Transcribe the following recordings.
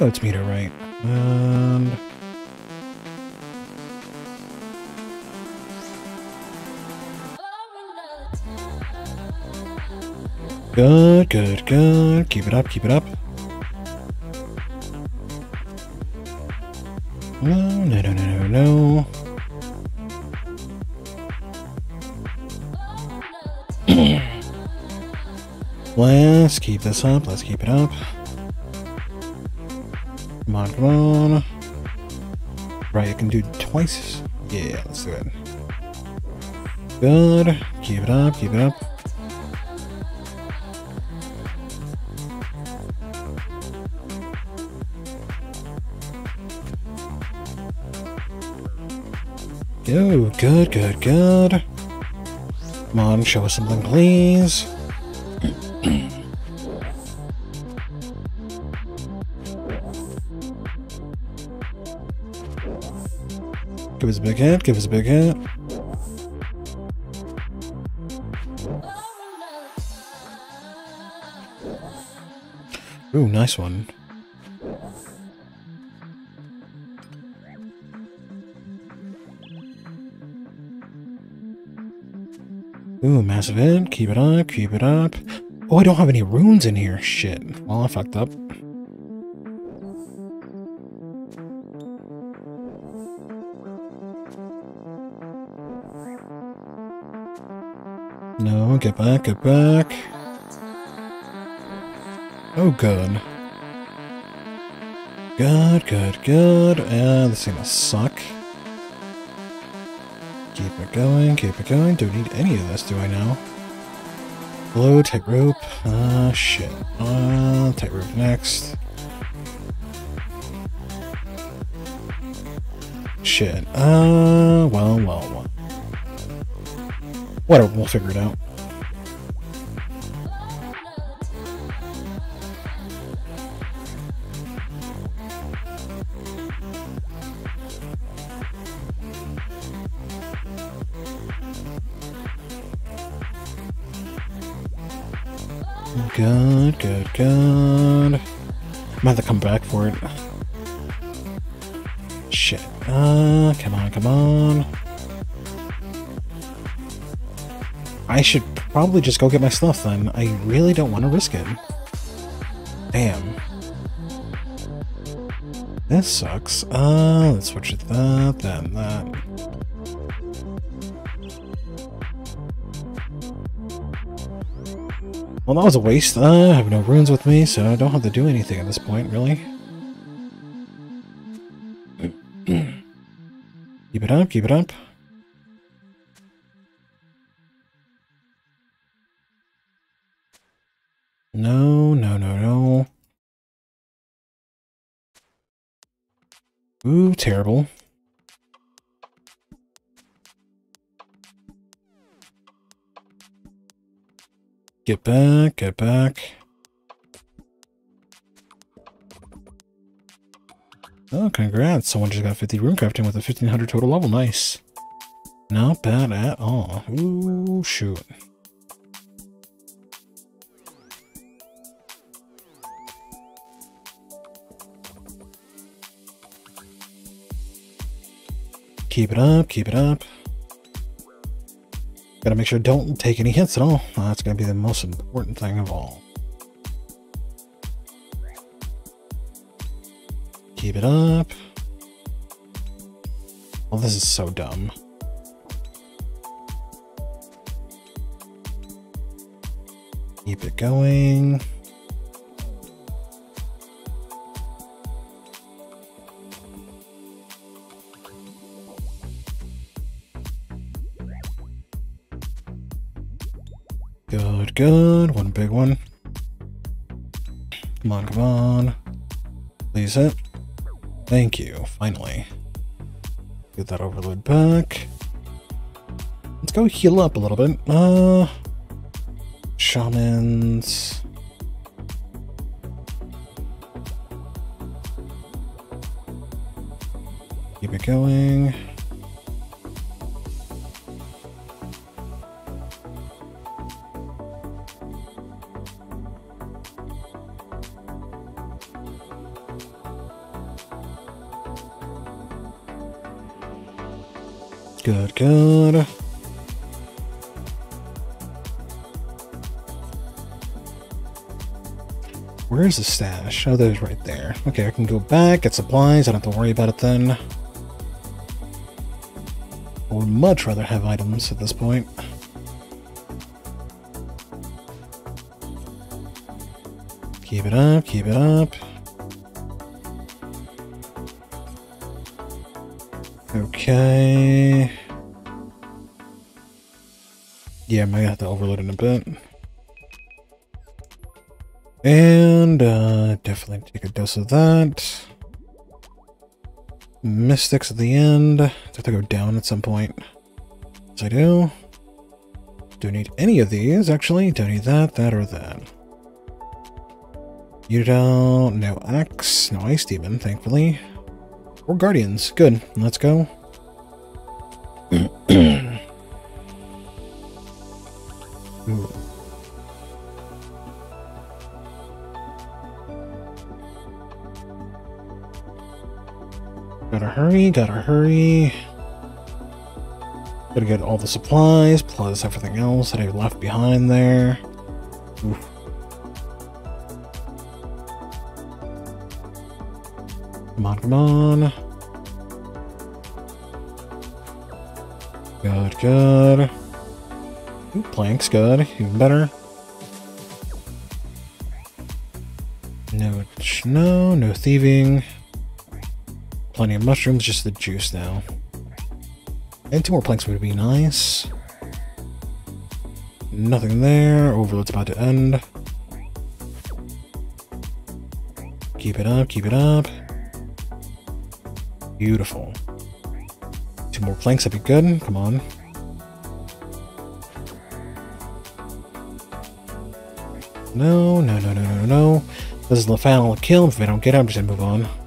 Let's meet her right. And Good, good, good. Keep it up, keep it up. No, no, no, no, no, Let's keep this up. Let's keep it up. Come on, come on. Right, I can do twice. Yeah, let's do it. Good. Keep it up, keep it up. Go, good, good, good. Come on, show us something, please. Give us a big hit, give us a big hit. Ooh, nice one. Ooh, massive hit. Keep it up, keep it up. Oh, I don't have any runes in here. Shit. Well, I fucked up. Get back, get back. Oh, good. Good, good, good. This is gonna suck. Keep it going, keep it going. Don't need any of this, do I now? Hello, tightrope. Ah, uh, shit. Uh, tightrope next. Shit. Uh, well, well, well. Whatever, we'll figure it out. Back for it. Shit. Uh, come on, come on. I should probably just go get my stuff then. I really don't want to risk it. Damn. This sucks. Uh, let's switch it that, that, that. Well, that was a waste. Uh, I have no runes with me, so I don't have to do anything at this point, really. keep it up, keep it up. No, no, no, no. Ooh, terrible. Get back, get back. Oh, congrats. Someone just got 50 rune crafting with a 1500 total level. Nice. Not bad at all. Ooh, shoot. Keep it up, keep it up. Gotta make sure don't take any hits at all. That's gonna be the most important thing of all. Keep it up. Well, this is so dumb. Keep it going. Good. One big one. Come on, come on. Please hit. Thank you, finally. Get that overload back. Let's go heal up a little bit. Uh, shamans. Keep it going. Where's the stash? Oh, there's right there. Okay, I can go back, get supplies, I don't have to worry about it then. I would much rather have items at this point. Keep it up, keep it up. Okay. Yeah, I might have to overload it a bit. And uh, definitely take a dose of that. Mystics at the end. I have to go down at some point. Yes, I do. Don't need any of these, actually. Don't need that, that, or that. You don't... no Axe, no Ice Demon, thankfully. Or Guardians. Good. Let's go. Gotta hurry. Gotta get all the supplies, plus everything else that I left behind there. Oof. Come on, come on. Good, good. Ooh, planks, good. Even better. No no, no thieving. Plenty of mushrooms, just the juice now. And two more planks would be nice. Nothing there. Overload's about to end. Keep it up, keep it up. Beautiful. Two more planks, that'd be good. Come on. No, no, no, no, no, no. This is the final kill. If I don't get it, I'm just gonna move on.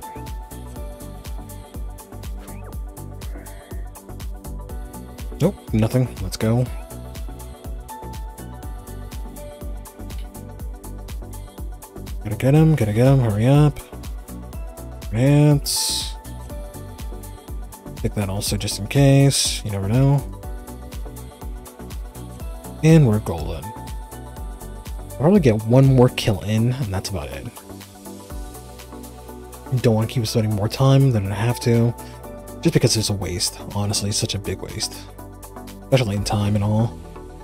Nothing. Let's go. Gotta get him, gotta get him, hurry up. Advance. Take that also just in case. You never know. And we're golden. Probably get one more kill in, and that's about it. Don't want to keep spending more time than I have to. Just because it's a waste. Honestly, such a big waste. Especially in time and all.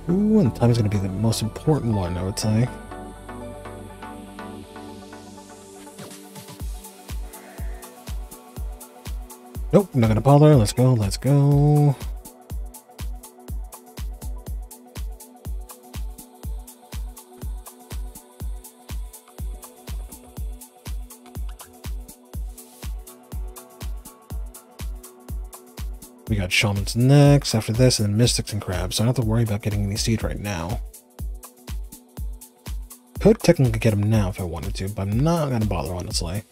Ooh, and time is going to be the most important one, I would say. Nope, not gonna bother. Let's go, let's go. Shamans next after this, and then mystics and crabs. So I don't have to worry about getting any seed right now. Could technically get them now if I wanted to, but I'm not gonna bother honestly.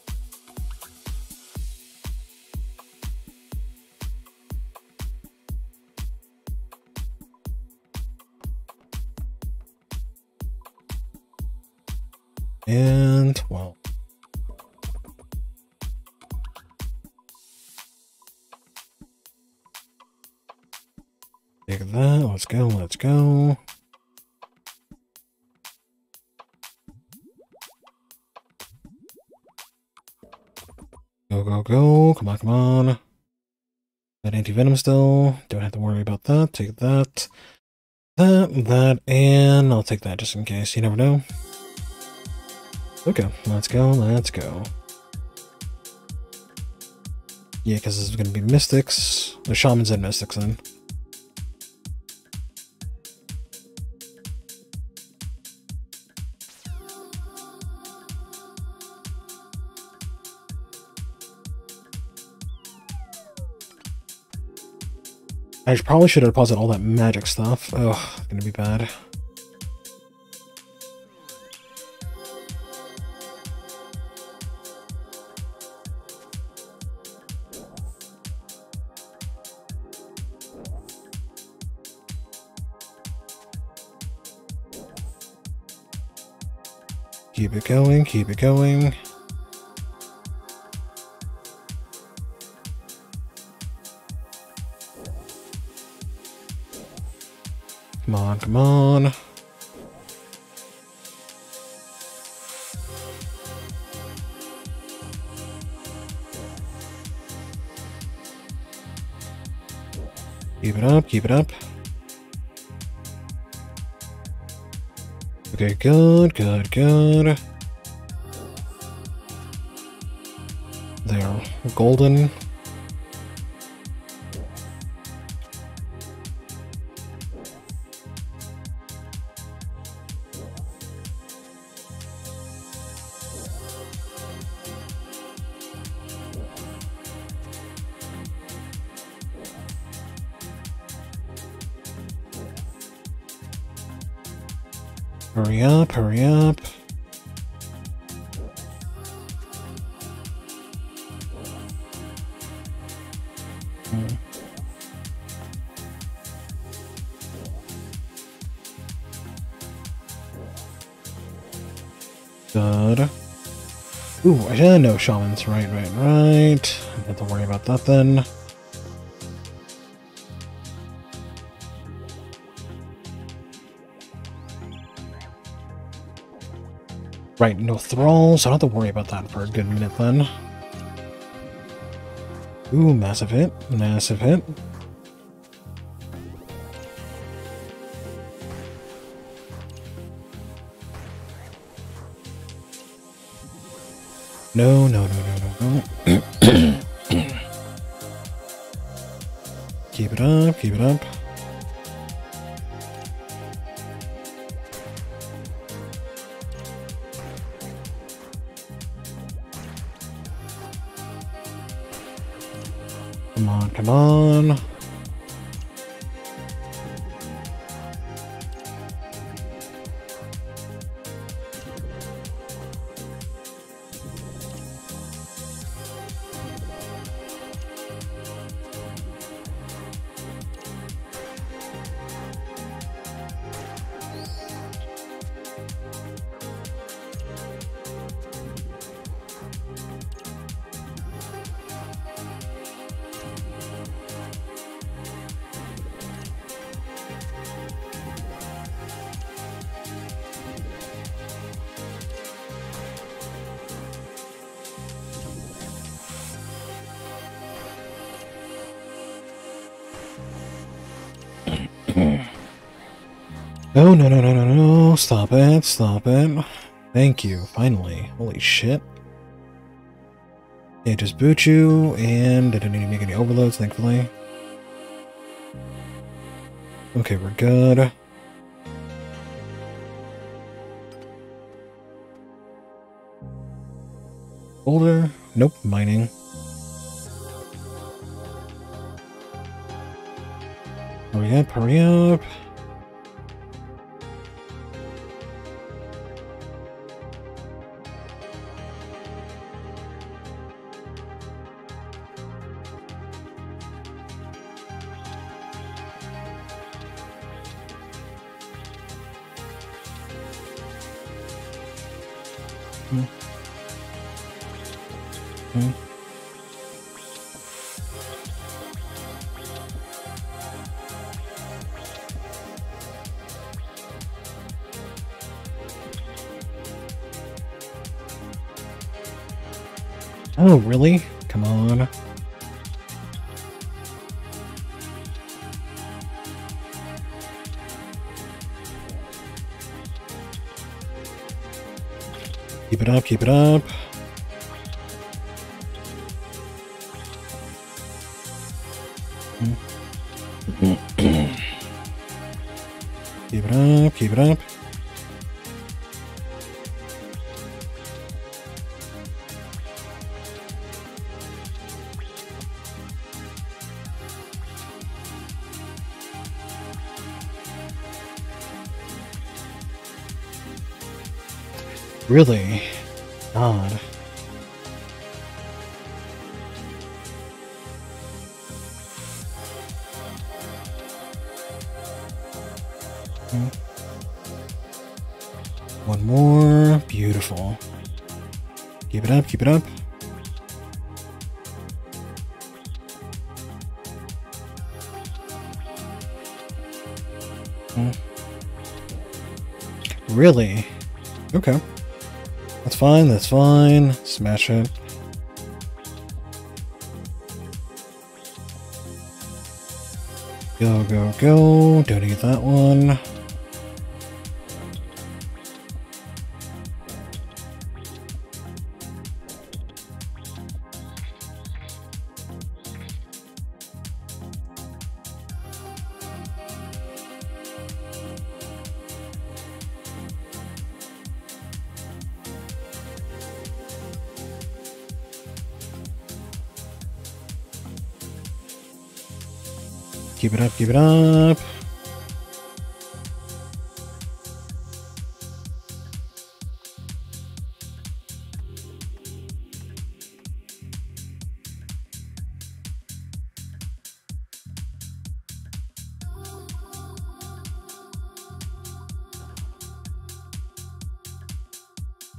Anti-venom still. Don't have to worry about that. Take that. That, that, and I'll take that just in case. You never know. Okay, let's go, let's go. Yeah, because this is going to be Mystics. The Shamans and Mystics then. I probably should have deposited all that magic stuff. Oh, gonna be bad. Keep it going, keep it going. Come on. Keep it up, keep it up. Okay, good, good, good. They're golden. I shamans. Right, right, right. Don't have to worry about that then. Right, no thralls. I don't have to worry about that for a good minute then. Ooh, massive hit. Massive hit. Stop it. Thank you. Finally. Holy shit. Okay, just boot you, and I didn't need to make any overloads, thankfully. Okay, we're good. Boulder? Nope, mining. Hurry up, hurry up. Up, keep it up. keep it up, keep it up. Really? Up, keep it up. Hmm. Really? Okay. That's fine, that's fine. Smash it. Go, go, go. Don't need that one. It up, keep it up.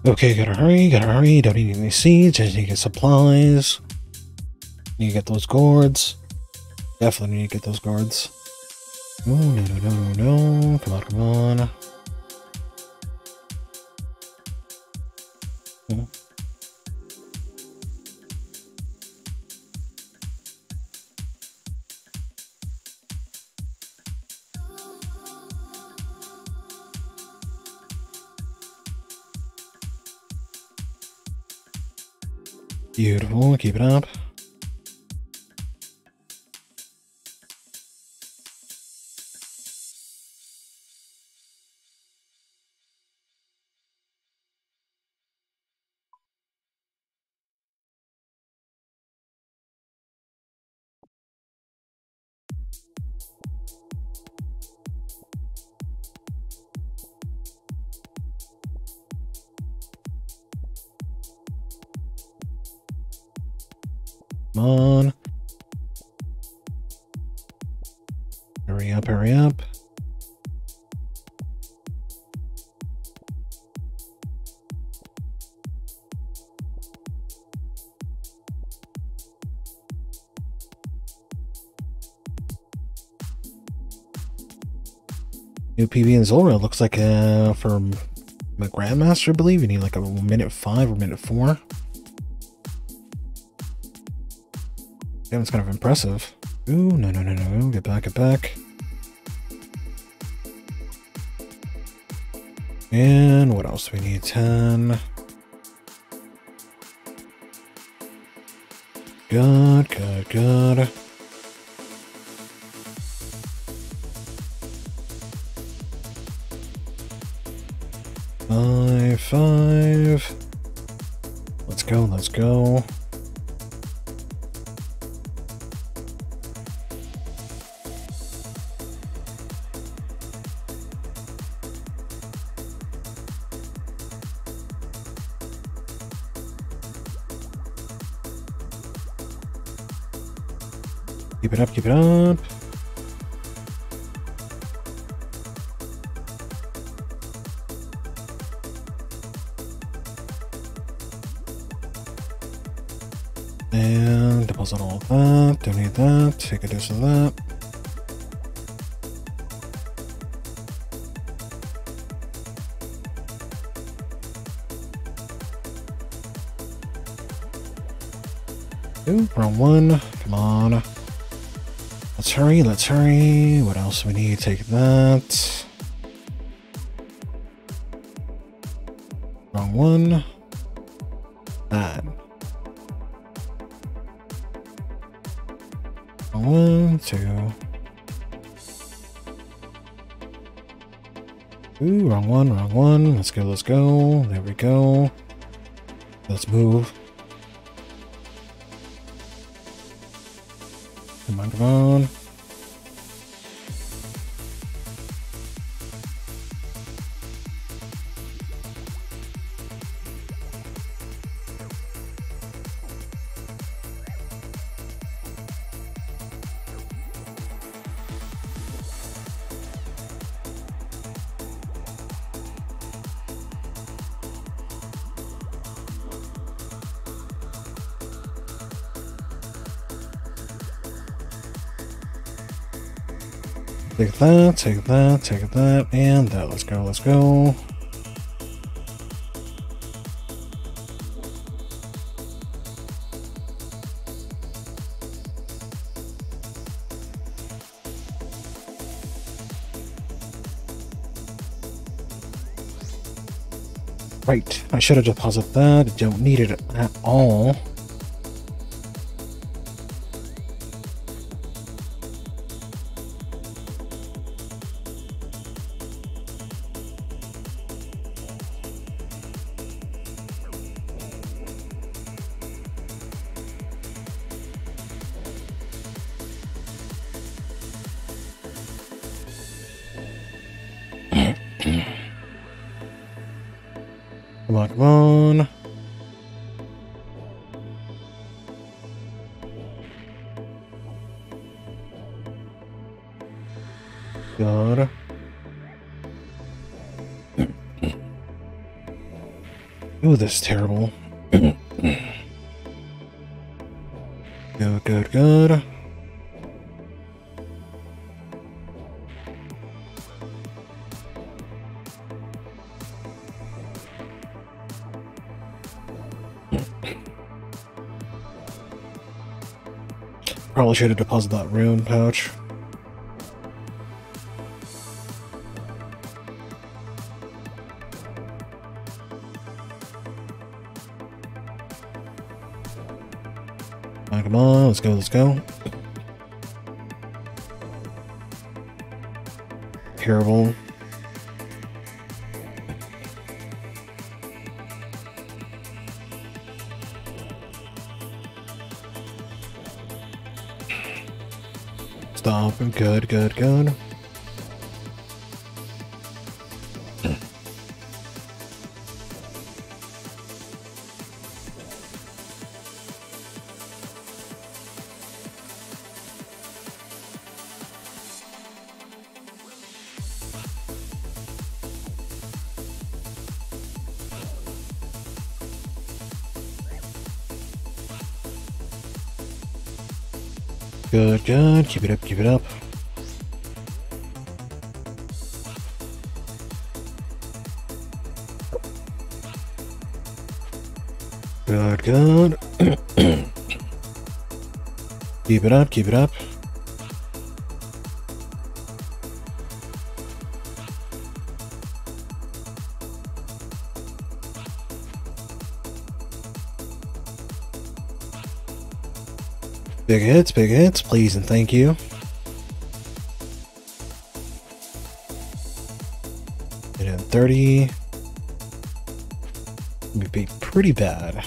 Okay, gotta hurry, gotta hurry. Don't need any seeds, just need to get supplies. Need to get those gourds. Definitely need to get those guards. Oh, no, no, no, no, no. Come on, come on. Beautiful, keep it up. PB and Zora looks like uh, for my Grandmaster, I believe you need like a minute five or minute four. Damn, it's kind of impressive. Ooh, no, no, no, no. Get back, get back. And what else do we need? 10. Good, good, good. Five, Take that. Wrong one. That. One, two. Ooh, wrong one, wrong one. Let's go, let's go. There we go. Let's move. Take that, take that, take that, and that. Let's go, let's go. Right, I should have deposited that. Don't need it at all. Ooh, this is terrible. good, good, good. Probably should have deposited that rune pouch. Go, let's go. Terrible. Stop. Good, good, good. Good, good. Keep it up, keep it up. Good, good. keep it up, keep it up. Big hits, big hits, please and thank you. And then 30. Would be pretty bad.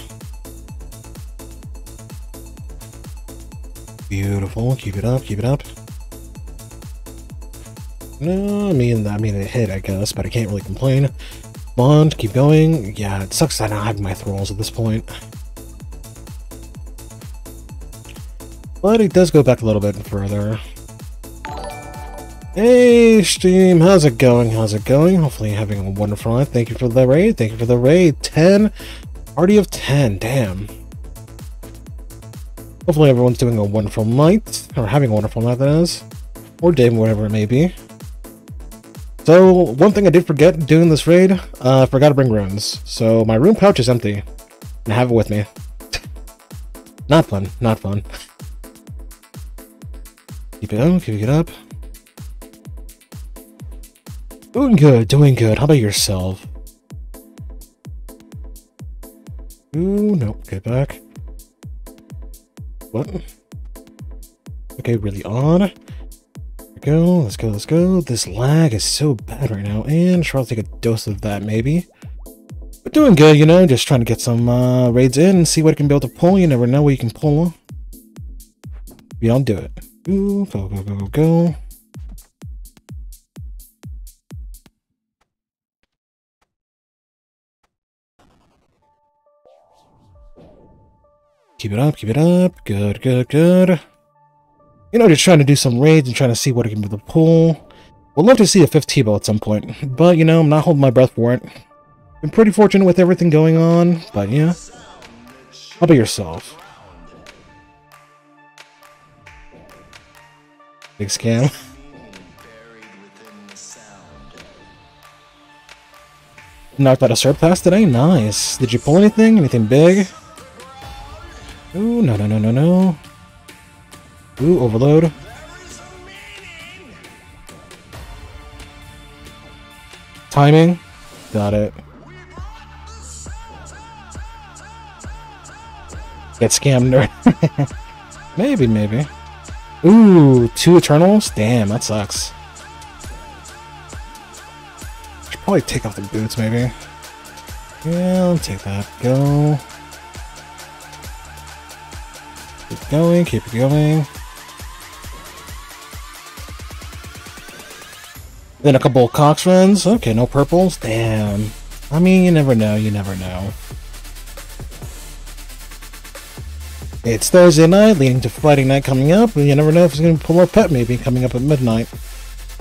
Beautiful. Keep it up, keep it up. No, I mean, I mean, it hit, I guess, but I can't really complain. Bond, keep going. Yeah, it sucks that I don't have my thralls at this point. But it does go back a little bit further. Hey, Steam, how's it going? How's it going? Hopefully you're having a wonderful night. Thank you for the raid. Thank you for the raid. 10. Party of 10. Damn. Hopefully everyone's doing a wonderful night. Or having a wonderful night, that is. Or day, whatever it may be. So, one thing I did forget doing this raid, uh, I forgot to bring runes. So, my rune pouch is empty. And I have it with me. not fun. Not fun. Up, keep it up. Doing good, doing good. How about yourself? Ooh, no, get back. What? Okay, really on. We go, let's go, let's go. This lag is so bad right now, and try to take a dose of that, maybe. But doing good, you know, just trying to get some uh, raids in and see what I can be able to pull. You never know what you can pull. We all do it. Go, go, go, go, go. Keep it up, keep it up. Good, good, good. You know, just trying to do some raids and trying to see what I can do to pull. Would love to see a 5th T-Bow at some point, but, you know, I'm not holding my breath for it. Been pretty fortunate with everything going on, but yeah. How about yourself? Big scam. Knocked out a surplus today? Nice. Did you pull anything? Anything big? Ooh, no, no, no, no, no. Ooh, overload. Timing. Got it. Get scammed. maybe, maybe. Ooh, two Eternals? Damn, that sucks. Should probably take off the boots, maybe. Yeah, I'll take that. Go. Keep going, keep it going. Then a couple of Cox runs. Okay, no purples. Damn. I mean, you never know, you never know. It's Thursday night, leading to Friday night coming up, and you never know if it's going to pull a pet maybe coming up at midnight.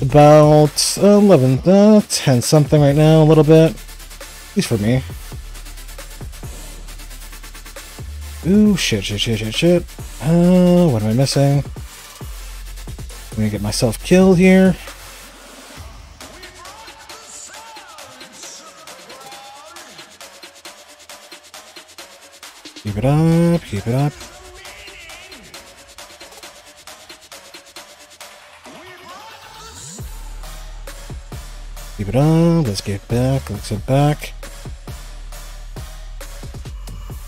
About 11, uh, 10 something right now, a little bit. At least for me. Ooh, shit, shit, shit, shit, shit. Uh, what am I missing? I'm gonna get myself killed here. Keep it up, keep it up. Keep it up, let's get back, let's get back.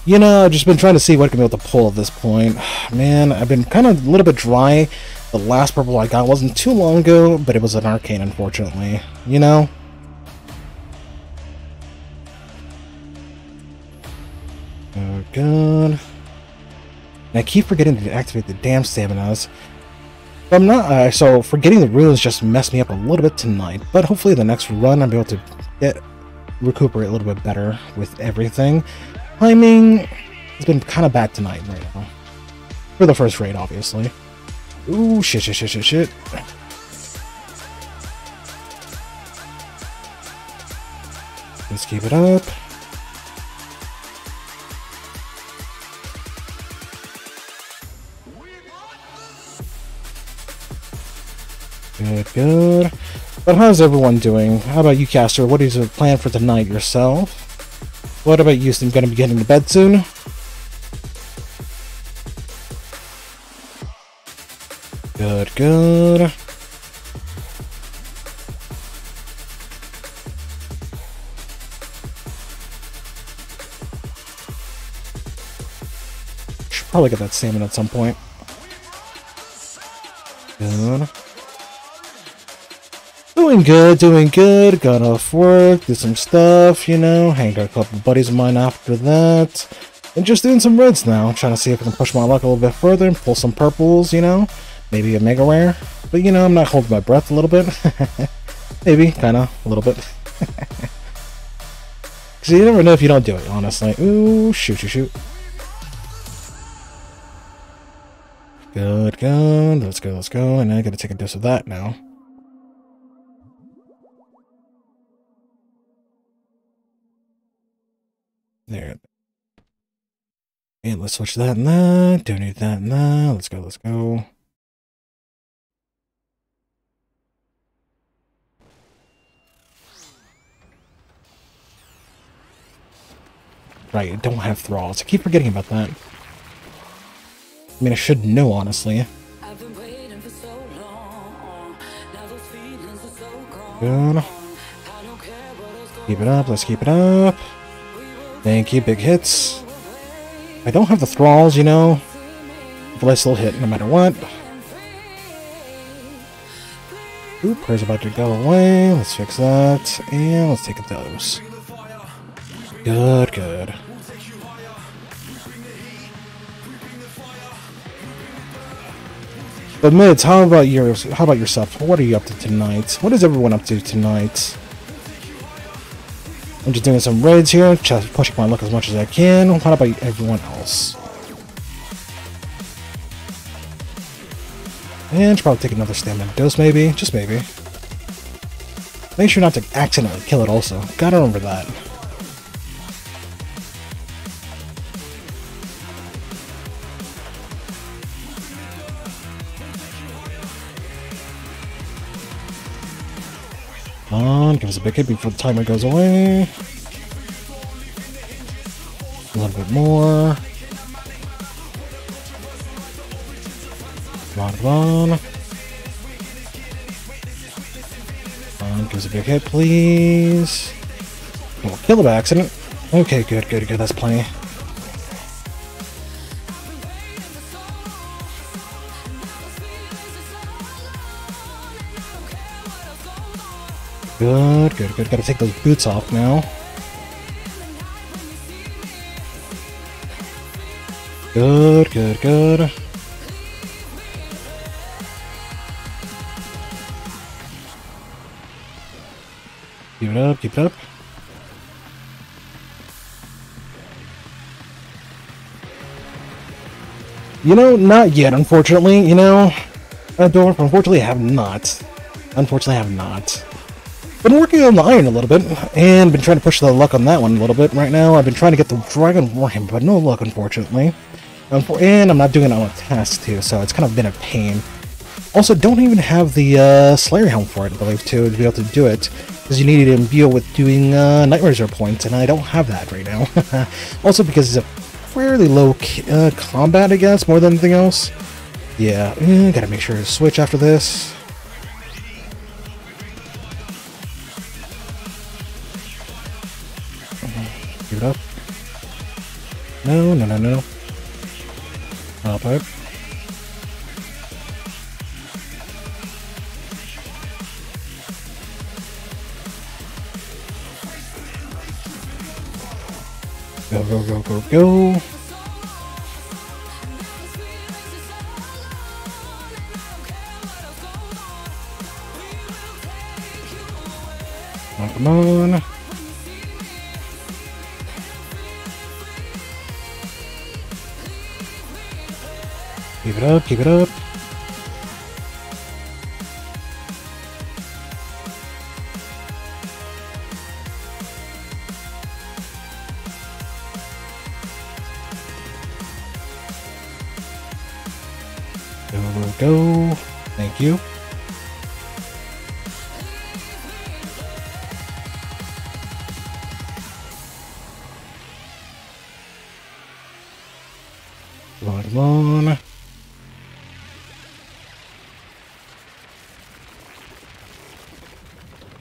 You know, I've just been trying to see what I can be able to pull at this point. Man, I've been kind of a little bit dry. The last purple I got wasn't too long ago, but it was an arcane, unfortunately. You know? I keep forgetting to activate the damn staminas. But I'm not, uh, so forgetting the runes just messed me up a little bit tonight. But hopefully the next run I'll be able to get recuperate a little bit better with everything. Timing has been kind of bad tonight right now. For the first raid, obviously. Ooh, shit, shit, shit, shit, shit. Let's keep it up. But how's everyone doing? How about you, Caster? What is your plan for tonight yourself? What about you? I'm gonna be getting to bed soon? Good, good. Should probably get that salmon at some point. Good. Doing good, doing good. Got off work, did some stuff, you know. Hanged out a couple buddies of mine after that. And just doing some reds now. Trying to see if I can push my luck a little bit further and pull some purples, you know. Maybe a mega rare. But, you know, I'm not holding my breath a little bit. Maybe, kind of, a little bit. Because you never know if you don't do it, honestly. Ooh, shoot, shoot, shoot. Good, good. Let's go, let's go. And I gotta take a dose of that now. There. And let's switch that and that. Don't that and that. Let's go, let's go. Right, I don't have thralls. I keep forgetting about that. I mean, I should know, honestly. Good. Keep it up, let's keep it up. Thank you, big hits. I don't have the thralls, you know, but I still hit no matter what. Ooh, prayer's about to go away. Let's fix that. And let's take a dose. Good, good. But mids, how about yours? How about yourself? What are you up to tonight? What is everyone up to tonight? I'm just doing some raids here, just pushing my luck as much as I can. What about everyone else? And should probably take another stamina dose, maybe. Just maybe. Make sure not to accidentally kill it also. Gotta remember that. Come on, give us a big hit before the timer goes away. A little bit more. Come on, come on. Come on, give us a big hit, please. Oh, kill by accident. Okay, good, good, good. That's plenty. Good, good, good. Gotta take those boots off now. Good, good, good. Keep it up, keep it up. You know, not yet, unfortunately, you know. Dwarf, unfortunately, I have not. Unfortunately, I have not. Been working on the iron a little bit, and been trying to push the luck on that one a little bit right now. I've been trying to get the Dragon Warhammer, but no luck, unfortunately. And I'm not doing it on a task, too, so it's kind of been a pain. Also, don't even have the uh, Slayer Helm for it, I believe, too, to be able to do it. Because you need to imbue with doing uh, Night Reserve points, and I don't have that right now. also, because it's a fairly low uh, combat, I guess, more than anything else. Yeah, eh, gotta make sure to switch after this. Give it up. No, no, no, no. I'll pipe. Go, go, go, go, go. Come on. Keep it up, keep it up. Go, go. Thank you. Come on, come on.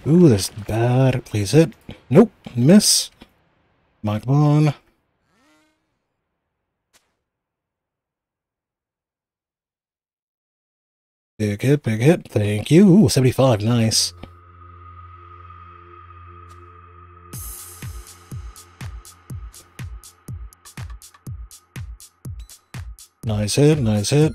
Ooh, this is bad. Please hit. Nope. Miss. Come on, on. Big hit, big hit. Thank you. Ooh, 75. Nice. Nice hit, nice hit.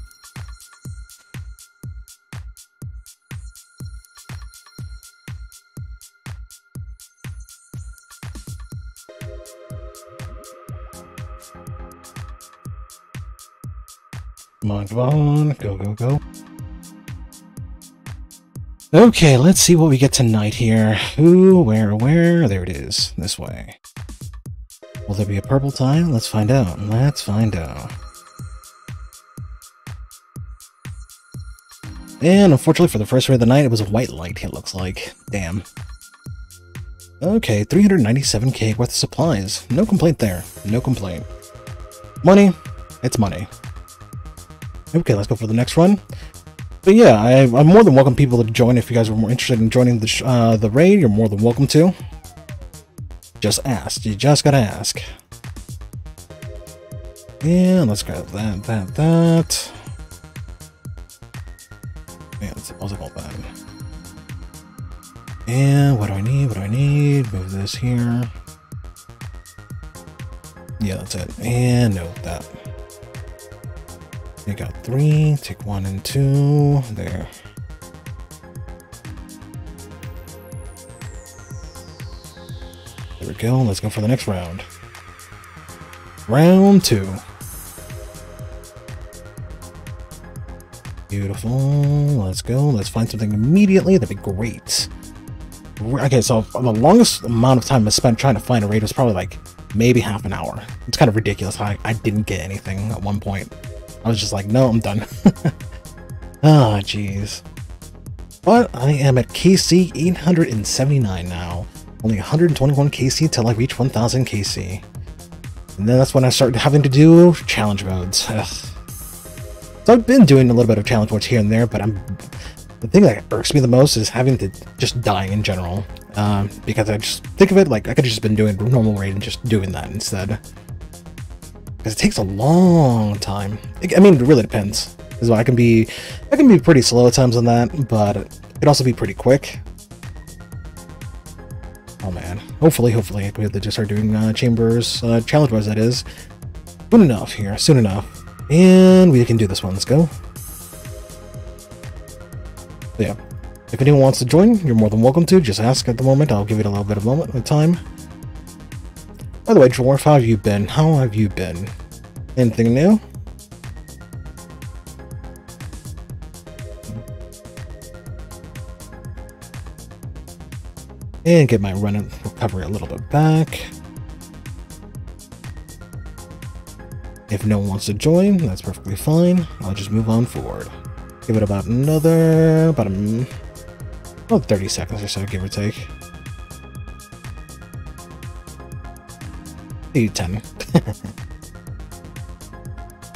On. Go, go, go. Okay, let's see what we get tonight here. Who, where, where? There it is. This way. Will there be a purple tile? Let's find out. Let's find out. And unfortunately for the first raid of the night, it was a white light, it looks like. Damn. Okay, 397k worth of supplies. No complaint there. No complaint. Money. It's money. Okay, let's go for the next run. But yeah, I, am more than welcome people to join if you guys are more interested in joining the, uh, the raid. You're more than welcome to. Just ask. You just gotta ask. Yeah, let's grab that, that, that. Yeah, let's also all that. And what do I need? What do I need? Move this here. Yeah, that's it. And no, that. Take out three, take one and two, there. There we go, let's go for the next round. Round two. Beautiful, let's go, let's find something immediately, that'd be great. Okay, so the longest amount of time I spent trying to find a raid was probably like maybe half an hour. It's kind of ridiculous. I, I didn't get anything at one point. I was just like, no, I'm done. Oh, jeez. But I am at KC 879 now. Only 121 KC till I reach 1000 KC. And then that's when I start having to do challenge modes. So I've been doing a little bit of challenge modes here and there, but I'm the thing that irks me the most is having to just die in general. Um, because I just think of it like I could have just been doing normal raid and just doing that instead. Because it takes a long time. I mean, it really depends. Because I can be, I can be pretty slow at times on that, but it also be pretty quick. Oh man. Hopefully, hopefully, I can be able to just start doing uh, chambers, uh, challenge wise, that is. Soon enough here, soon enough. And we can do this one. Let's go. So yeah. If anyone wants to join, you're more than welcome to. Just ask at the moment. I'll give it a little bit of moment of time. By the way, Dwarf, how have you been? How have you been? Anything new? And get my run and recovery a little bit back. If no one wants to join, that's perfectly fine. I'll just move on forward. Give it about another, about, a, about 30 seconds or so, give or take. 10. let's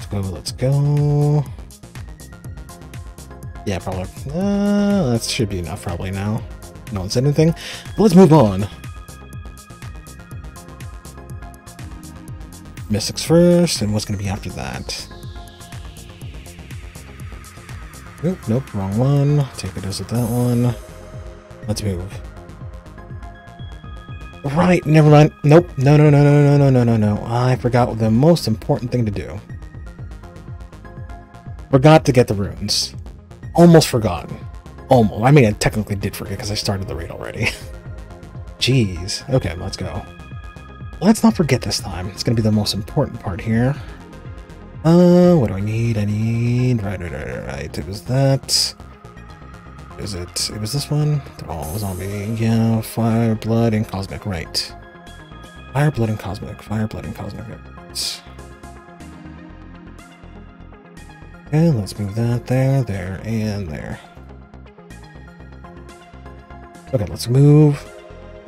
go, let's go. Yeah, probably. Uh, that should be enough probably now. No one said anything. But let's move on. Mystics first, and what's going to be after that? Nope, nope, wrong one. Take it dose of that one. Let's move. Right, never mind. Nope, no, no, no, no, no, no, no, no, no. I forgot the most important thing to do. Forgot to get the runes. Almost forgotten. Almost. I mean, I technically did forget because I started the raid already. Jeez. Okay, let's go. Let's not forget this time. It's going to be the most important part here. Uh, what do I need? I need... Right, right, right, right. It was that. Is it... It was this one? Oh, zombie. Yeah, fire, blood, and cosmic. Right. Fire, blood, and cosmic. Fire, blood, and cosmic. Right. Okay, let's move that there, there, and there. Okay, let's move.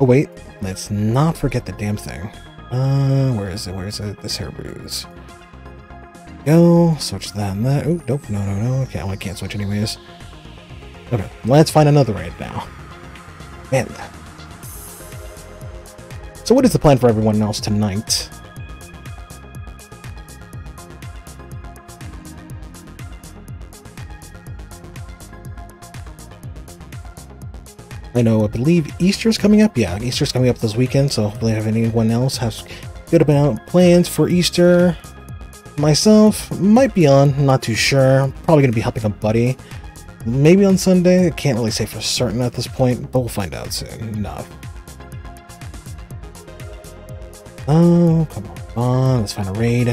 Oh, wait. Let's not forget the damn thing. Uh, where is it? Where is it? This hair bruise. Go. Switch that and that. Oh, nope. No, no, no. Okay, well, I can't switch anyways. Okay, let's find another raid now. Man. So what is the plan for everyone else tonight? I know, I believe Easter's coming up. Yeah, Easter's coming up this weekend, so hopefully if anyone else has good about plans for Easter. Myself might be on, not too sure. Probably to be helping a buddy. Maybe on Sunday. I can't really say for certain at this point, but we'll find out soon enough. Oh, come on. Let's find a raid.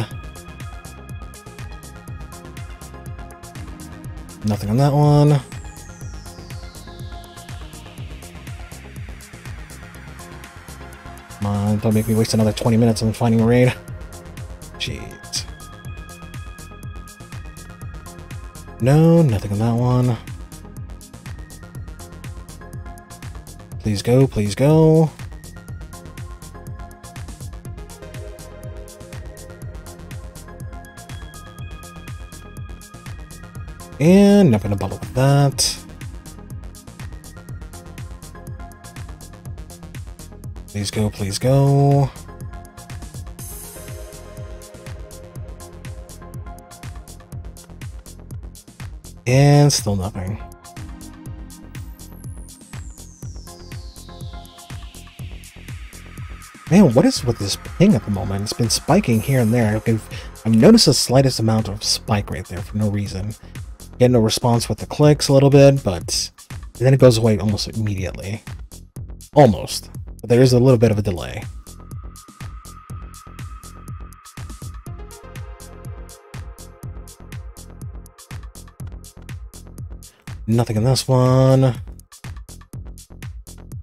Nothing on that one. Come on, don't make me waste another 20 minutes on finding a raid. Jeez. No, nothing on that one. Please go, please go. And not gonna bother with that. Please go, please go. And still nothing. Man, what is with this ping at the moment? It's been spiking here and there. I've, I've noticed the slightest amount of spike right there for no reason. Get no response with the clicks a little bit, but then it goes away almost immediately. Almost. But there is a little bit of a delay. Nothing in this one.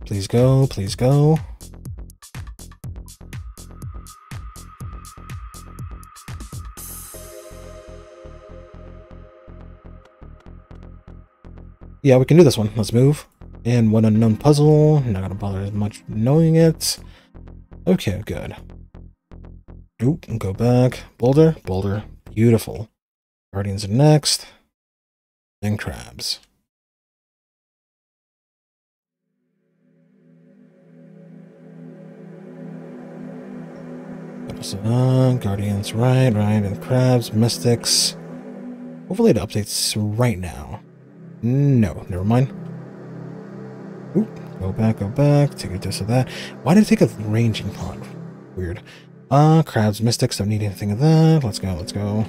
Please go, please go. Yeah, we can do this one. Let's move. And one unknown puzzle. Not gonna bother as much knowing it. Okay, good. Oop, go back. Boulder, boulder. Beautiful. Guardians are next. Then crabs. Uh, Guardians, right, right, and crabs, mystics. Hopefully it updates right now. No, never mind. Oop. Go back, go back. Take a dose of that. Why did it take a ranging pot? Weird. Uh, crabs, mystics, don't need anything of that. Let's go, let's go.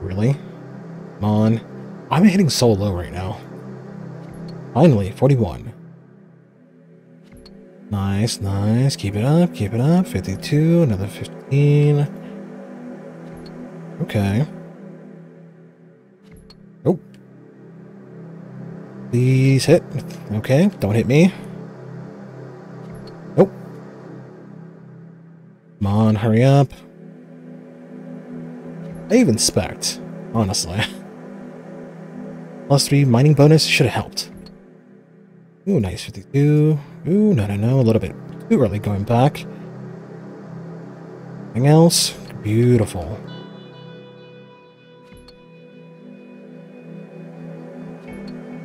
Really? Come on. I'm hitting so low right now. Finally, 41. Nice, nice. Keep it up, keep it up. 52, another 15. Okay. Oh. Please hit. Okay, don't hit me. Nope. Come on, hurry up. I even spect, honestly. Plus 3 mining bonus should have helped. Ooh, nice 52. Ooh, no, no, no, a little bit too early going back. Anything else? Beautiful.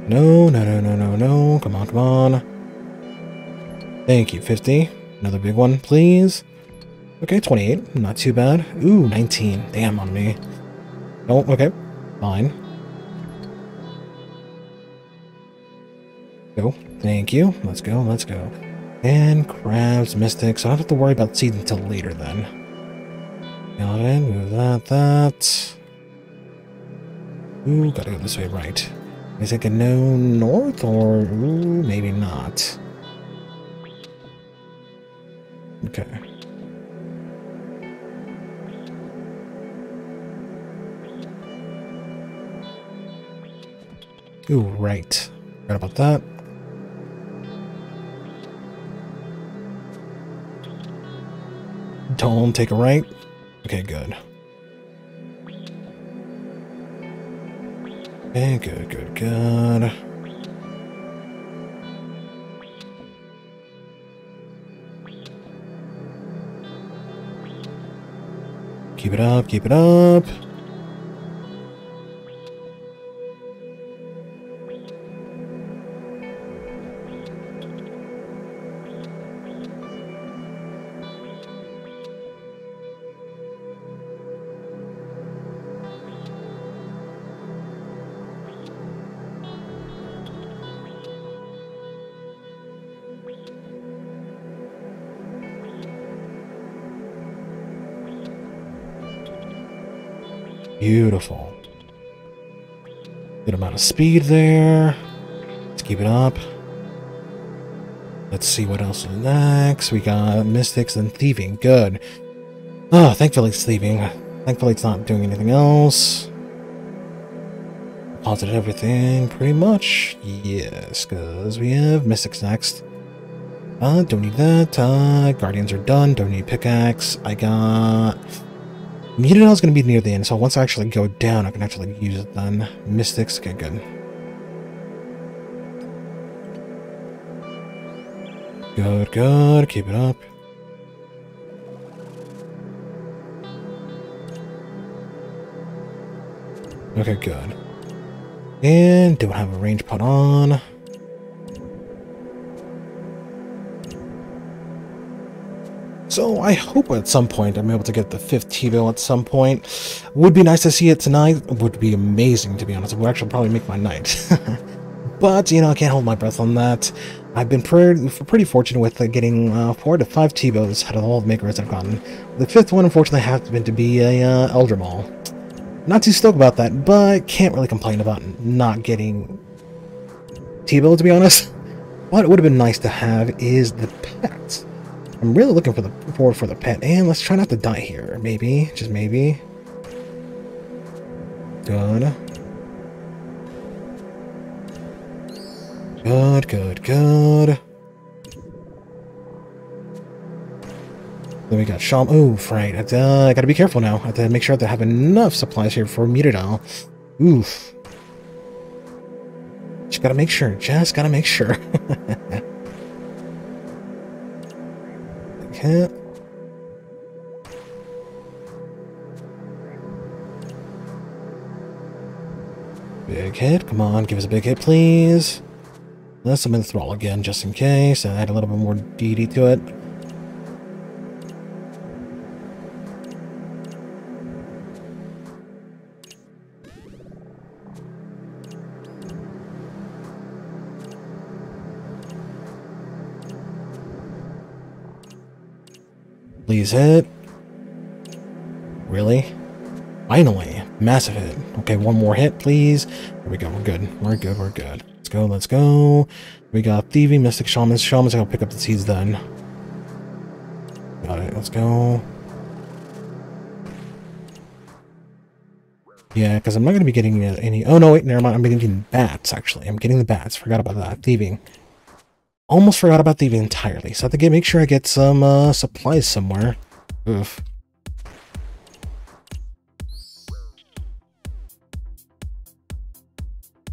No, no, no, no, no, no. Come on, come on. Thank you, 50. Another big one, please. Okay, 28. Not too bad. Ooh, 19. Damn on me. Oh, okay. Fine. Go. Thank you. Let's go, let's go. And crabs, mystics. I don't have to worry about seeds until later then. Got it. Move that, that. Ooh, gotta go this way, right. Is it gonna no north or ooh, maybe not? Okay. Ooh, right. Right about that. Don't take a right. Okay, good. Okay, good, good, good. Keep it up, keep it up. Beautiful. Good amount of speed there. Let's keep it up. Let's see what else is next. We got Mystics and Thieving. Good. Oh, thankfully it's Thieving. Thankfully it's not doing anything else. Positive everything, pretty much. Yes, because we have Mystics next. Uh, don't need that. Uh, Guardians are done. Don't need Pickaxe. I got... Muttadile is going to be near the end, so once I actually go down, I can actually use it then. Mystics, okay, good. Good, good, keep it up. Okay, good. And don't have a range pot on. So I hope at some point I'm able to get the fifth T-bow at some point. Would be nice to see it tonight. Would be amazing, to be honest. It would actually probably make my night. but, you know, I can't hold my breath on that. I've been pretty, fortunate with uh, getting uh, four to five T-bows out of all the makers I've gotten. The fifth one, unfortunately, happened to be a uh, Elder Maul. Not too stoked about that, but can't really complain about not getting T-bow, to be honest. What would have been nice to have is the pet. I'm really looking for the forward for the pet. And let's try not to die here. Maybe. Just maybe. Good. Good, good, good. Then we got Sham. Oof, right. Uh, I gotta be careful now. I have to make sure I have enough supplies here for Muttadile. Oof. Just gotta make sure. Just gotta make sure. Big hit. Come on, give us a big hit, please. Let's summon thrall again, just in case. Add a little bit more DD to it. Please hit. Really? Finally. Massive hit. Okay, one more hit, please. There we go. We're good. We're good. We're good. Let's go. Let's go. We got Thieving, Mystic, Shamans. Shamans to pick up the seeds then. Got it. Let's go. Yeah, because I'm not going to be getting any... Oh, no, wait. Never mind. I'm getting bats, actually. I'm getting the bats. Forgot about that. Thieving. Almost forgot about thieving entirely. So I have to make sure I get some uh, supplies somewhere. Oof.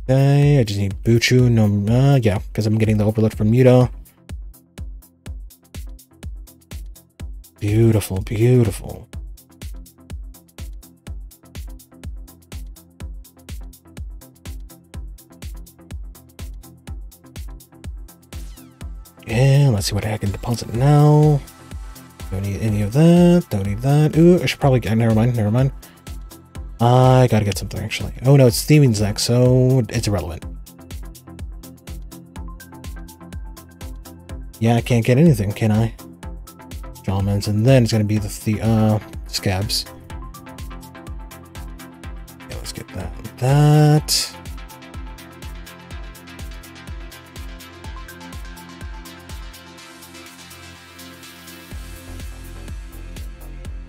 Okay, I just need Buchu. No, uh, yeah, because I'm getting the overload from Muta. Beautiful, beautiful. And let's see what I can deposit now. Don't need any of that. Don't need that. Ooh, I should probably get. Never mind. Never mind. I gotta get something actually. Oh no, it's Thieving's next, so it's irrelevant. Yeah, I can't get anything, can I? Shamans, and then it's gonna be the, the uh scabs. Yeah, let's get that. That.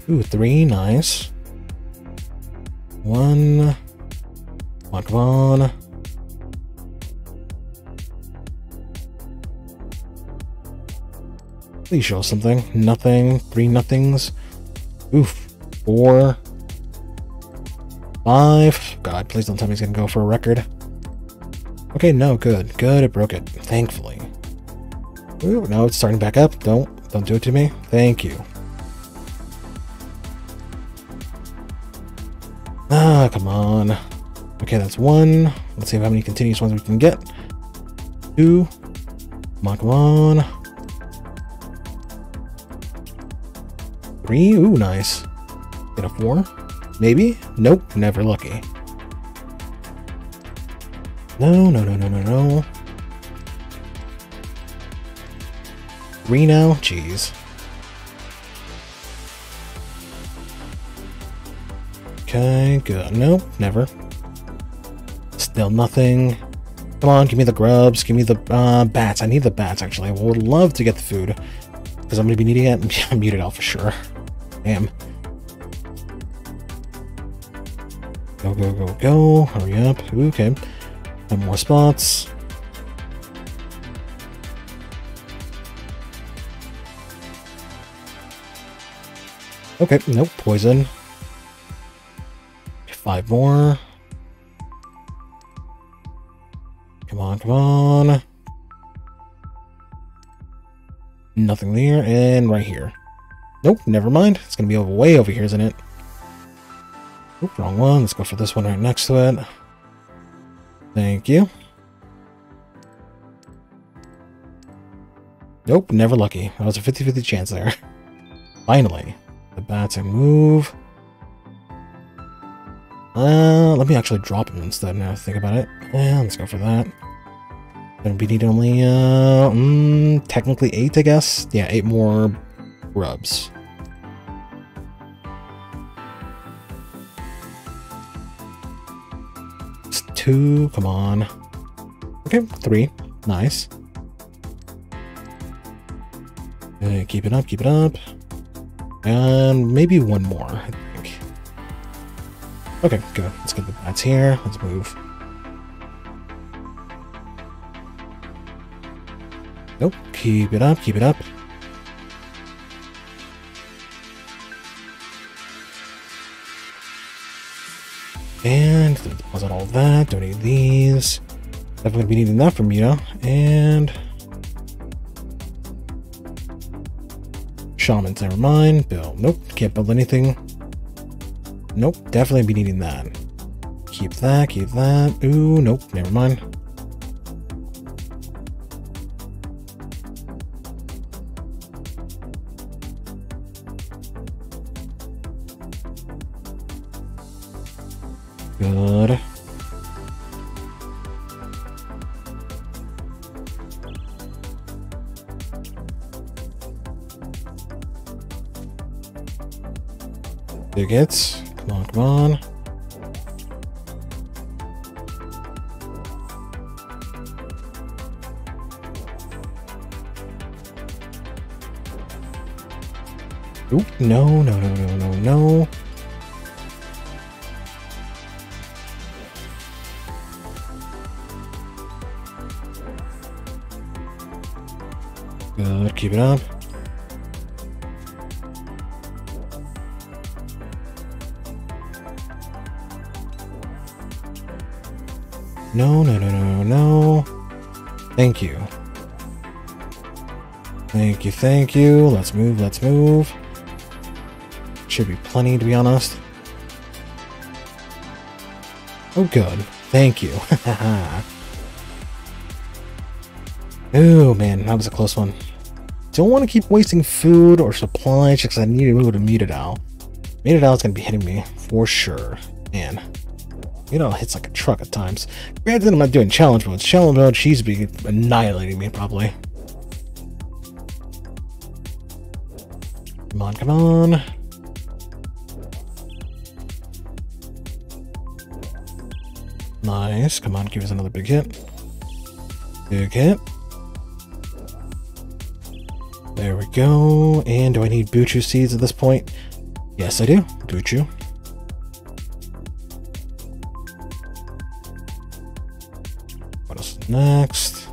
Ooh, three, nice. One. Come on, come on. Please show something. Nothing. Three nothings. Oof. Four. Five. God, please don't tell me he's gonna go for a record. Okay, no, good. Good, it broke it. Thankfully. Ooh, now it's starting back up. Don't, don't do it to me. Thank you. Ah, come on. Okay, that's one. Let's see how many continuous ones we can get. Two. Come on, come on. Three. Ooh, nice. Get a four. Maybe? Nope, never lucky. No, no, no, no, no, no. Three now? Jeez. Okay, good. Nope, never. Still nothing. Come on, give me the grubs. Give me the uh, bats. I need the bats, actually. I would love to get the food. Because I'm going to be needing it. I'm muted out for sure. Damn. Go, go, go, go. Hurry up. Okay. Have more spots. Okay, nope, poison. Five more. Come on, come on. Nothing there, and right here. Nope, never mind. It's gonna be over, way over here, isn't it? Oop, wrong one. Let's go for this one right next to it. Thank you. Nope, never lucky. That was a 50-50 chance there. Finally. The bats and move. Uh, let me actually drop him instead now think about it. Yeah, let's go for that. Gonna be need only, uh, mm, technically eight, I guess? Yeah, eight more grubs. It's two, come on. Okay, three. Nice. Okay, keep it up, keep it up. And maybe one more, I. Okay, good. Let's get the bats here. Let's move. Nope. Keep it up, keep it up. And deposit all that. Don't need these. Definitely gonna be needing that from you. And shamans, never mind. Build. Nope, can't build anything. Nope, definitely be needing that. Keep that, keep that. Ooh, nope, never mind. Good. Big no, no, no, no, no, no. Good, keep it up. No, no, no, no, no. Thank you. Thank you, thank you. Let's move, let's move. Should be plenty, to be honest. Oh, good. Thank you. oh, man, that was a close one. Don't want to keep wasting food or supplies because I need to move to Muttadile. Muttadile's going to be hitting me for sure. Man, Mutadal hits like a truck at times. Granted, I'm not doing challenge mode. Challenge mode, she's be annihilating me, probably. Come on, come on. Nice. Come on, give us another big hit. Big hit. There we go. And do I need Buchu seeds at this point? Yes, I do. Buchu. What else next?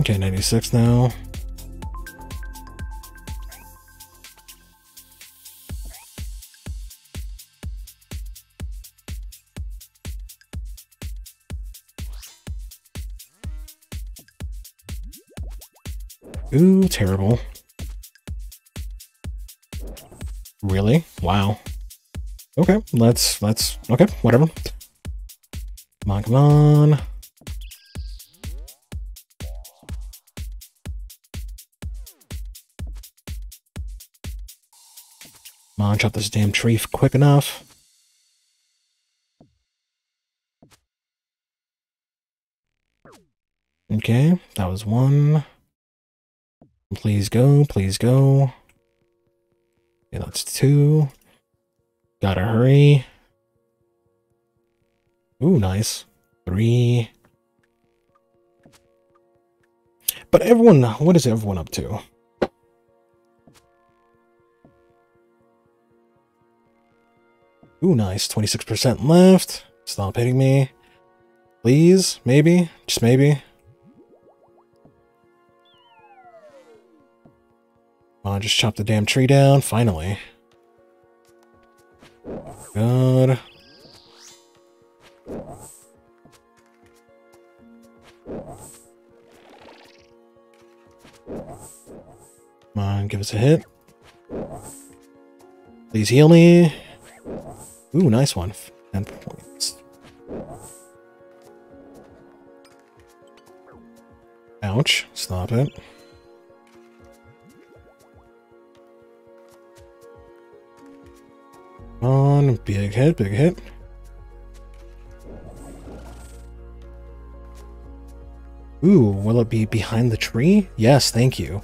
Okay, 96 now. Ooh, terrible. Really? Wow. Okay, let's, let's, okay, whatever. Come on, come on. Come on, chop this damn tree quick enough. Okay, that was one. Please go, please go. Okay, that's two. Gotta hurry. Ooh, nice. Three. But everyone, what is everyone up to? Ooh, nice. 26% left. Stop hitting me. Please? Maybe? Just maybe? On, just chop the damn tree down, finally. Good. Come on, give us a hit. Please heal me. Ooh, nice one. 10 points. Ouch. Stop it. On, big hit, big hit. Ooh, will it be behind the tree? Yes, thank you.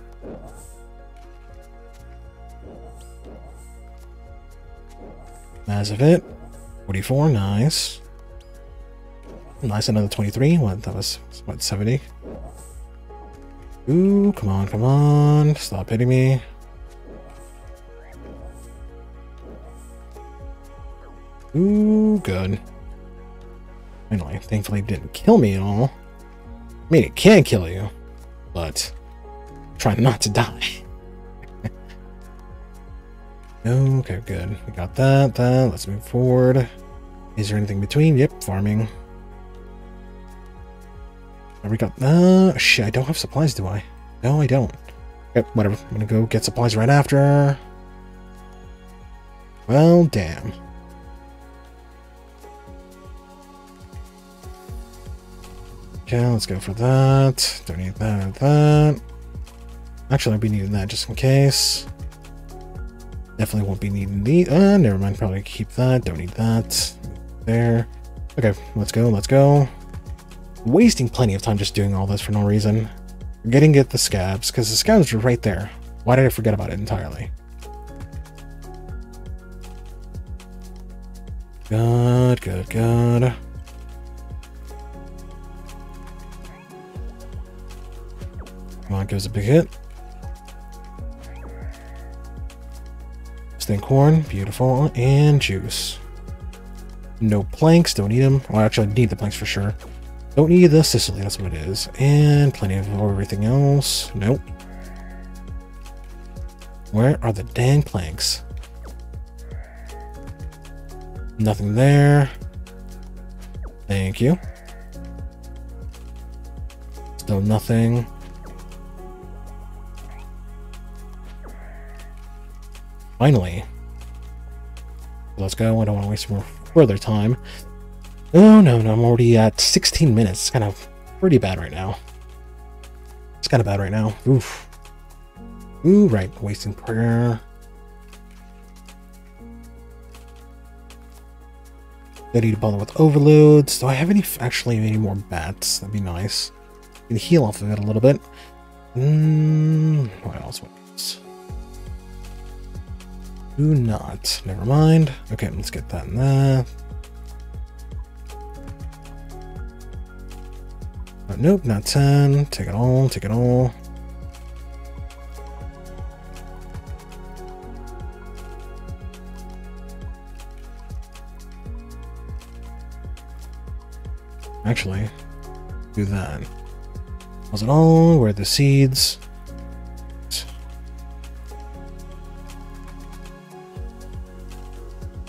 Massive hit. 44, nice. Nice, another 23. What, that was, what, 70? Ooh, come on, come on. Stop hitting me. Ooh, good. Finally, thankfully it didn't kill me at all. I mean, it can kill you, but try not to die. okay, good. We got that, that. Let's move forward. Is there anything between? Yep, farming. We got... Uh, shit, I don't have supplies, do I? No, I don't. Yep, whatever. I'm gonna go get supplies right after. Well, damn. Okay, let's go for that. Don't need that or that. Actually, I'll be needing that just in case. Definitely won't be needing the. Uh, never mind. Probably keep that. Don't need that. There. Okay, let's go. Let's go. wasting plenty of time just doing all this for no reason. Forgetting to get the scabs, because the scabs are right there. Why did I forget about it entirely? Good, good, good. Come on, give us a big hit. Corn, beautiful, and juice. No planks, don't need them. Well, actually, I need the planks for sure. Don't need the cicely, that's what it is. And plenty of everything else. Nope. Where are the dang planks? Nothing there. Thank you. Still nothing. Finally. Let's go. I don't want to waste more further time. Oh, no, no. I'm already at 16 minutes. It's kind of pretty bad right now. It's kind of bad right now. Oof. Ooh, right. Wasting prayer. Need to bother with overloads. Do I have any actually any more bats? That'd be nice. Can heal off of it a little bit. Mm, what else? What else? Do not. Never mind. Okay, let's get that in there. Uh, nope, not 10. Take it all, take it all. Actually, do that. Was it all? Where are the seeds?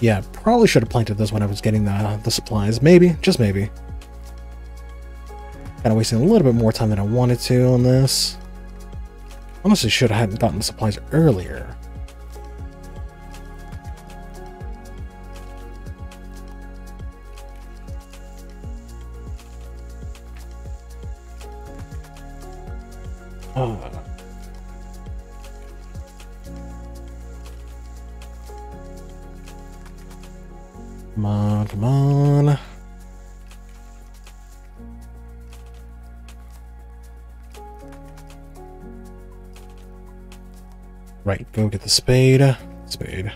Yeah, probably should have planted this when I was getting the, the supplies. Maybe, just maybe. Kind of wasting a little bit more time than I wanted to on this. Honestly, should have gotten the supplies earlier. Oh. Come on, come on. Right, go get the spade. Spade.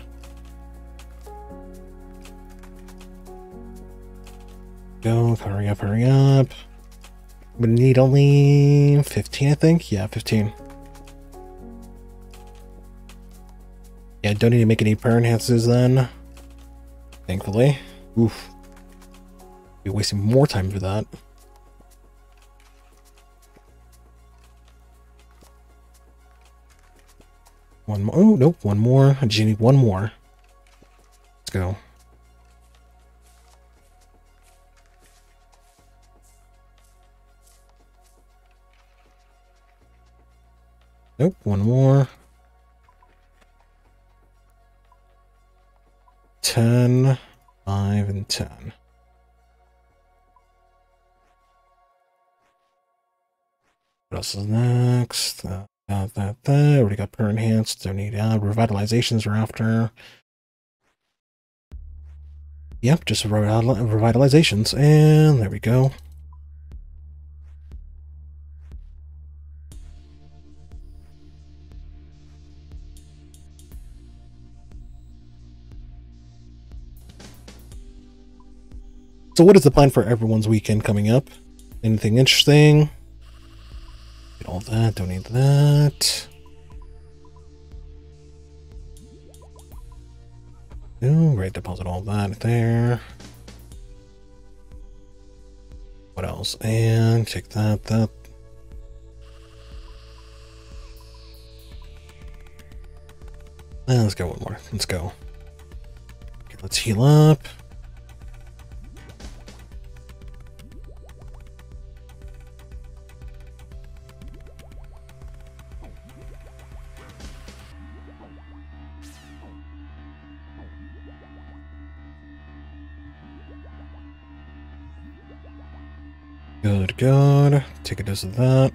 Go, hurry up, hurry up. We need only 15, I think. Yeah, 15. Yeah, don't need to make any prayer enhances then. Thankfully. Oof. Be wasting more time for that. One more. Oh, nope. One more. I just need one more. Let's go. Nope. One more. 10, 5, and 10. What else is next? Uh, that, that. Already got prayer enhanced. Don't need uh, revitalizations are after. Yep, just revitalizations. And there we go. So what is the plan for everyone's weekend coming up? Anything interesting? Get all that, don't need that. Oh, great, deposit all that there. What else? And take that, that. And let's go one more. Let's go. Okay, let's heal up. Good. Take a dose of that.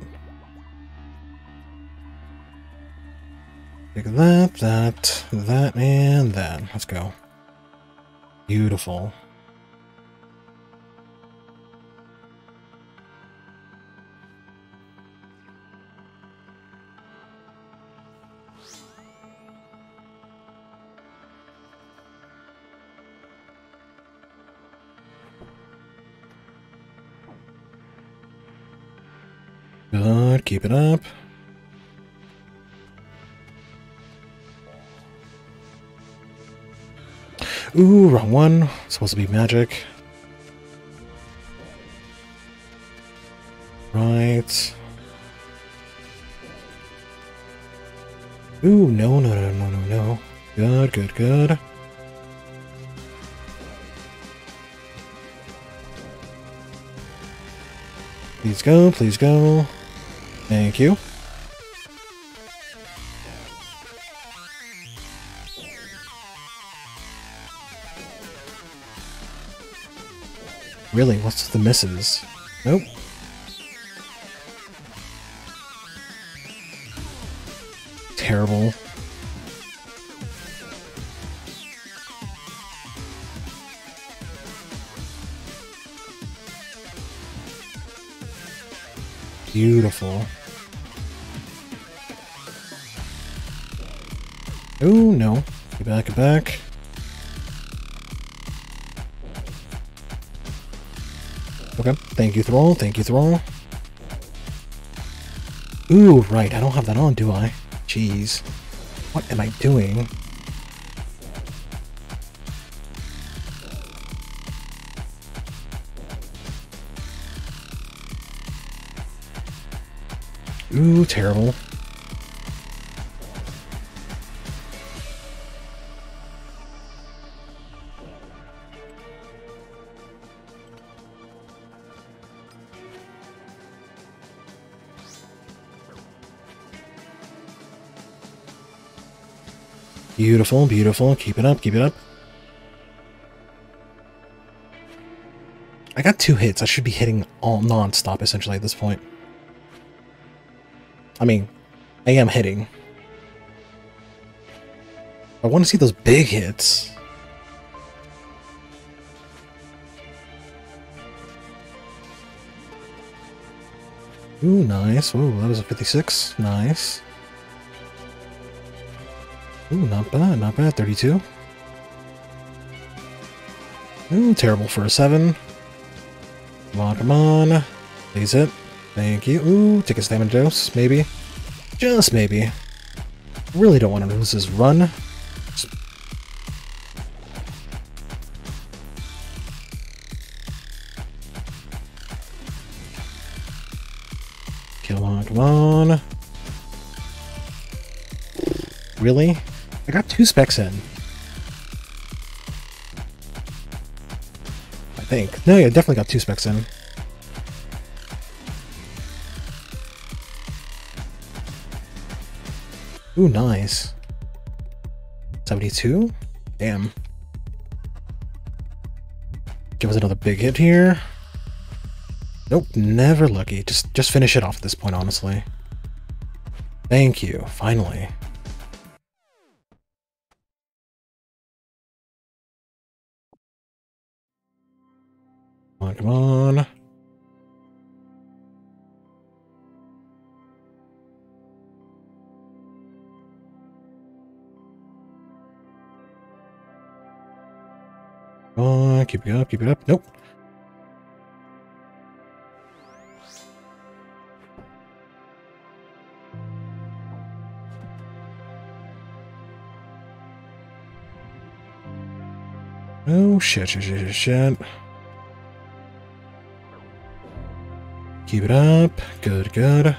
Take that, that, that, and that. Let's go. Beautiful. Keep it up. Ooh, wrong one. Supposed to be magic. Right. Ooh, no, no, no, no, no, no. Good, good, good. Please go, please go. Thank you. Really, what's the misses? Nope. Terrible. Beautiful. Oh, no. Get back, get back. Okay, thank you, Thrall. Thank you, Thrall. Ooh, right. I don't have that on, do I? Jeez. What am I doing? Ooh, terrible. Beautiful, beautiful. Keep it up, keep it up. I got two hits. I should be hitting all non-stop, essentially, at this point. I mean, I am hitting. I want to see those big hits. Ooh, nice. Ooh, that was a 56. Nice. Ooh, not bad, not bad. 32. Ooh, terrible for a 7. Come on, come on. Please hit. Thank you. Ooh, take a stamina dose, maybe. Just maybe. Really don't want to lose this run. Come on, come on. Really? I got two specs in. I think. No, yeah, definitely got two specs in. Ooh, nice. 72? Damn. Give us another big hit here. Nope, never lucky. Just just finish it off at this point, honestly. Thank you, finally. Keep it up, keep it up. Nope. Oh, shit, shit, shit, shit. Keep it up. Good, good.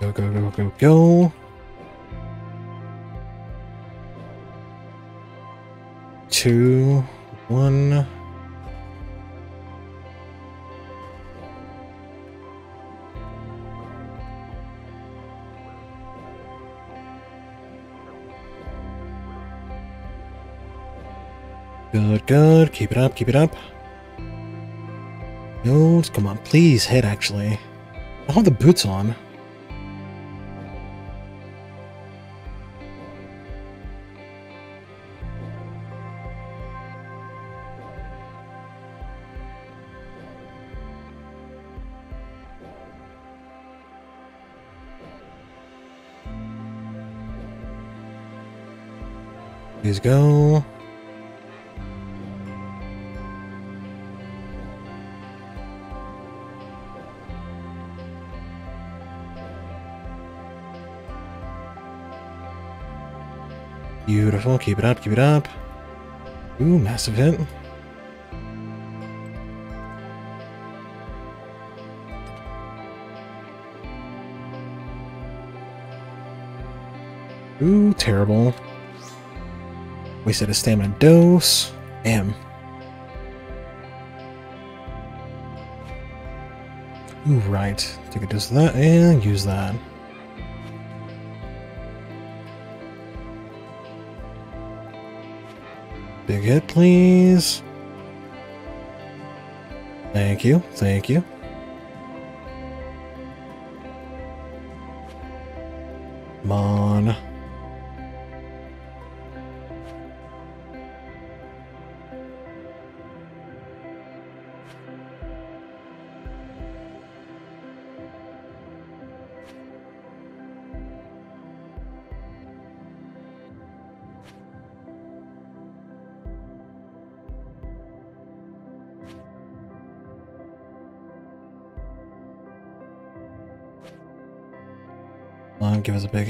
Go, go, go, go, go. Good. Keep it up, keep it up. No, come on, please hit, actually. I have the boots on. Please go. Beautiful. Keep it up. Keep it up. Ooh, massive hit. Ooh, terrible. Wasted a stamina dose. Damn. Ooh, right. Take a dose of that and use that. Big hit, please. Thank you. Thank you.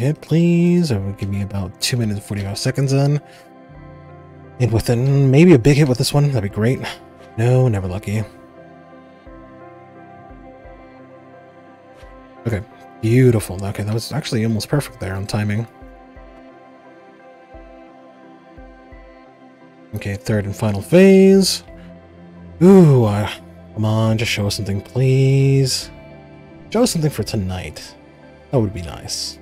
Hit, please. Or give me about 2 minutes and 45 seconds in. And within maybe a big hit with this one, that'd be great. No, never lucky. Okay, beautiful. Okay, that was actually almost perfect there on timing. Okay, third and final phase. Ooh, uh, come on, just show us something, please. Show us something for tonight. That would be nice.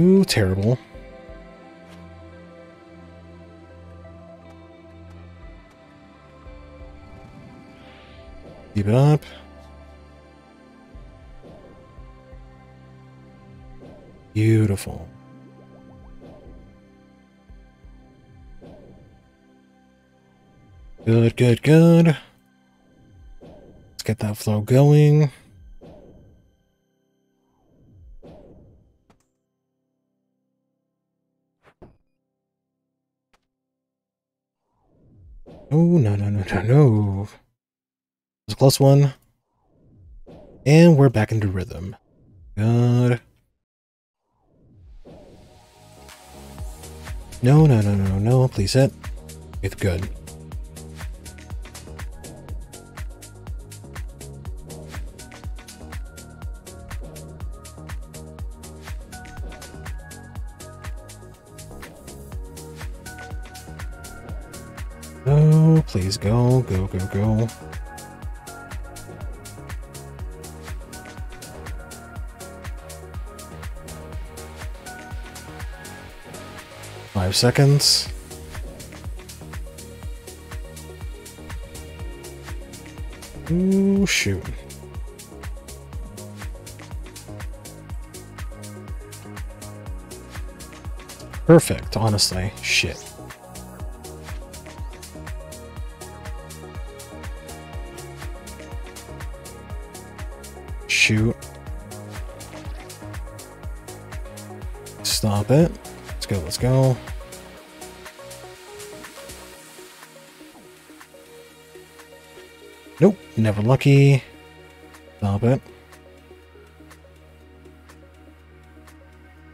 Ooh, terrible. Keep it up. Beautiful. Good, good, good. Let's get that flow going. Close one. And we're back into rhythm. Good. No, no, no, no, no, please hit. It's good. Oh, please go, go, go, go. Five seconds. Ooh, shoot. Perfect, honestly. Shit. Shoot. Stop it. Let's go, let's go. Never lucky. Stop it.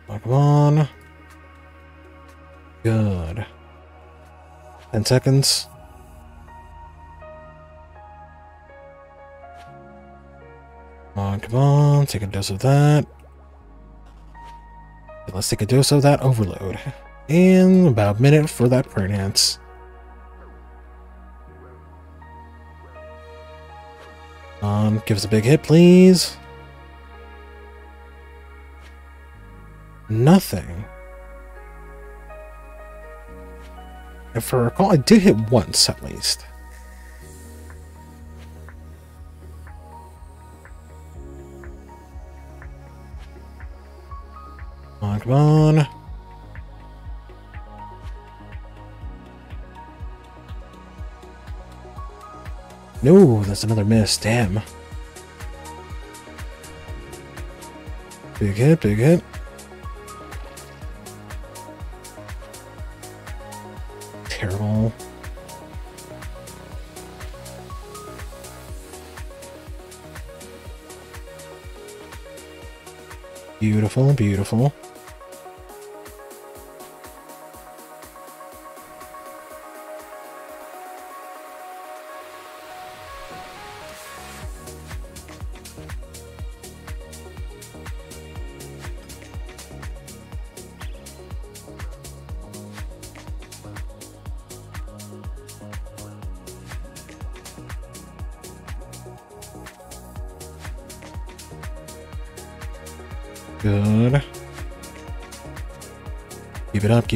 Oh, come on. Good. 10 seconds. Come on, come on. Take a dose of that. Let's take a dose of that overload. And about a minute for that prayer On, give us a big hit, please. Nothing. If I recall, I did hit once at least. No, that's another miss. Damn. Big hit, big hit. Terrible. Beautiful, beautiful.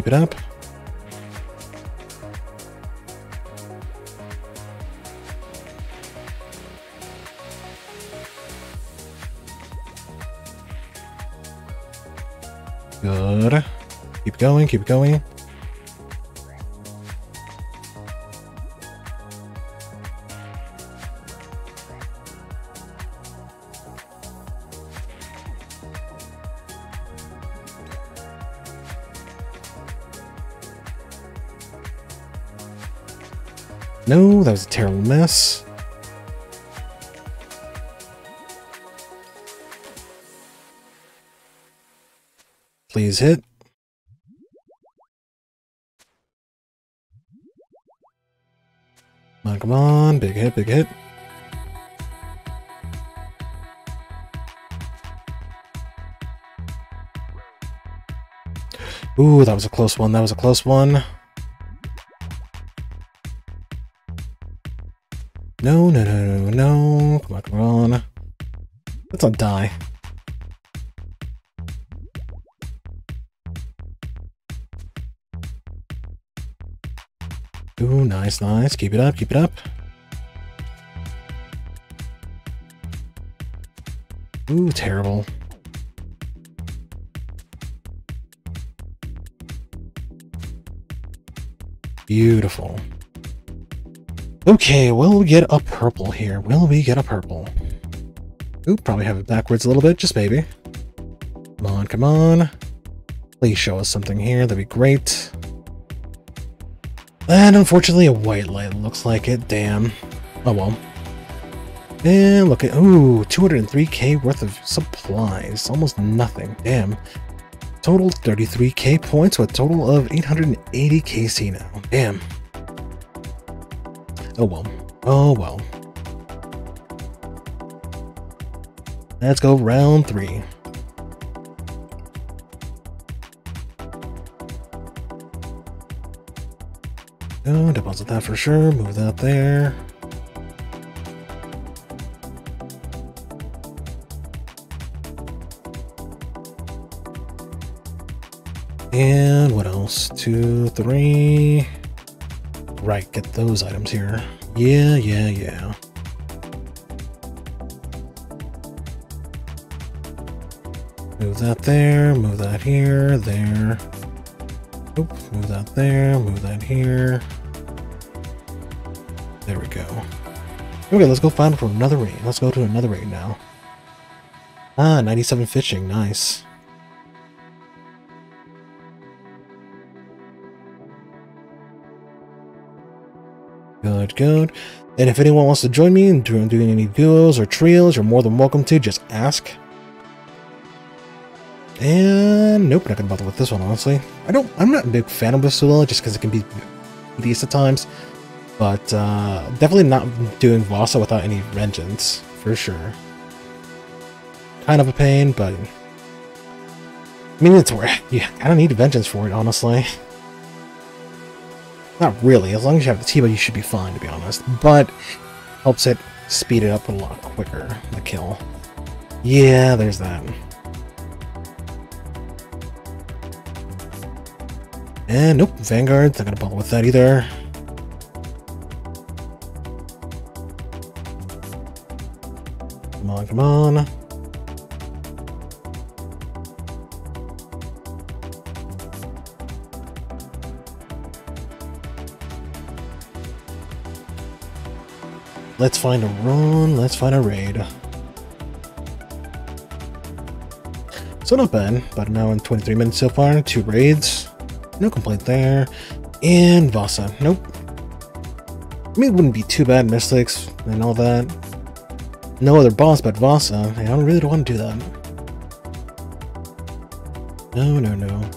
Keep it up. Good. Keep going, keep going. No, that was a terrible mess. Please hit. Come on, come on. Big hit, big hit. Ooh, that was a close one. That was a close one. No, no, no, no, no. Come on, come on. Let's not die. Ooh, nice, nice. Keep it up, keep it up. Ooh, terrible. Beautiful. Okay, will we get a purple here? Will we get a purple? Ooh, probably have it backwards a little bit, just maybe. Come on, come on. Please show us something here, that'd be great. And unfortunately a white light looks like it, damn. Oh well. And look at, ooh, 203k worth of supplies. Almost nothing, damn. Total 33k points with a total of 880 KC now, damn. Oh well. Oh well. Let's go round three. Oh, deposit that for sure. Move that there. And what else? Two, three. Right, get those items here. Yeah, yeah, yeah. Move that there, move that here, there. Oop, move that there, move that here. There we go. Okay, let's go find for another raid. Let's go to another raid now. Ah, 97 fishing, nice. Good. And if anyone wants to join me in doing, any duos or trios, you're more than welcome to. Just ask. And nope, not gonna bother with this one, honestly. I don't. I'm not a big fan of duo just because it can be tedious at times. But uh, definitely not doing Vasa without any vengeance for sure. Kind of a pain, but I mean it's where I don't need vengeance for it, honestly. Not really. As long as you have the T-bow, you should be fine, to be honest. But helps it speed it up a lot quicker, the kill. Yeah, there's that. And nope, Vanguard's not gonna bother with that either. Come on, come on. Let's find a run, let's find a raid. So not bad, about an hour and 23 minutes so far, two raids. No complaint there. And Vasa, nope. I mean, it wouldn't be too bad, Mystics and all that. No other boss but Vasa, and I don't really want to do that. No, no, no.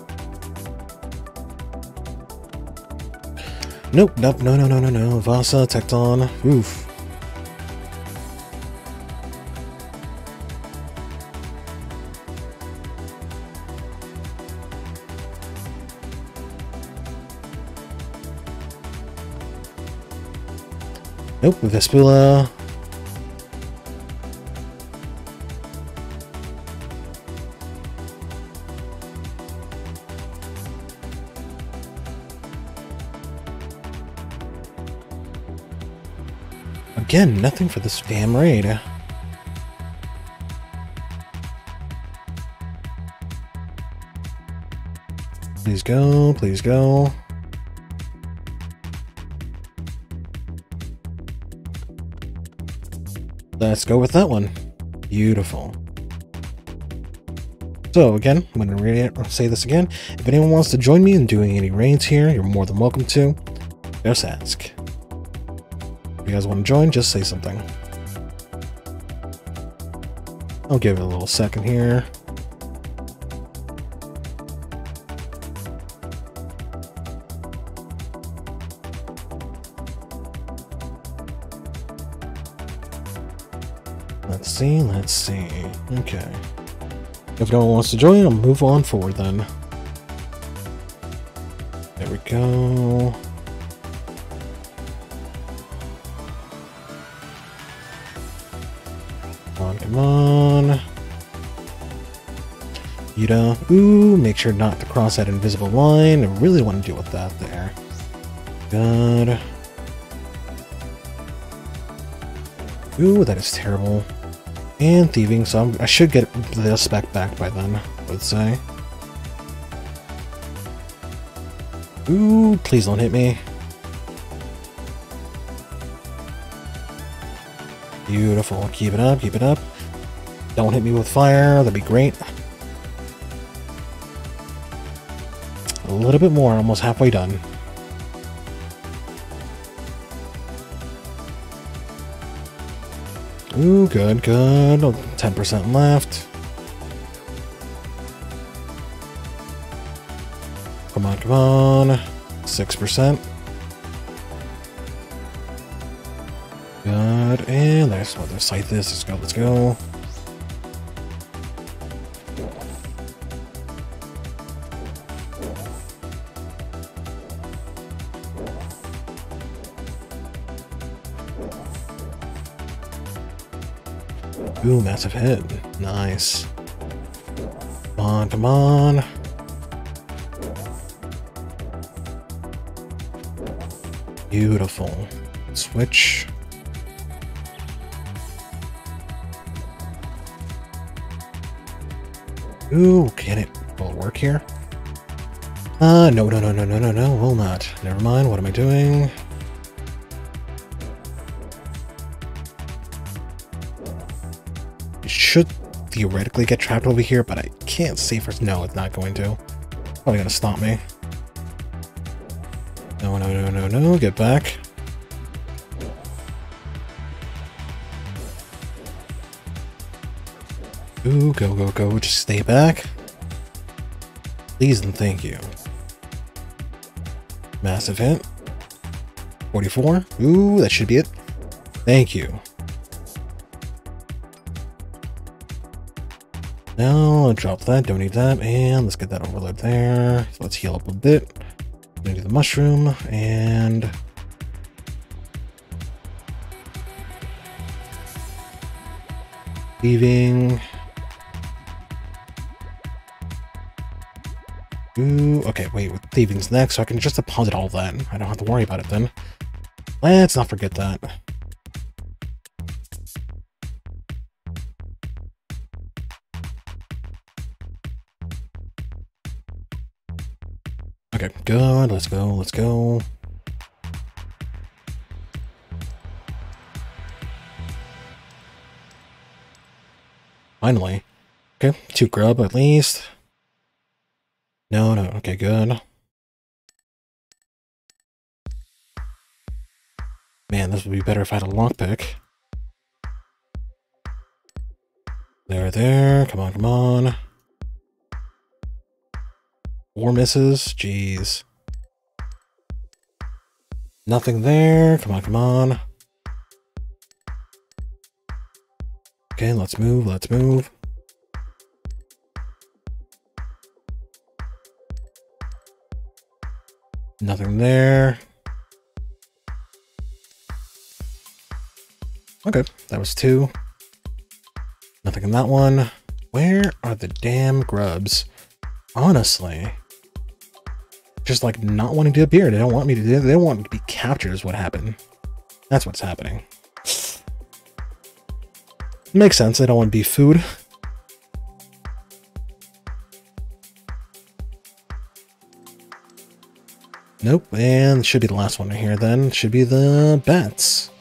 Nope, nope, no, no, no, no, no. Vasa, Tecton. Oof. Nope, Vespula. Again, nothing for this damn raid. Please go, please go. Let's go with that one. Beautiful. So again, I'm going to say this again. If anyone wants to join me in doing any raids here, you're more than welcome to. Just ask. If you guys want to join, just say something. I'll give it a little second here. See. Okay. If no one wants to join, I'll move on forward then. There we go. Come on, come on. Yuta. Ooh, make sure not to cross that invisible line. I really want to deal with that there. Good. Ooh, that is terrible. And thieving, so I'm, i should get the spec back by then, I would say. Ooh, please don't hit me. Beautiful. Keep it up, keep it up. Don't hit me with fire, that'd be great. A little bit more, almost halfway done. Ooh, good, good. 10% left. Come on, come on. 6%. Good, and there's what there's sight this. Let's go, let's go. Massive hit. Nice. Come on, come on. Beautiful. Switch. Ooh, can it will it work here? Uh, no, no, no, no, no, no, no, will not. Never mind, what am I doing? Should theoretically get trapped over here, but I can't say for... No, it's not going to. Probably gonna stop me. No, no, no, no, no, get back. Ooh, go, go, go, just stay back. Please and thank you. Massive hit. 44. Ooh, that should be it. Thank you. Now, drop that, don't need that, and let's get that overload there. So let's heal up a bit. Gonna do the mushroom, and... Leaving. Ooh, okay, wait, with thieving's next, so I can just deposit all that. I don't have to worry about it then. Let's not forget that. Good. Let's go. Let's go. Finally. Okay, two grub at least. No, no. Okay, good. Man, this would be better if I had a lockpick. There, there. Come on, come on. Four misses. Jeez. Nothing there. Come on, come on. Okay, let's move, let's move. Nothing there. Okay, that was two. Nothing in that one. Where are the damn grubs? Honestly. Just like not wanting to appear. They don't want me to They don't want me to be captured is what happened. That's what's happening. Makes sense. They don't want to be food. Nope, and should be the last one here then. Should be the bats.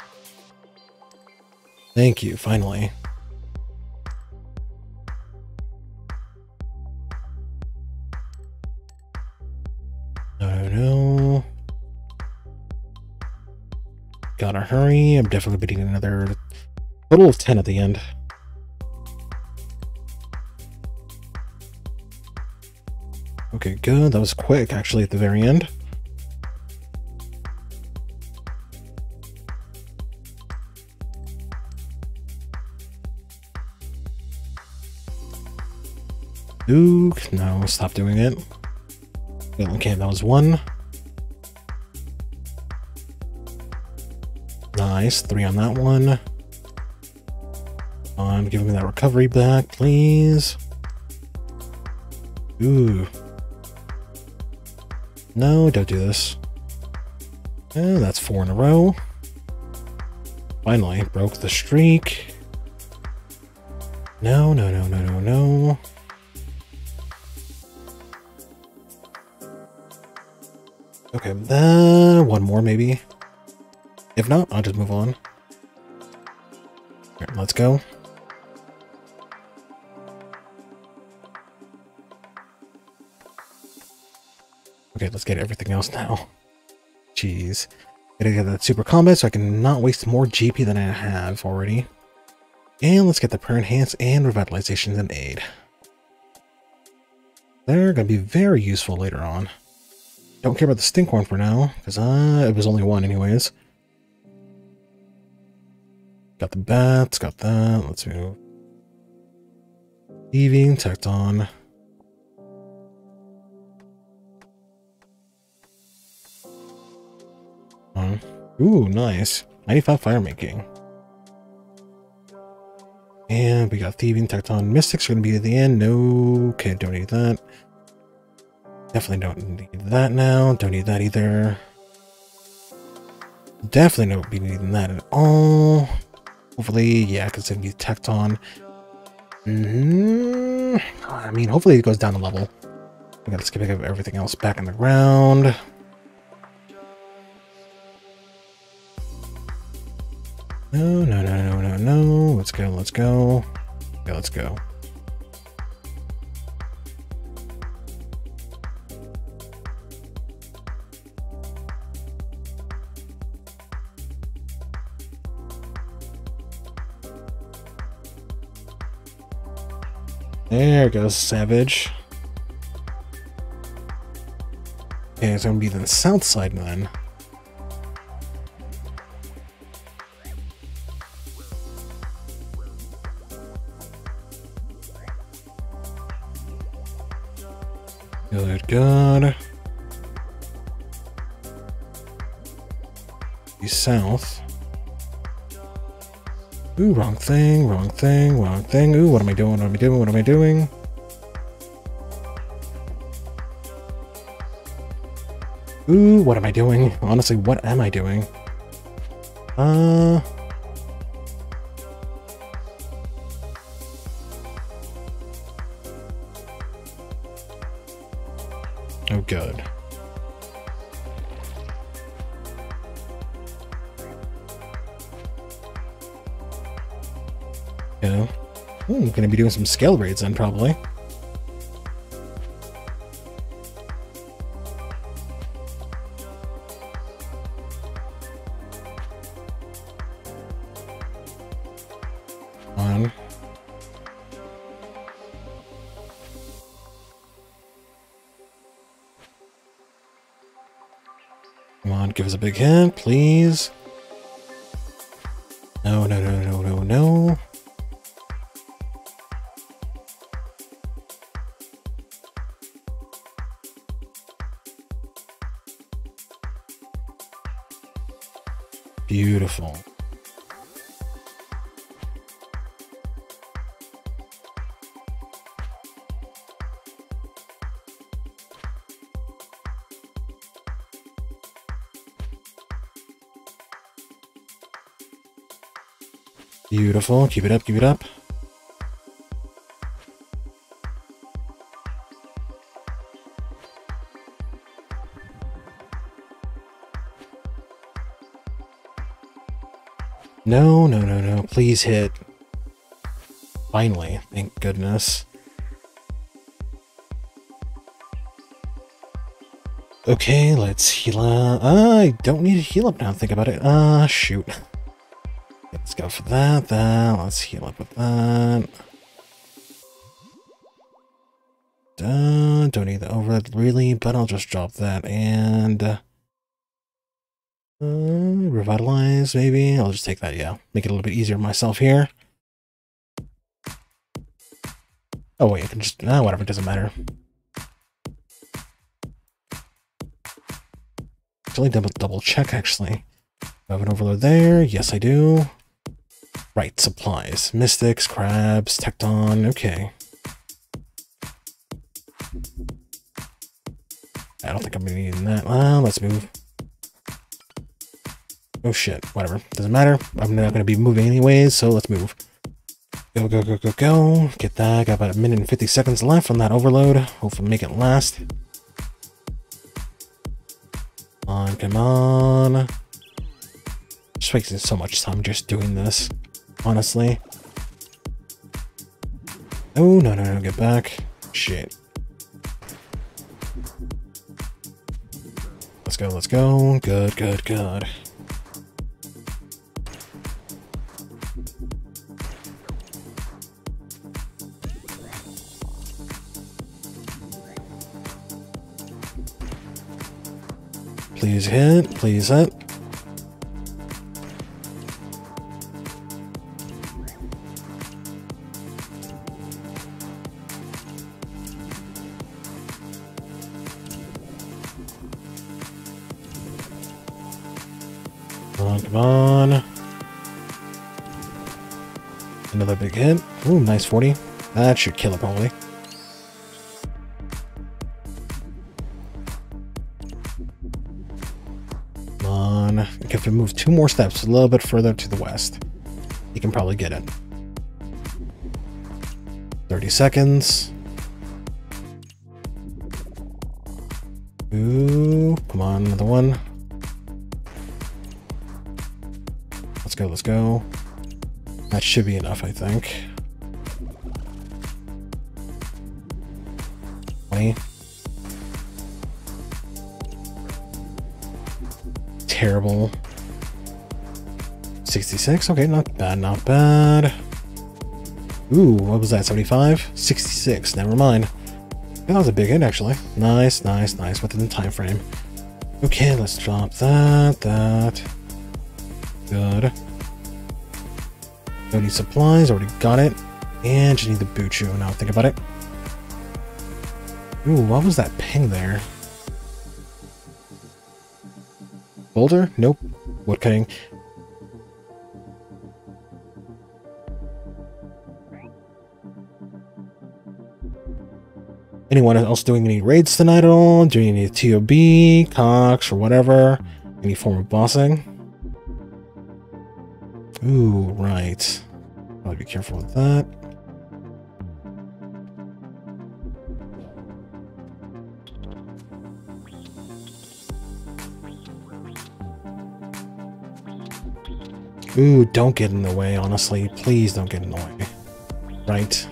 Thank you, finally. Hurry. I'm definitely beating another total of 10 at the end. Okay, good. That was quick, actually, at the very end. Duke, no, stop doing it. Okay, that was one. Nice, three on that one. On, give me that recovery back, please. Ooh. No, don't do this. And that's four in a row. Finally, broke the streak. No, no, no, no, no, no. Okay, then one more maybe. If not, I'll just move on. Here, let's go. Okay, let's get everything else now. Jeez. Gotta get that super combat so I can not waste more GP than I have already. And let's get the prayer enhance and revitalization and aid. They're gonna be very useful later on. Don't care about the stinkhorn for now, because uh, it was only one anyways. Got the bats, got that. Let's move. Thieving, Tecton. Uh, ooh, nice. 95 fire making. And we got Thieving, Tecton. Mystics are going to be at the end. No, okay, don't need that. Definitely don't need that now. Don't need that either. Definitely don't be needing that at all. Hopefully, yeah, because it'd be Tecton. Mm -hmm. I mean, hopefully it goes down a level. We gotta skip everything else back in the ground. No, no, no, no, no, no. Let's go, let's go. Yeah, let's go. There goes Savage. Okay, it's gonna be the south side then. Good, good. Be south. Ooh, wrong thing, wrong thing, wrong thing. Ooh, what am I doing? What am I doing? What am I doing? Ooh, what am I doing? Honestly, what am I doing? Uh... You know? Ooh, gonna be doing some scale raids then, probably. Come on, give us a big hint, please. Beautiful. Keep it up, keep it up. No, no, no, no. Please hit. Finally. Thank goodness. Okay, let's heal up. Uh, I don't need to heal up now. Think about it. Ah, uh, shoot. Go for that. That. Let's heal up with that. Don't need the overload really, but I'll just drop that and uh, revitalize maybe. I'll just take that. Yeah, make it a little bit easier myself here. Oh wait, I can just ah, whatever. Doesn't matter. Actually, double double check actually. I have an overload there. Yes, I do. Right, supplies. Mystics, crabs, Tecton, okay. I don't think I'm gonna need that. Well, let's move. Oh shit, whatever. Doesn't matter. I'm not gonna be moving anyways, so let's move. Go, go, go, go, go. Get that. Got about a minute and 50 seconds left on that overload. Hopefully make it last. Come on, come on. Just wasting so much time just doing this honestly. Oh, no, no, no, get back. Shit. Let's go, let's go. Good, good, good. Please hit, please hit. Nice 40. That should kill it probably. Come on. Have to move two more steps a little bit further to the west. You can probably get it. 30 seconds. Ooh, come on, another one. Let's go, let's go. That should be enough, I think. Terrible. 66? Okay, not bad, not bad. Ooh, what was that, 75? 66, never mind. That was a big hit, actually. Nice, nice, nice, within the time frame. Okay, let's drop that, that. Good. Don't need supplies, already got it. And just need the Buchu, now think about it. Ooh, what was that ping there? Boulder? Nope. Wood cutting. Anyone else doing any raids tonight at all? Doing any TOB, Cox, or whatever? Any form of bossing? Ooh, right. Probably be careful with that. Ooh, don't get in the way, honestly. Please don't get in the way. Right.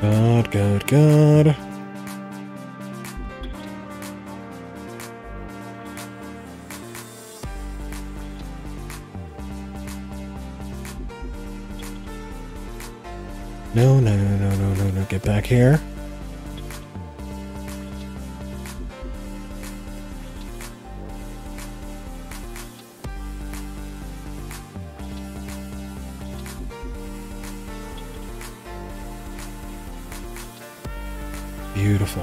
Good, good, good. Back here. Beautiful.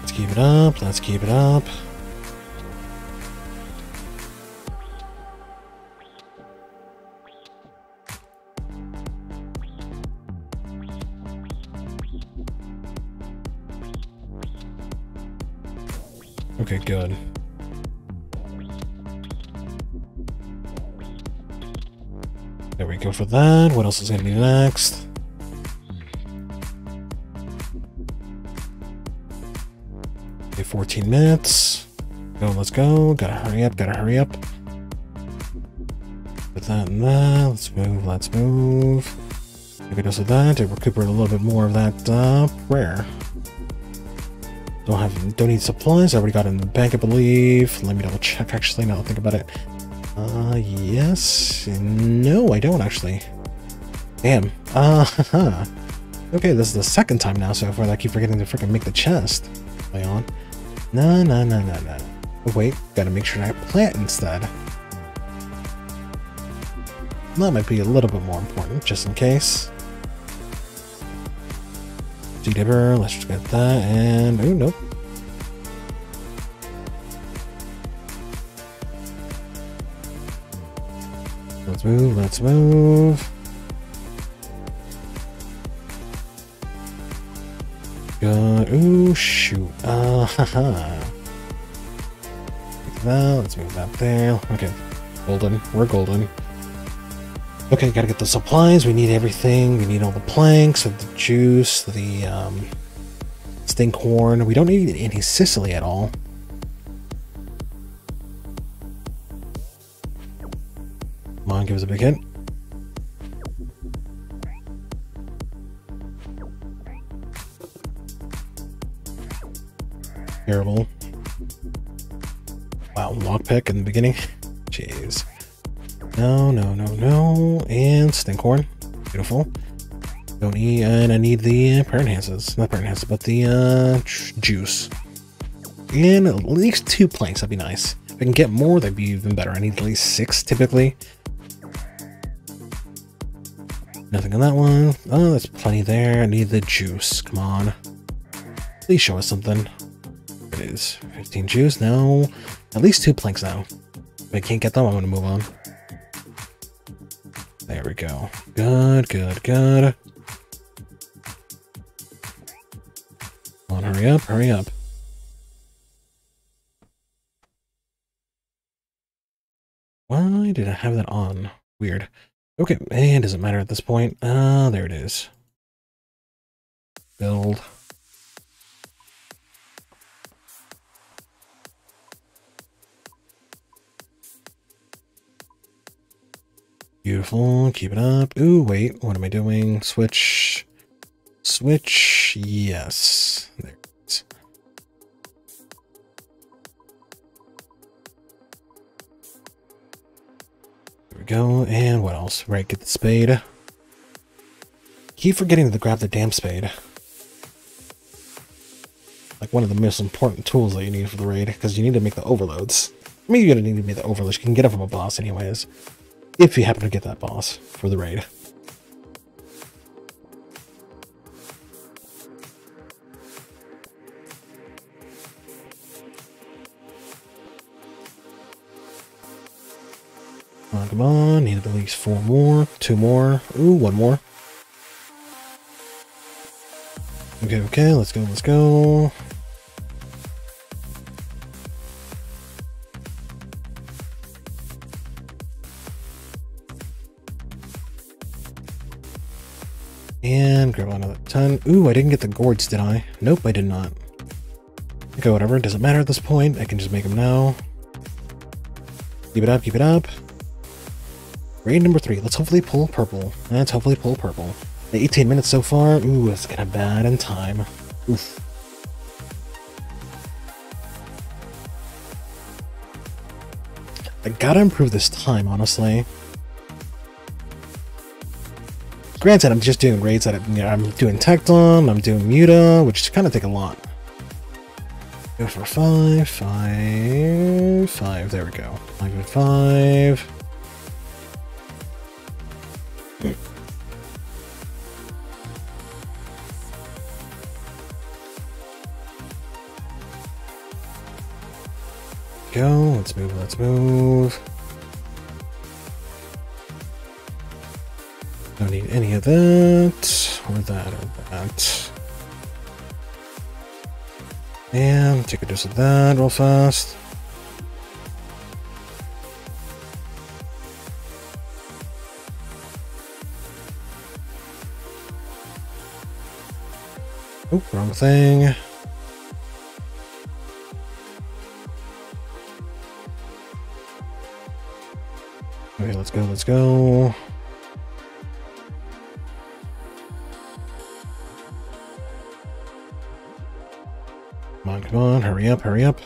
Let's keep it up. Let's keep it up. That. What else is going to be next? Okay, 14 minutes. Go, let's go. Gotta hurry up, gotta hurry up. Put that in there. Let's move, let's move. Maybe just with that to recuperate a little bit more of that uh, prayer. Don't have, don't need supplies. I already got in the bank, I believe. Let me double check, actually, now think about it. Uh, yes. No, I don't, actually. Damn. Uh, -huh. Okay, this is the second time now so far that I keep forgetting to freaking make the chest. Play on. No, no, no, no, no. Oh, wait, gotta make sure I plant instead. That might be a little bit more important, just in case. Dipper, let's just get that, and oh nope. Move, let's move. Ooh, shoot. Uh, haha. that, let's move that there. Okay, golden. We're golden. Okay, gotta get the supplies. We need everything. We need all the planks, the juice, the um, stinkhorn. We don't need any cicely at all. On, give us a big hit. Terrible. Wow, lockpick in the beginning. Jeez. No, no, no, no. And Stinkhorn. Beautiful. Don't need, and I need the prayer enhances. Not prayer enhances, but the uh, juice. And at least two planks, that'd be nice. If I can get more, that'd be even better. I need at least six, typically. Nothing on that one. Oh, that's plenty there. I need the juice. Come on. Please show us something. It is. 15 juice. No. At least two planks now. If I can't get them, I'm going to move on. There we go. Good, good, good. Come on, hurry up, hurry up. Why did I have that on? Weird. Okay, and doesn't matter at this point? Ah, uh, there it is. Build. Beautiful. Keep it up. Ooh, wait. What am I doing? Switch. Switch. Yes. There go. And what else? Right, get the spade. Keep forgetting to grab the damn spade. Like one of the most important tools that you need for the raid, because you need to make the overloads. I mean, you're gonna need to make the overloads. You can get it from a boss anyways if you happen to get that boss for the raid. Come on, come on. Need at least four more. Two more. Ooh, one more. Okay, okay. Let's go, let's go. And grab another ton. Ooh, I didn't get the gourds, did I? Nope, I did not. Okay, whatever. It doesn't matter at this point. I can just make them now. Keep it up, keep it up. Raid number three. Let's hopefully pull purple. Let's hopefully pull purple. 18 minutes so far. Ooh, it's kind of bad in time. Oof. I gotta improve this time, honestly. Granted, I'm just doing raids that you know, I'm doing Tekton, I'm doing Muta, which kind of take a lot. Go for five, five, five. There we go. Five and five. Go. Let's move. Let's move. Don't need any of that, or that, or that. And take a dose of that real fast. Oh, wrong thing. Okay, let's go, let's go. Come on, come on, hurry up, hurry up.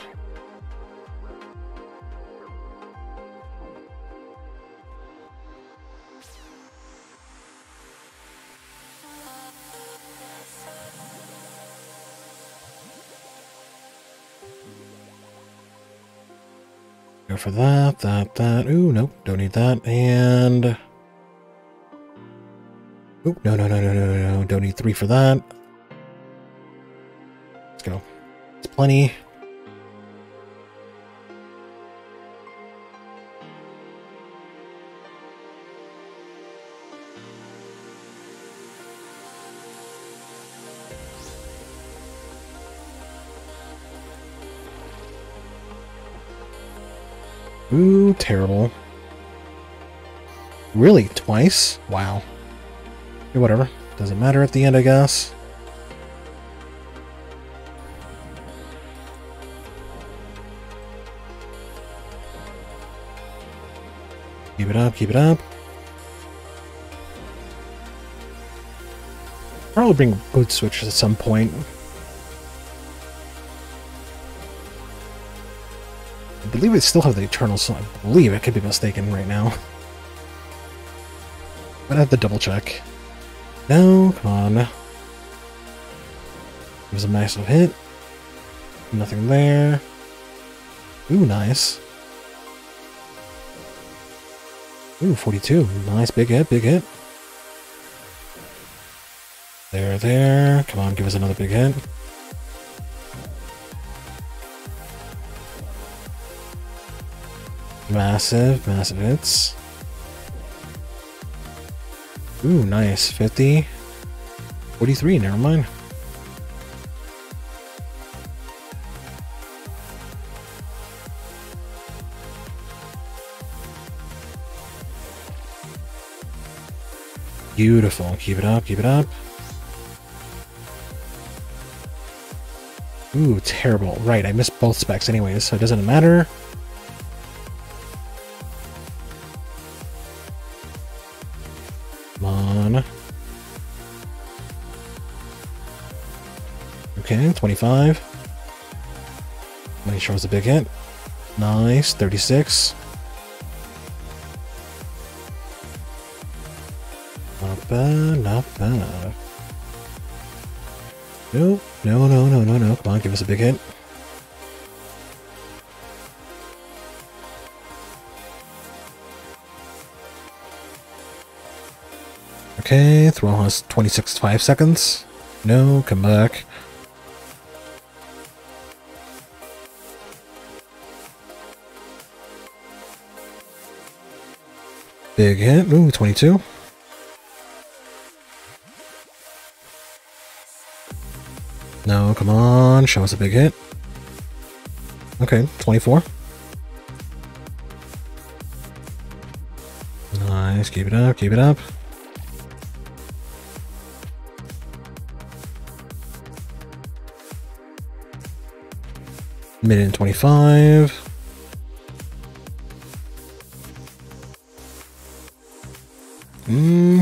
Go for that, that, that. Ooh, nope, don't need that. And... Ooh, no, no, no, no, no, no, don't need three for that. Let's go. It's plenty. Ooh, terrible. Really? Twice? Wow. Whatever. Doesn't matter at the end, I guess. Keep it up, keep it up. Probably bring boot switches at some point. Believe we still have the Eternal Soul. I believe I could be mistaken right now. But I have to double check. No, come on. It was a massive hit. Nothing there. Ooh, nice. Ooh, 42. Nice, big hit, big hit. There, there. Come on, give us another big hit. Massive, massive hits. Ooh, nice. 50. 43, never mind. Beautiful. Keep it up, keep it up. Ooh, terrible. Right, I missed both specs anyways, so it doesn't matter. 25. Make sure it's a big hit. Nice, 36. Not bad, not bad. No, no, no, no, no, no. Come on, give us a big hit. Okay, throw has 26 5 seconds. No, come back. Big hit. Ooh, 22. No, come on. Show us a big hit. Okay, 24. Nice. Keep it up. Keep it up. Minute and 25.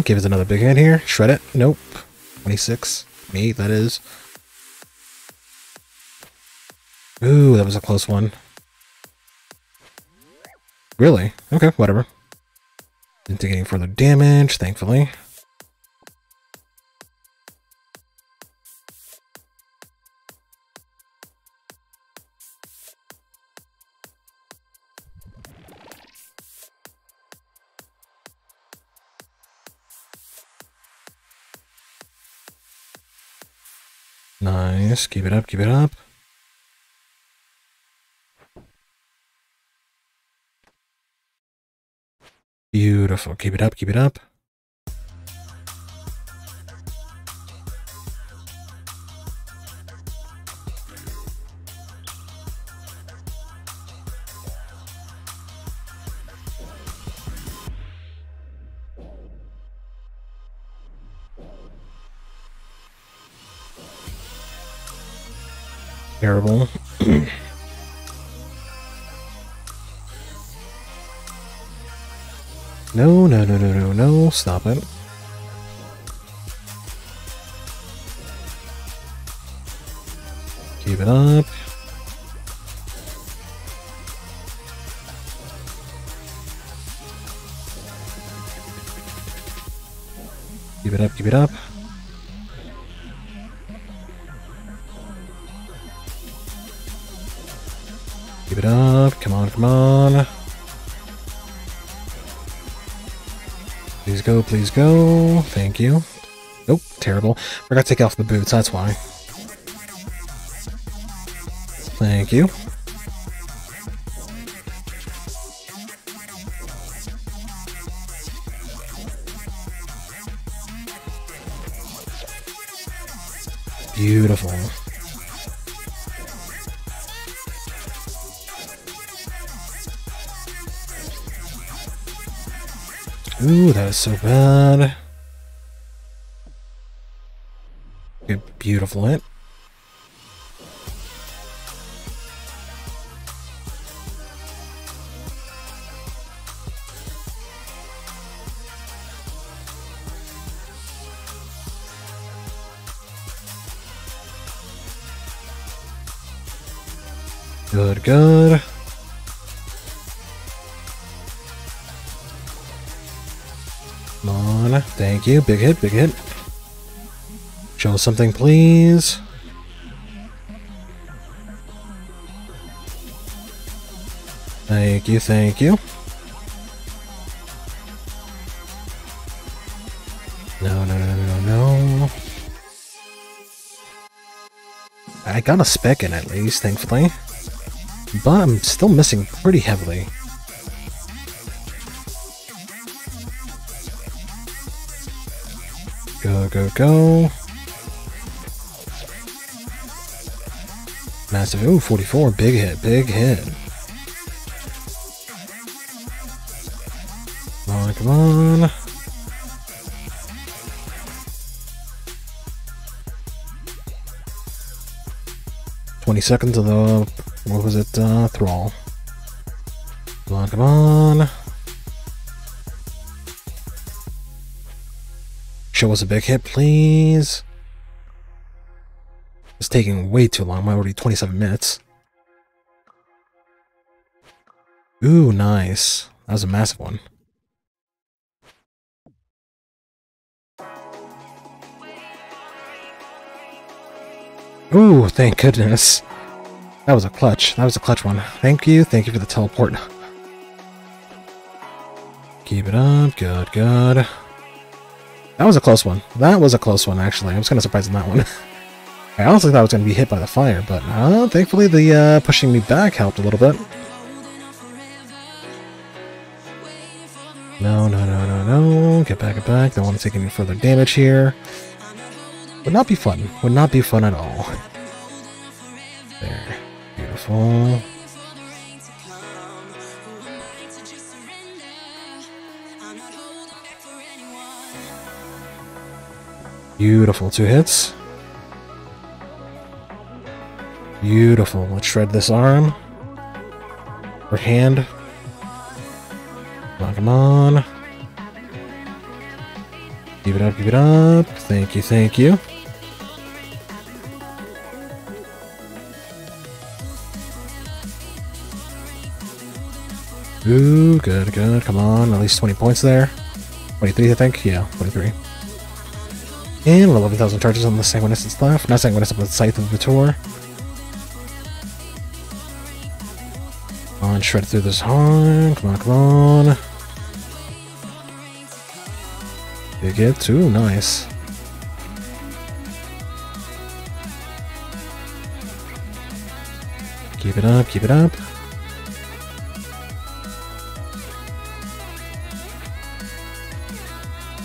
Give us another big hit here. Shred it. Nope. 26. Me, that is. Ooh, that was a close one. Really? Okay, whatever. Didn't take any further damage, thankfully. Keep it up, keep it up. Beautiful. Keep it up, keep it up. No, no, no, no, no. Stop it. Keep it up. Keep it up, keep it up. Please go. Thank you. Nope, terrible. Forgot to take off the boots, that's why. Thank you. That is so bad. Good, beautiful hit. Thank you. Big hit, big hit. Show something, please. Thank you, thank you. No, no, no, no, no. I got a spec in at least, thankfully. But I'm still missing pretty heavily. Go, go. Massive. Ooh, 44. Big hit, big hit. Come on, come on. Twenty seconds of the what was it? Uh, thrall. Come on, come on. Show us a big hit, please. It's taking way too long. I'm already 27 minutes. Ooh, nice. That was a massive one. Ooh, thank goodness. That was a clutch. That was a clutch one. Thank you. Thank you for the teleport. Keep it up. Good, good. That was a close one. That was a close one, actually. I was kind of surprised on that one. I honestly thought I was going to be hit by the fire, but uh, thankfully the uh, pushing me back helped a little bit. No, no, no, no, no. Get back, get back. Don't want to take any further damage here. Would not be fun. Would not be fun at all. There. Beautiful. Beautiful. Two hits. Beautiful. Let's shred this arm. Or hand. Come on, come on. Keep it up, keep it up. Thank you, thank you. Ooh, good, good. Come on, at least 20 points there. 23, I think. Yeah, 23. And 11,000 charges on the Sanguinescence left. Not Sanguinescence, but Scythe of Vitur. Come on, shred through this horn. Come on, come on. Big hit too, nice. Keep it up, keep it up.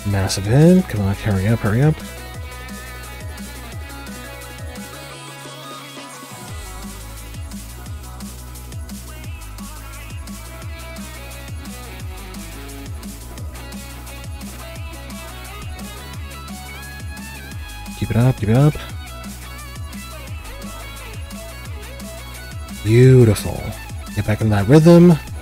Massive hit. Come on, hurry up, hurry up. That rhythm.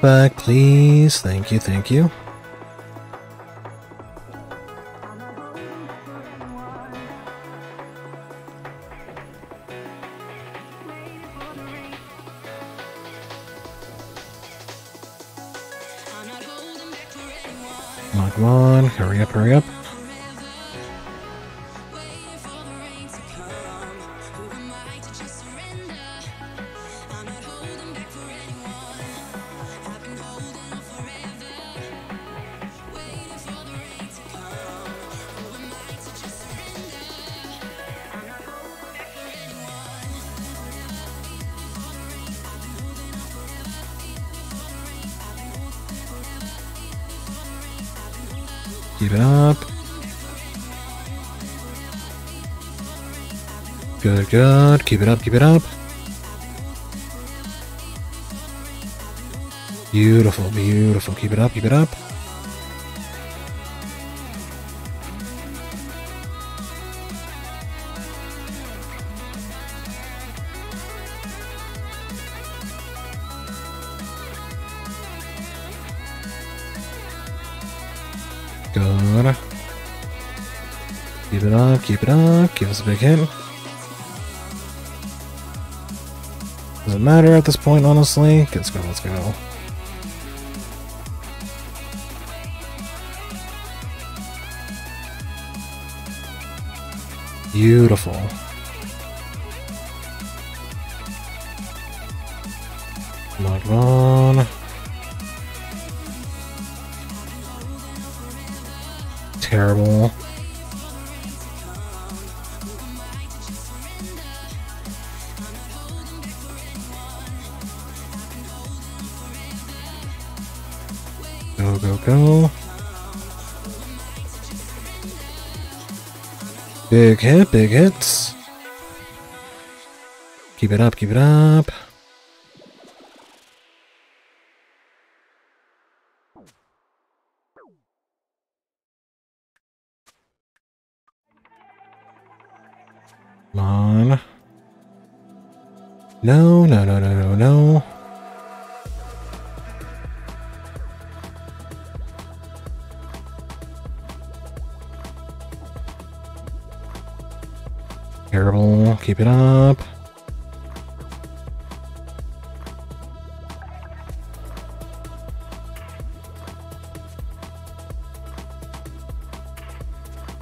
Back, please. Thank you, thank you. Good. Keep it up, keep it up. Beautiful, beautiful. Keep it up, keep it up. Good. Keep it up, keep it up. Give us a big hit. Doesn't matter at this point, honestly. Let's go, let's go. Beautiful. Come on. Terrible. Big hit, big hits. Keep it up, keep it up. Keep it up.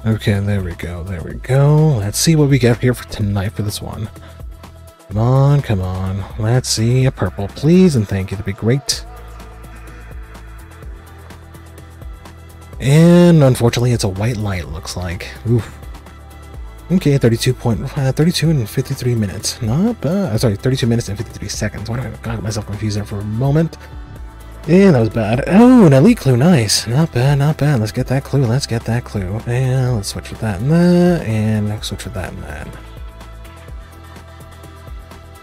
Okay, there we go, there we go. Let's see what we get here for tonight for this one. Come on, come on. Let's see a purple, please, and thank you. That'd be great. And unfortunately, it's a white light, looks like. Oof. Okay, 32 point, uh, 32 and 53 minutes. Not bad. Uh, sorry, 32 minutes and 53 seconds. Why did I got myself confused there for a moment? And that was bad. Oh, an elite clue. Nice. Not bad, not bad. Let's get that clue. Let's get that clue. And let's switch with that and that. And switch with that and that.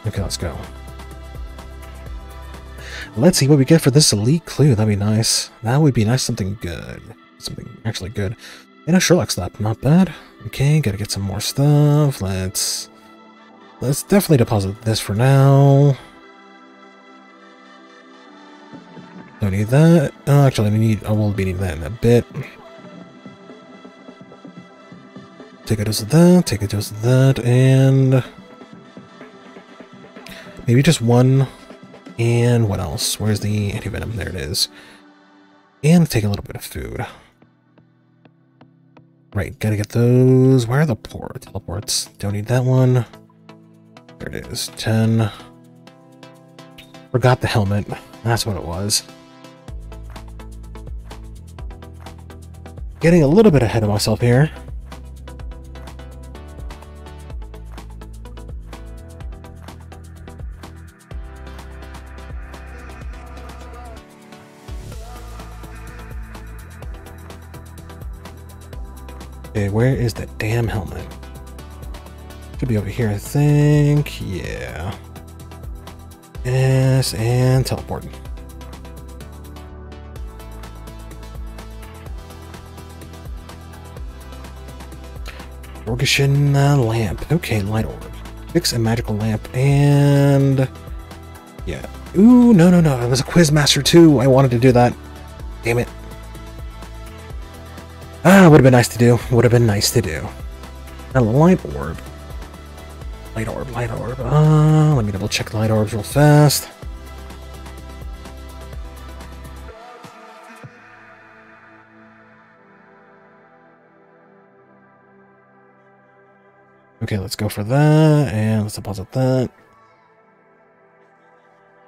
Okay, let's go. Let's see what we get for this elite clue. That'd be nice. That would be nice. Something good. Something actually good. And a Sherlock slap. Not bad. Okay, gotta get some more stuff. Let's... Let's definitely deposit this for now. Don't need that. Oh, actually, I need. I will be needing that in a bit. Take a dose of that. Take a dose of that, and maybe just one And what else? Where's the anti-venom? There it is. And take a little bit of food. Right, gotta get those. Where are the port teleports? Don't need that one. There it is. 10. Forgot the helmet. That's what it was. Getting a little bit ahead of myself here. Okay, where is the damn helmet? Should be over here, I think. Yeah. Yes, and teleport. Orgashin uh, lamp. Okay, light orb. Fix a magical lamp and yeah. Ooh, no, no, no. It was a Quizmaster too. I wanted to do that. Damn it. Ah, would have been nice to do. Would have been nice to do. A light orb. Light orb, light orb. Uh, let me double check light orbs real fast. Okay, let's go for that, and let's deposit that.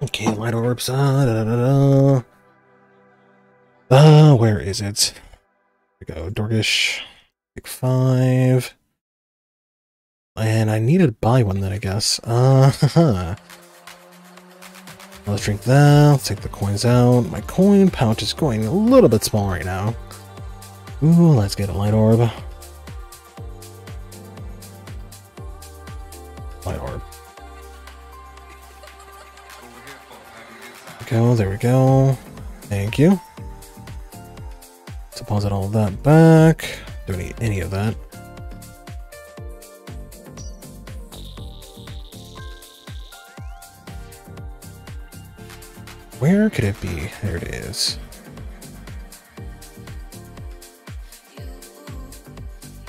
Okay, light orbs. Uh, da, da, da, da. Uh, where is it? We go. Dorgish. Pick five. And I need to buy one then, I guess. Uh, Let's drink that. Let's take the coins out. My coin pouch is going a little bit small right now. Ooh, let's get a light orb. Light orb. Go, there we go. Thank you. Deposit all that back. Don't need any of that. Where could it be? There it is.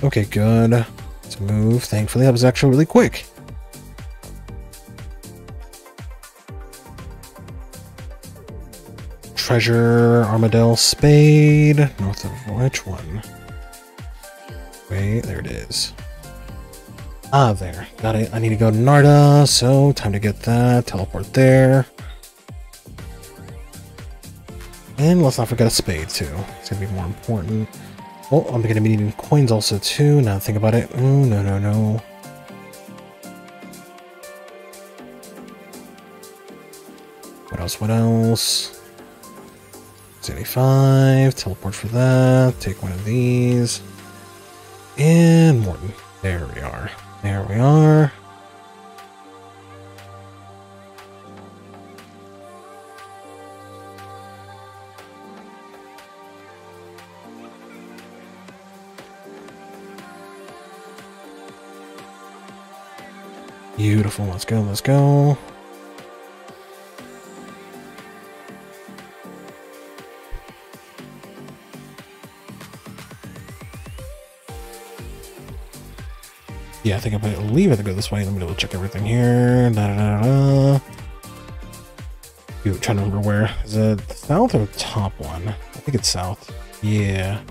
Okay, good. Let's move. Thankfully, that was actually really quick. Treasure, Armadale, Spade. North of which one? Wait, there it is. Ah, there. Got it. I need to go to Narda, so time to get that. Teleport there. And let's not forget a spade, too. It's gonna be more important. Oh, I'm gonna be needing coins also, too. Now think about it. Oh, no, no, no. What else? What else? 75. Teleport for that. Take one of these. And Morton. There we are. There we are. Beautiful. Let's go. Let's go. Yeah, I think I believe I to go this way. Let me double check everything here. Da, da, da. You trying to remember where? Is it south or top one? I think it's south. Yeah.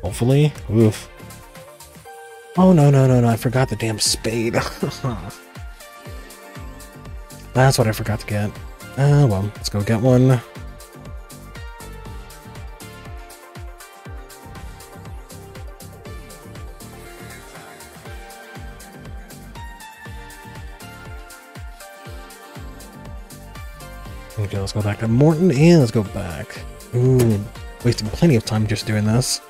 Hopefully. Oof. Oh, no, no, no, no. I forgot the damn spade. That's what I forgot to get. Uh, well, let's go get one. Let's go back to Morton and let's go back. Ooh, wasting plenty of time just doing this.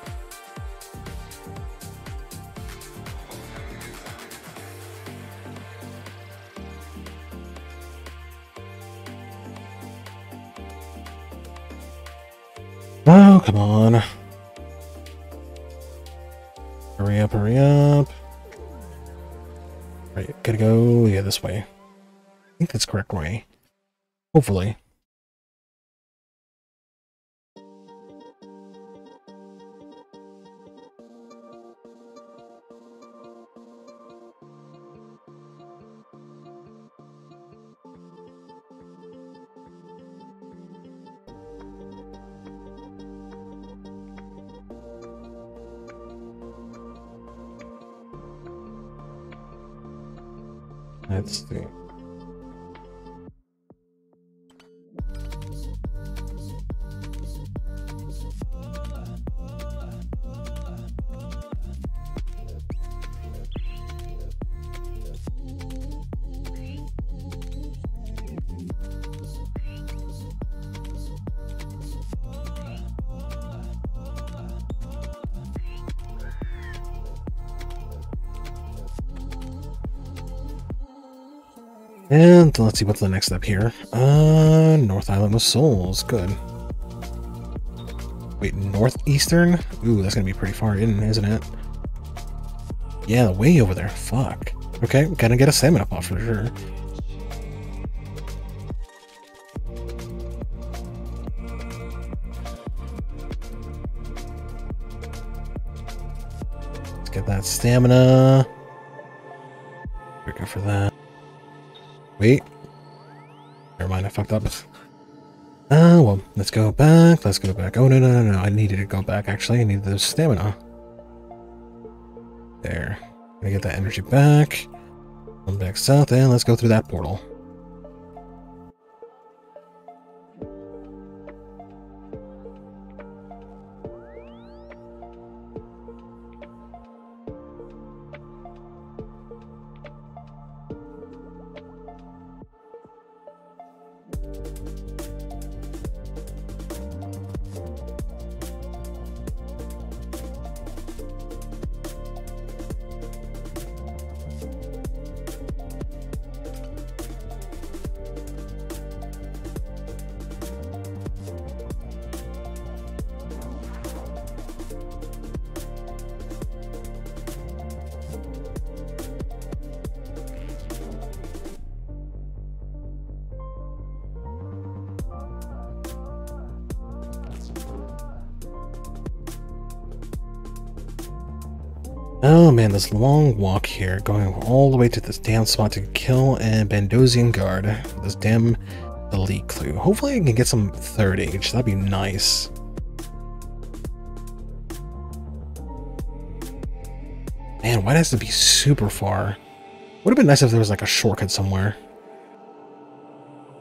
Oh, come on. Hurry up, hurry up. Right, gotta go, yeah, this way. I think that's correct way. Hopefully. See what's the next step here. Uh, North Island of Souls. Good. Wait, Northeastern? Ooh, that's gonna be pretty far in, isn't it? Yeah, way over there. Fuck. Okay, gotta get a salmon up off for sure. Let's get that stamina. Fucked up. Ah, uh, well, let's go back. Let's go back. Oh, no, no, no, no. I needed to go back, actually. I needed the stamina. There. Gonna get that energy back. Come back south, and let's go through that portal. Oh man, this long walk here, going all the way to this damn spot to kill a Bandosian guard. This damn elite clue. Hopefully I can get some third age. That'd be nice. Man, why does it be super far? Would have been nice if there was like a shortcut somewhere.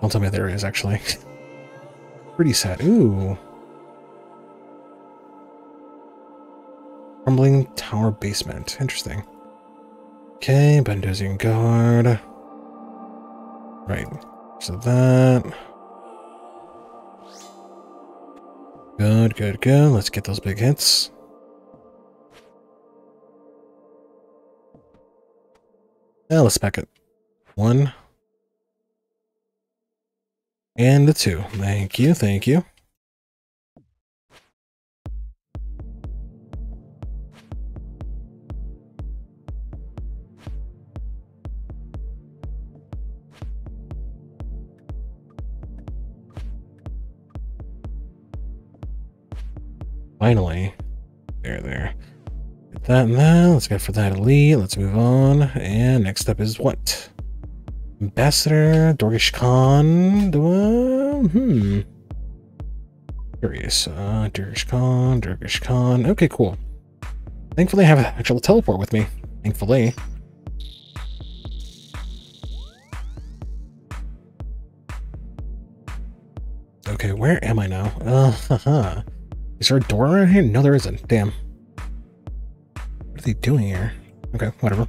Don't tell me there is, actually. Pretty sad. Ooh. Crumbling tower basement. Interesting. Okay, Bandosian guard. Right. So that. Good, good, good. Let's get those big hits. Now let's pack it. One. And the two. Thank you, thank you. Finally. There, there. Get that and that. Let's go for that elite. Let's move on. And next up is what? Ambassador Dorgesh-Kaan. Uh, hmm. Curious. Uh, Dorgesh-Kaan, Durgish Khan. Okay, cool. Thankfully, I have an actual teleport with me. Thankfully. Okay, where am I now? Uh, haha. Is there a door around here? No, there isn't. Damn. What are they doing here? Okay, whatever.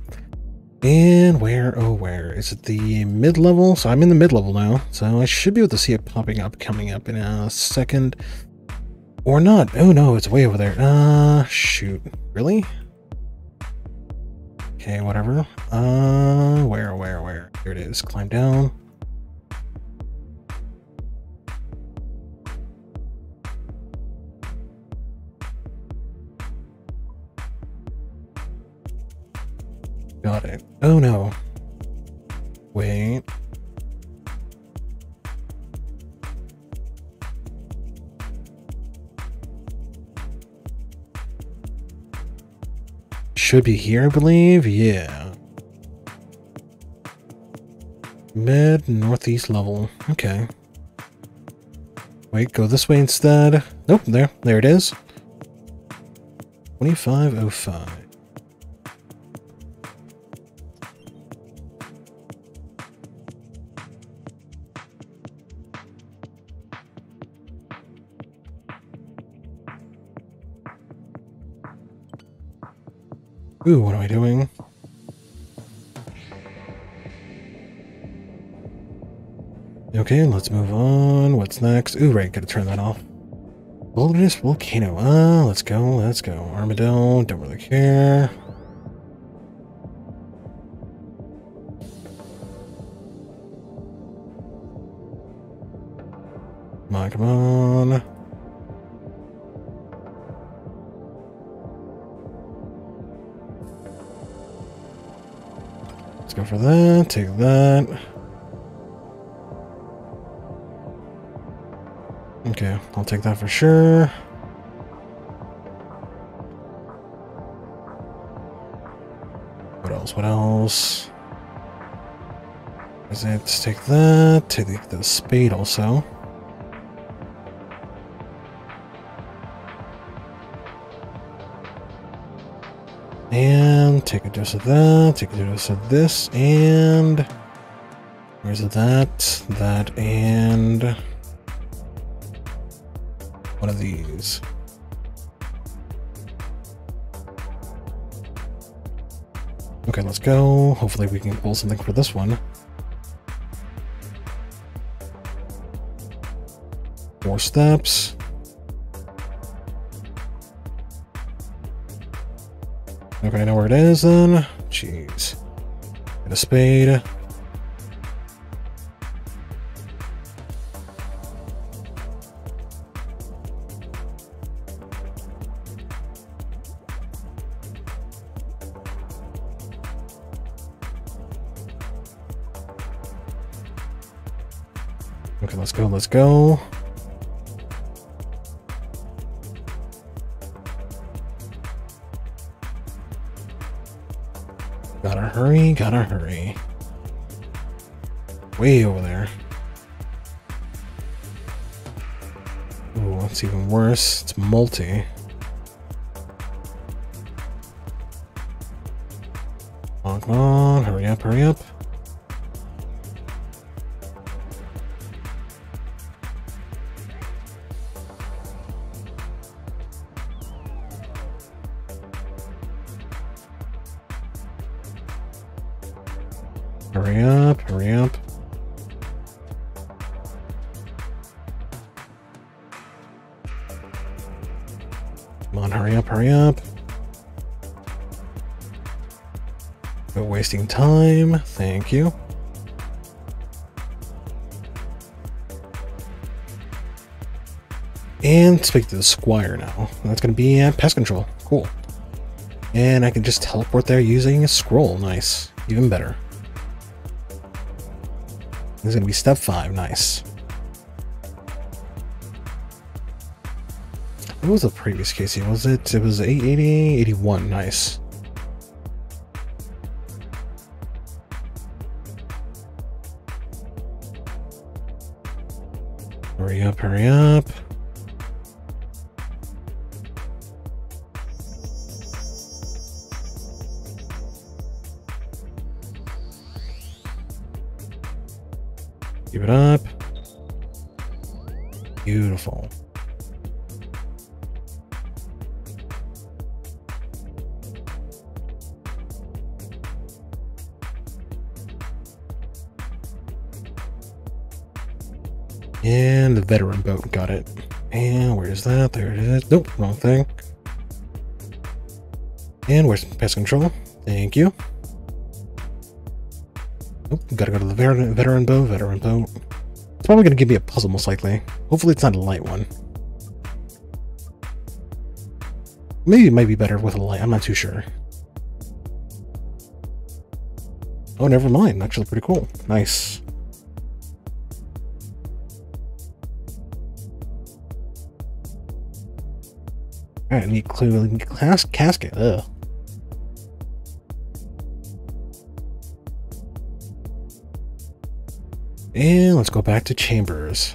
And where, oh where? Is it the mid-level? So I'm in the mid-level now, so I should be able to see it popping up, coming up in a second. Or not. Oh no, it's way over there. Uh, shoot. Really? Okay, whatever. Uh, where, where, where? Here it is. Climb down. Got it. Oh no. Wait. Should be here, I believe. Yeah. Mid northeast level. Okay. Wait, go this way instead. Nope, there. There it is. 2505. Ooh, what am I doing? Okay, let's move on. What's next? Ooh, right, gotta turn that off. Wilderness Volcano. Ah, let's go, let's go. Armadillo, don't really care. Come on. Go for that, take that. Okay, I'll take that for sure. What else? What else? Is it? Let's take that. Take the spade also. And take a dose of that, take a dose of this, and where's that, that, and one of these. Okay, let's go. Hopefully we can pull something for this one. Four steps. Okay, I know where it is then. Jeez. Get a spade. Okay, let's go, let's go. Hurry, gotta hurry. Way over there. Ooh, that's even worse. It's multi. Come on, hurry up, hurry up. Wasting time. Thank you. And speak to the squire now. That's going to be at pest control. Cool. And I can just teleport there using a scroll. Nice. Even better. This is going to be step five. Nice. What was the previous KC? Was it? It was 880, 81. Nice. Keep it up. Beautiful. And the veteran boat got it. And where's that? There it is. Nope, wrong thing. And where's pest control? Thank you. Nope, gotta go to the veteran, veteran boat, veteran boat. It's probably gonna give me a puzzle most likely. Hopefully it's not a light one. Maybe it might be better with a light, I'm not too sure. Oh, never mind. Actually pretty cool. Nice. Alright, need clearly class casket. Ugh. And let's go back to chambers.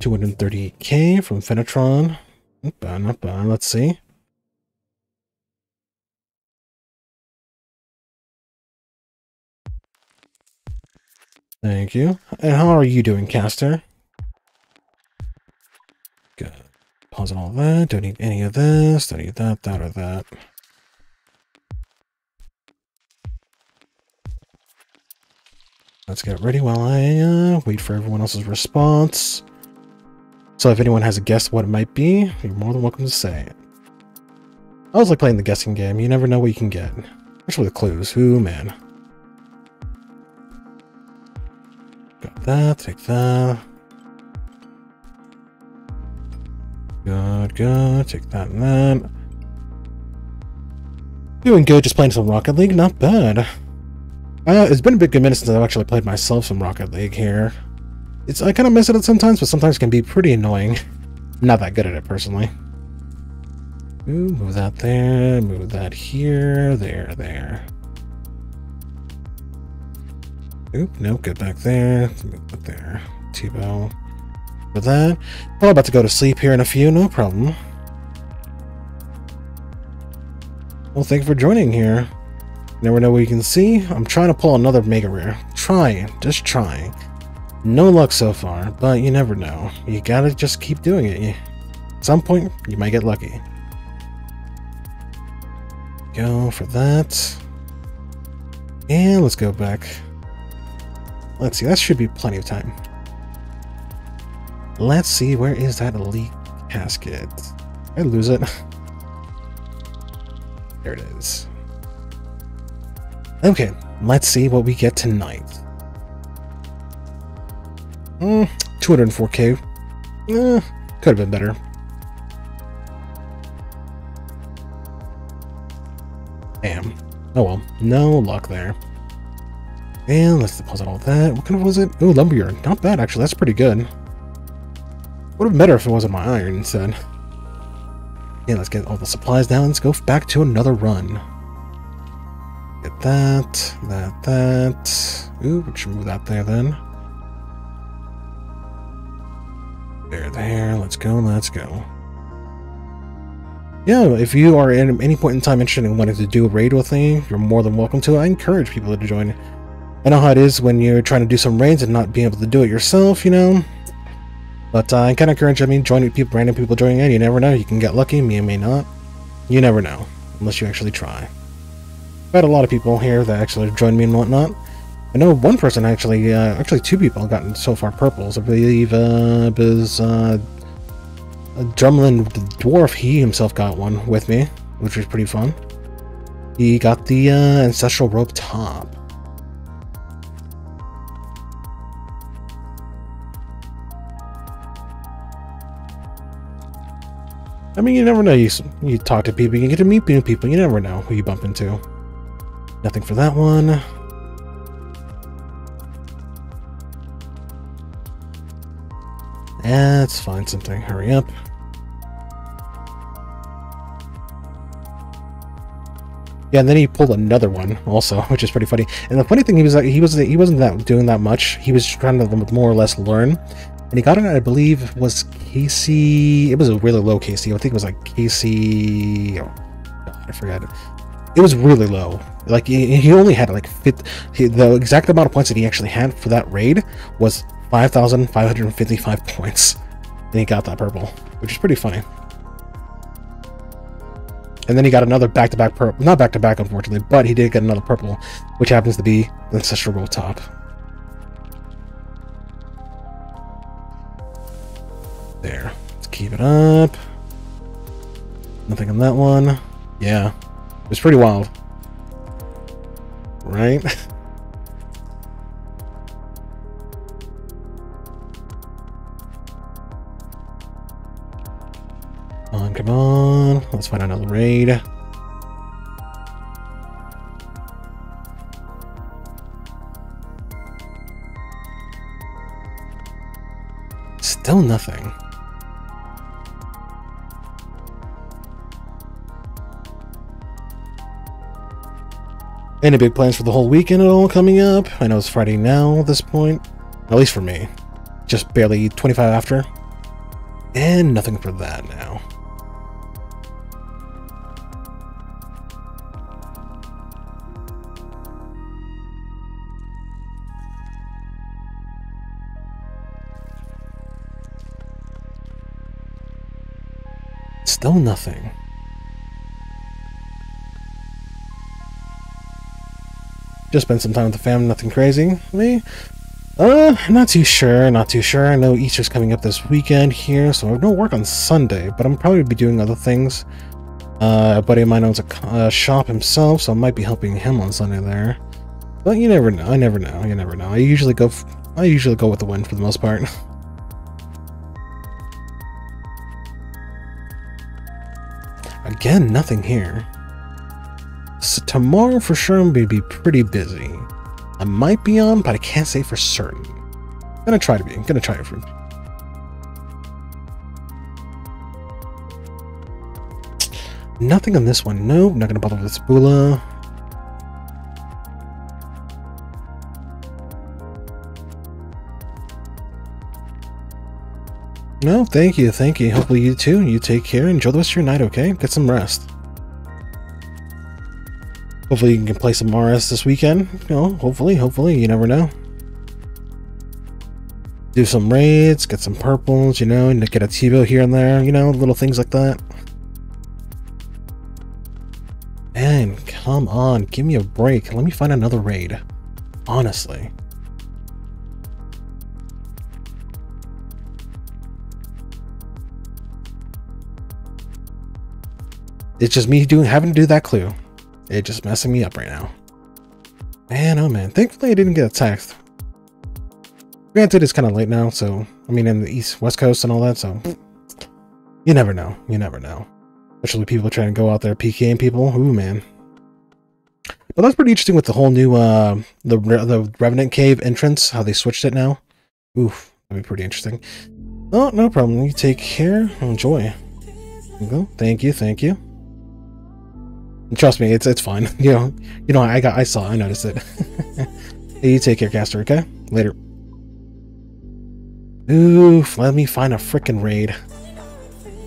Two hundred and thirty K from Fenatron. Not bad, not bad. Let's see. Thank you. And how are you doing, Caster? Deposit all that. Don't need any of this. Don't need that, that, or that. Let's get ready while I uh, wait for everyone else's response. So if anyone has a guess what it might be, you're more than welcome to say it. I always like playing the guessing game. You never know what you can get. Especially with clues. Ooh, man. Got that. Take that. Good, good. Take that and that. Doing good, just playing some Rocket League. Not bad. Uh, it's been a bit good minute since I've actually played myself some Rocket League here. It's I kind of miss it sometimes, but sometimes it can be pretty annoying. Not that good at it, personally. Ooh, move that there, move that here, there, there. Oop, nope, get back there, move that there. T-bow. With that. Well, about to go to sleep here in a few, no problem. Well, thank you for joining here. Never know what you can see. I'm trying to pull another Mega Rare. Trying, just trying. No luck so far, but you never know. You gotta just keep doing it. At some point, you might get lucky. Go for that. And let's go back. Let's see, that should be plenty of time. Let's see, where is that elite casket? I lose it? There it is. Okay, let's see what we get tonight. Mm, 204k. Eh, could have been better. Damn. Oh well, no luck there. And let's deposit all that. What kind of was it? Oh, lumberyard. Not bad, actually. That's pretty good. Would have been better if it wasn't my iron instead. Yeah, let's get all the supplies down. Let's go back to another run. Get that, that, that. Ooh, we should move that there then. There, there. Let's go, let's go. Yeah, if you are at any point in time interested in wanting to do a raid with me, you're more than welcome to. I encourage people to join. I know how it is when you're trying to do some raids and not being able to do it yourself, you know? But uh, I kind of encourage, I mean, joining people, random people joining in. You never know. You can get lucky. Me may not. You never know. Unless you actually try. I've had a lot of people here that actually joined me and whatnot. I know one person actually, uh, actually two people gotten so far purples. I believe uh, was uh, Drumlin Dwarf, he himself got one with me, which was pretty fun. He got the uh, Ancestral Robe Top. I mean, you never know. You, you talk to people, you get to meet new people. You never know who you bump into. Nothing for that one. Let's find something. Hurry up. Yeah, and then he pulled another one also, which is pretty funny. And the funny thing, he was like, he was he wasn't that doing that much. He was trying to more or less learn, and he got it. I believe was KC. It was a really low KC. I think it was like KC. Oh, God, I forgot it. It was really low. Like he, only had like fit. The exact amount of points that he actually had for that raid was 5,555 points. And he got that purple, which is pretty funny. And then he got another back-to-back purple. Not back-to-back, unfortunately, but he did get another purple, which happens to be the Ancestral Robe Top. There. Let's keep it up. Nothing on that one. Yeah. It was pretty wild. Right? Come on, come on. Let's find another raid. Still nothing. Any big plans for the whole weekend at all coming up? I know it's Friday now at this point. At least for me. Just barely 25 after. And nothing for that now. Still nothing. Just spent some time with the family, nothing crazy. Me? Uh, not too sure, not too sure. I know Easter's coming up this weekend here, so I have no work on Sunday, but I'm probably be doing other things. Uh, a buddy of mine owns a uh, shop himself, so I might be helping him on Sunday there. But you never know. I never know. You never know. I usually go. I usually go with the wind for the most part. Again, nothing here. Tomorrow for sure I'm going to be pretty busy. I might be on, but I can't say for certain. I'm gonna try to be. I'm gonna try it for. Nothing on this one. Nope, not gonna bother with Spula. No, thank you, thank you. Hopefully you too. You take care. Enjoy the rest of your night, okay? Get some rest. Hopefully you can play some RS this weekend. You know, hopefully, hopefully, you never know. Do some raids, get some purples, you know, and get a T-bow here and there, you know, little things like that. And come on, give me a break. Let me find another raid. Honestly. It's just me doing having to do that clue. It's just messing me up right now. Man, oh man. Thankfully, I didn't get attacked. Granted, it's kind of late now, so... I mean, in the east, west coast and all that, so... You never know. You never know. Especially people trying to go out there PKing people. Ooh, man. But that's pretty interesting with the whole new, uh... The, the Revenant Cave entrance, how they switched it now. Oof. That'd be pretty interesting. Oh, no problem. You take care. Enjoy. You go. Thank you, thank you. Trust me, it's it's fine. You know, you know, I got, I saw, I noticed it. you take care, Caster. Okay, later. Oof, let me find a freaking raid.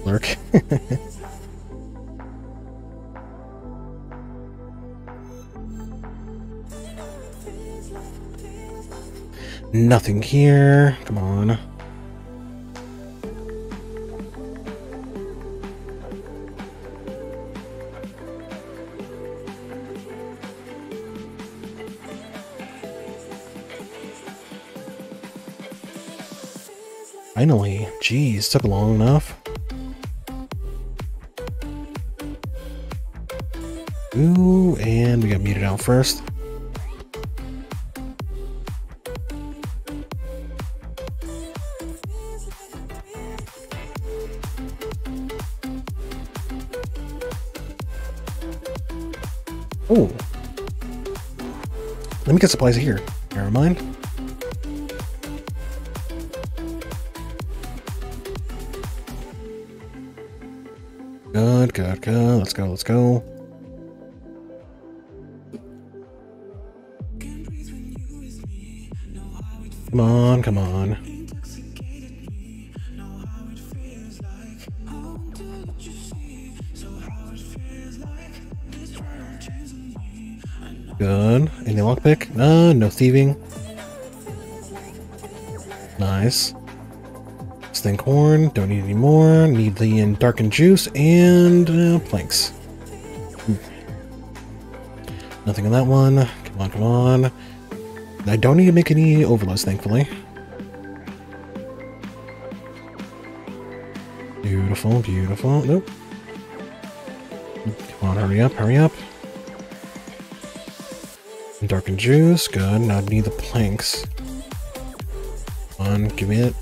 Lurk. Nothing here. Come on. Finally. geez, took long enough. Ooh, and we got muted out first. Oh. Let me get supplies here. Never mind. Good, good, good. Let's go, let's go. Come on, come on. Good. Any lockpick? No, no thieving. Nice. Stink horn, don't need any more. Need the endarkened juice and uh, planks. Hmm. Nothing on that one. Come on, come on. I don't need to make any overloads, thankfully. Beautiful, beautiful. Nope. Come on, hurry up, hurry up. Darkened juice, good. Now I need the planks. Come on, give me it.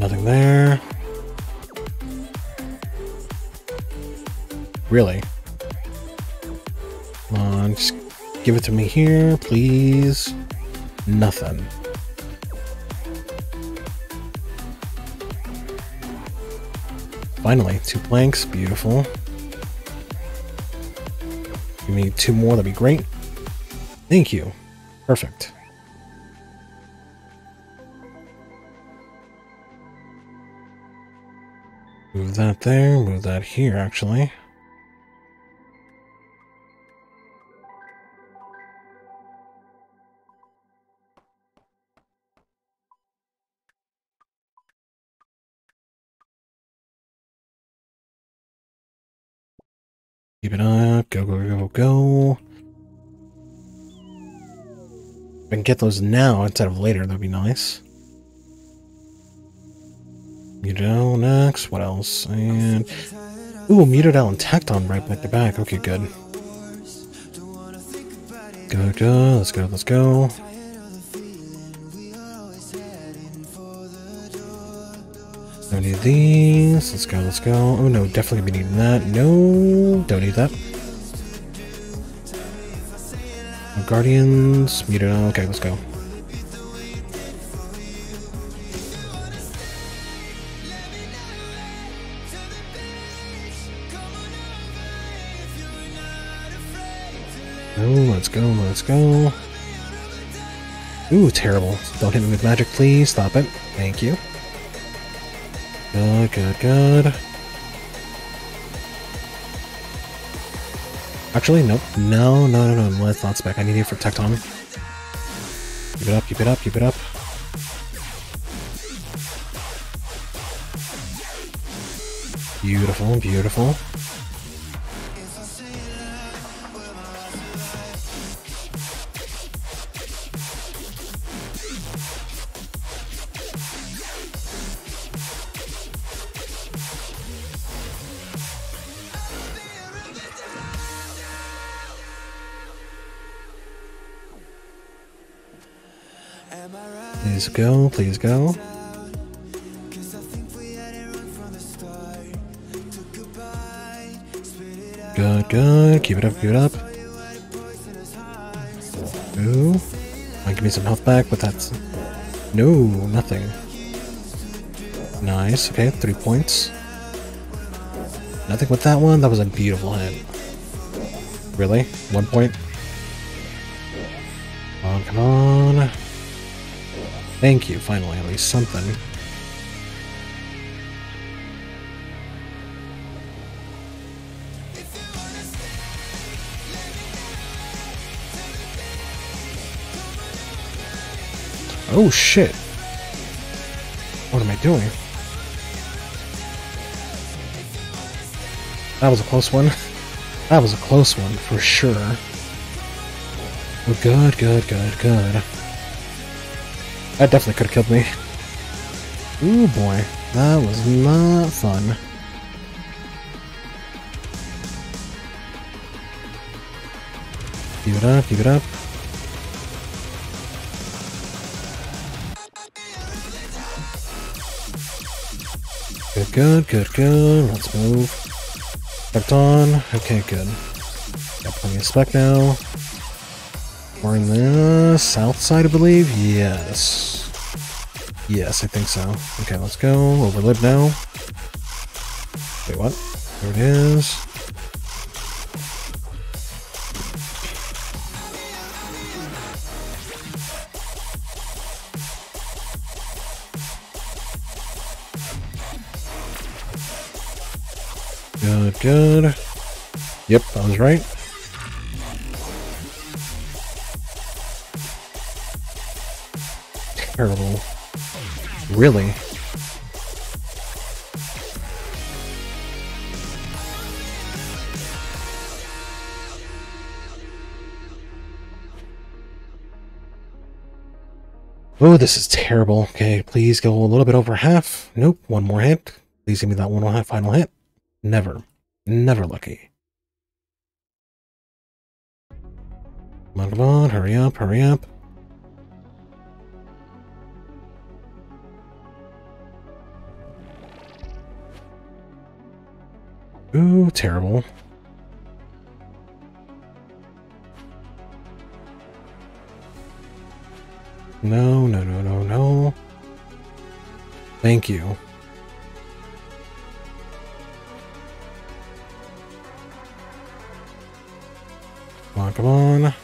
Nothing there. Really? Come on, just give it to me here, please. Nothing. Finally, two planks, beautiful. Give me two more, that'd be great. Thank you. Perfect. Move that there, move that here, actually. Keep it up, go, go, go, go. If I can get those now instead of later, that'd be nice. Muttadile next. What else? And ooh, Muttadile and Tekton right back to back. Okay, good. Go, go. Let's go. Let's go. Don't need these. Let's go. Let's go. Oh no, definitely be needing that. No, don't need that. Guardians, Muttadile. Okay, let's go. Oh, let's go, let's go. Ooh, terrible. Don't hit me with magic, please. Stop it. Thank you. Good, good, good. Actually, nope. No, no, no, no. Let's not spec. I need you for Tekton. Keep it up, keep it up, keep it up. Beautiful, beautiful. Please go, please go. Good, good. Keep it up, keep it up. Ooh. Might give me some health back, but that's... No, nothing. Nice. Okay, three points. Nothing with that one. That was a beautiful hit. Really? One point? Come on, come on. Thank you, finally, at least something. Oh shit! What am I doing? That was a close one. That was a close one, for sure. Oh, good, good, good, good. That definitely could have killed me. Ooh boy, that was not fun. Keep it up, keep it up. Good, good, good, good. Let's move. Back on. Okay, good. Got plenty of spec now. We're in the south side, I believe? Yes. Yes, I think so. Okay, let's go. Overlive now. Wait, what? There it is. Good, good. Yep, I was right. Terrible. Really? Oh, this is terrible. Okay, please go a little bit over half. Nope, one more hit. Please give me that one final hit. Never. Never lucky. Come on, come on, hurry up, hurry up. Ooh, terrible. No, no, no, no, no. Thank you. Come on, come on.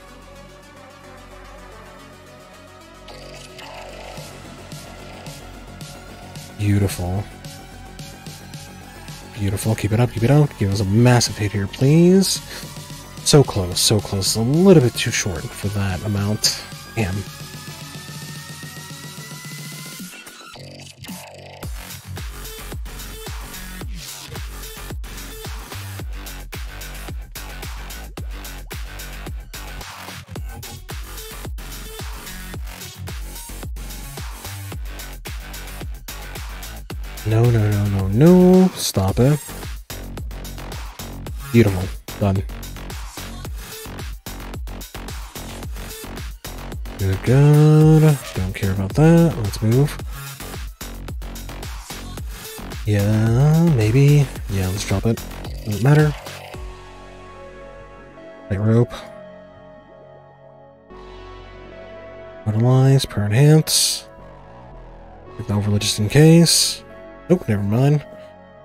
Beautiful. Beautiful. Keep it up, keep it up. Give us a massive hit here, please. So close, so close. A little bit too short for that amount. Damn. It. Beautiful. Done. Good. Don't care about that. Let's move. Yeah, maybe. Yeah, let's drop it. Doesn't matter. Light rope. Fertilize, per enhance. Take the overload just in case. Nope, never mind.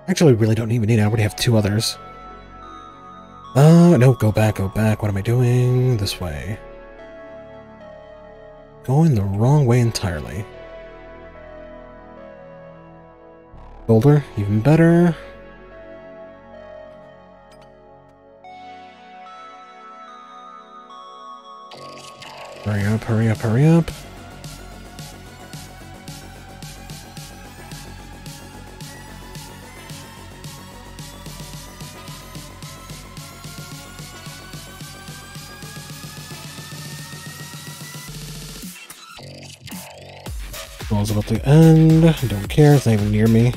Actually, really don't even need it. I already have two others. Uh, no, go back, go back. What am I doing? This way. Going the wrong way entirely. Boulder, even better. Hurry up, hurry up, hurry up. About to end. Don't care, it's not even near me.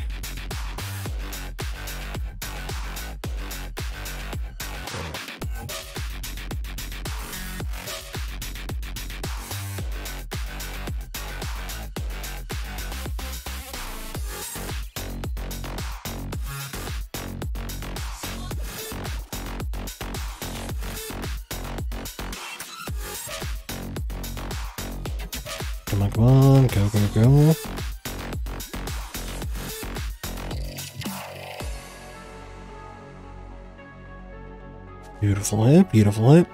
Beautiful hit.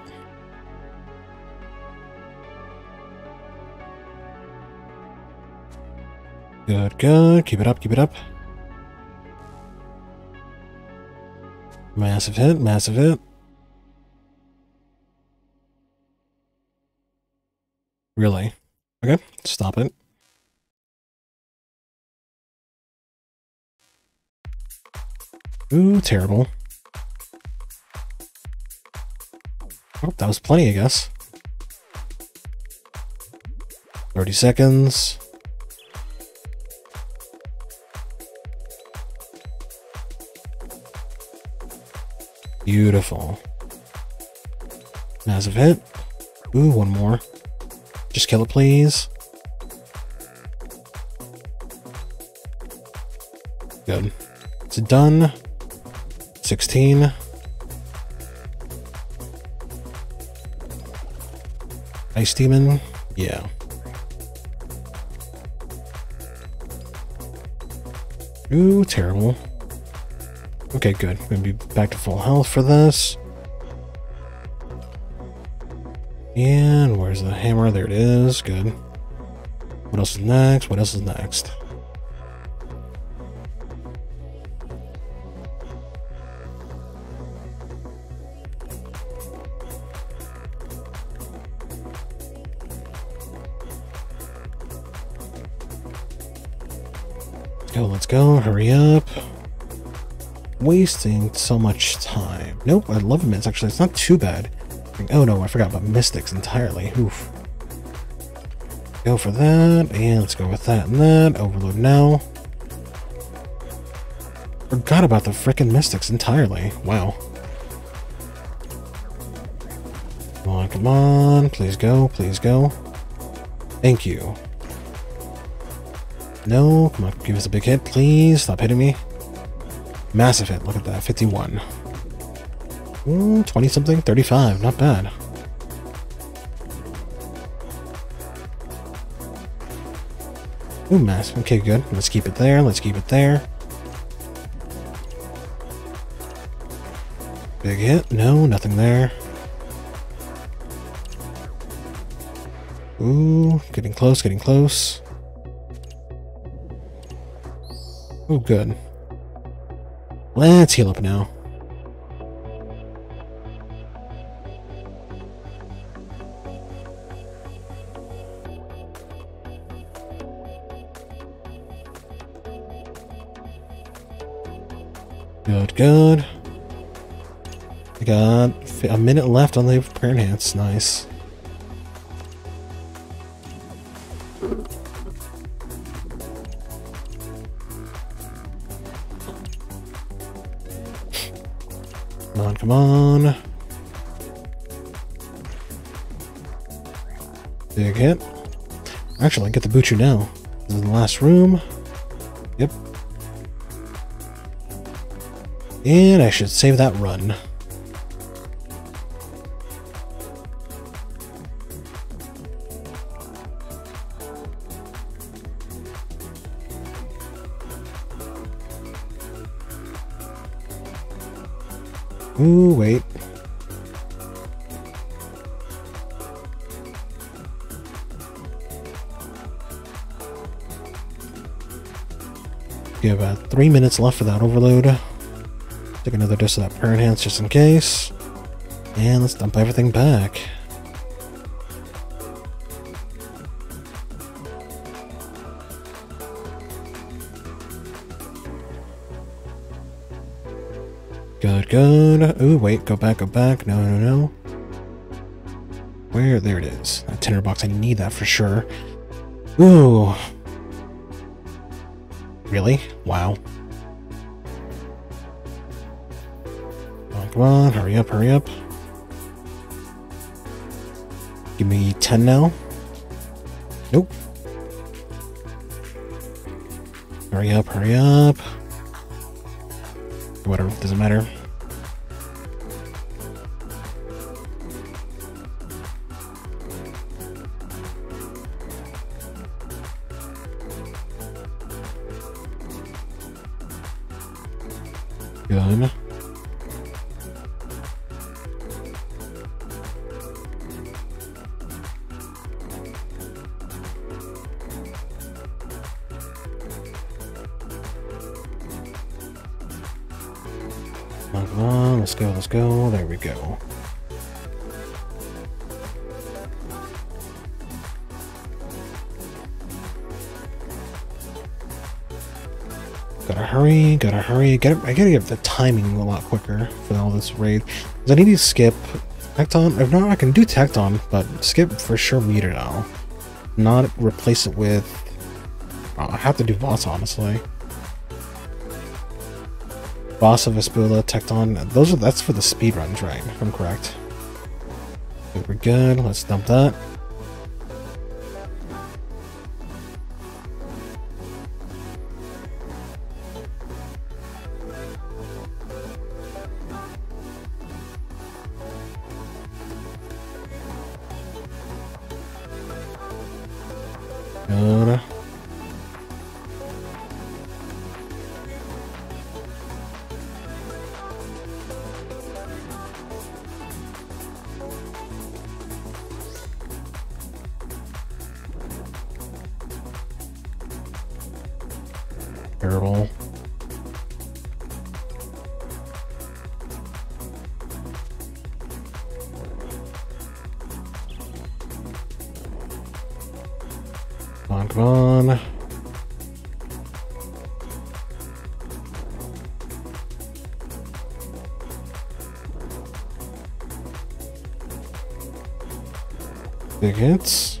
Good, good. Keep it up, keep it up. Massive hit, massive hit. Really? Okay, stop it. Ooh, terrible. That was plenty, I guess. 30 seconds. Beautiful. Massive hit. Ooh, one more. Just kill it, please. Good. It's done. 16. Ice Demon? Yeah. Ooh, terrible. Okay, good. Gonna be back to full health for this. And where's the hammer? There it is. Good. What else is next? What else is next? Go. Hurry up. Wasting so much time. Nope, I 11 minutes. Actually, it's not too bad. Oh no, I forgot about Mystics entirely. Oof. Go for that, and let's go with that and that. Overload now. Forgot about the frickin' Mystics entirely. Wow. Come on, come on. Please go, please go. Thank you. No, come on, give us a big hit, please. Stop hitting me. Massive hit, look at that, 51. Hmm, 20 something? 35, not bad. Ooh, mass. Okay, good. Let's keep it there. Let's keep it there. Big hit. No, nothing there. Ooh, getting close, getting close. Oh, good. Let's heal up now. Good, good. We got a minute left on the prayer enhance. Nice. Come on. Big hit. Actually, I get the Buchu now. This is the last room. Yep. And I should save that run. Ooh, wait. We have about three minutes left for that overload. Take another dose of that prayer enhance just in case. And let's dump everything back. Good, good. Ooh, wait, go back, go back. No, no, no. Where? There it is. That tinder box, I need that for sure. Ooh. Really? Wow. Come on, hurry up, hurry up. Give me 10 now. Nope. Hurry up, hurry up. Whatever, doesn't matter. I gotta get the timing a lot quicker for all this raid. I need to skip Tekton. If not, I can do Tekton, but skip for sure meter now. Not replace it with. Oh, I have to do Boss, honestly. Boss of Vespula, Tekton. Those are that's for the speed runs, right? If I'm correct. We're good. Let's dump that. Hits.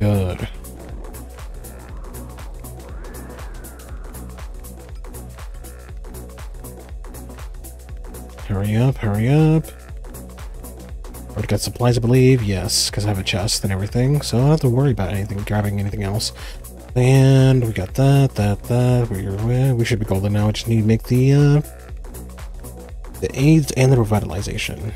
Good. Hurry up, hurry up. Already got supplies, I believe. Yes, because I have a chest and everything, so I don't have to worry about anything, grabbing anything else. And we got that, that, that. We're, we should be golden now. I just need to make the, uh, the aids and the revitalization.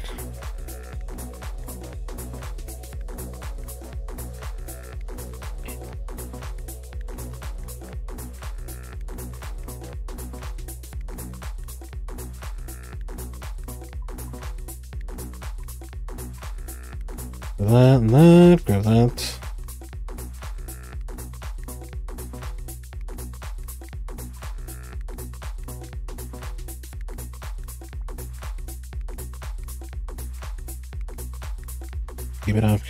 Keep it up.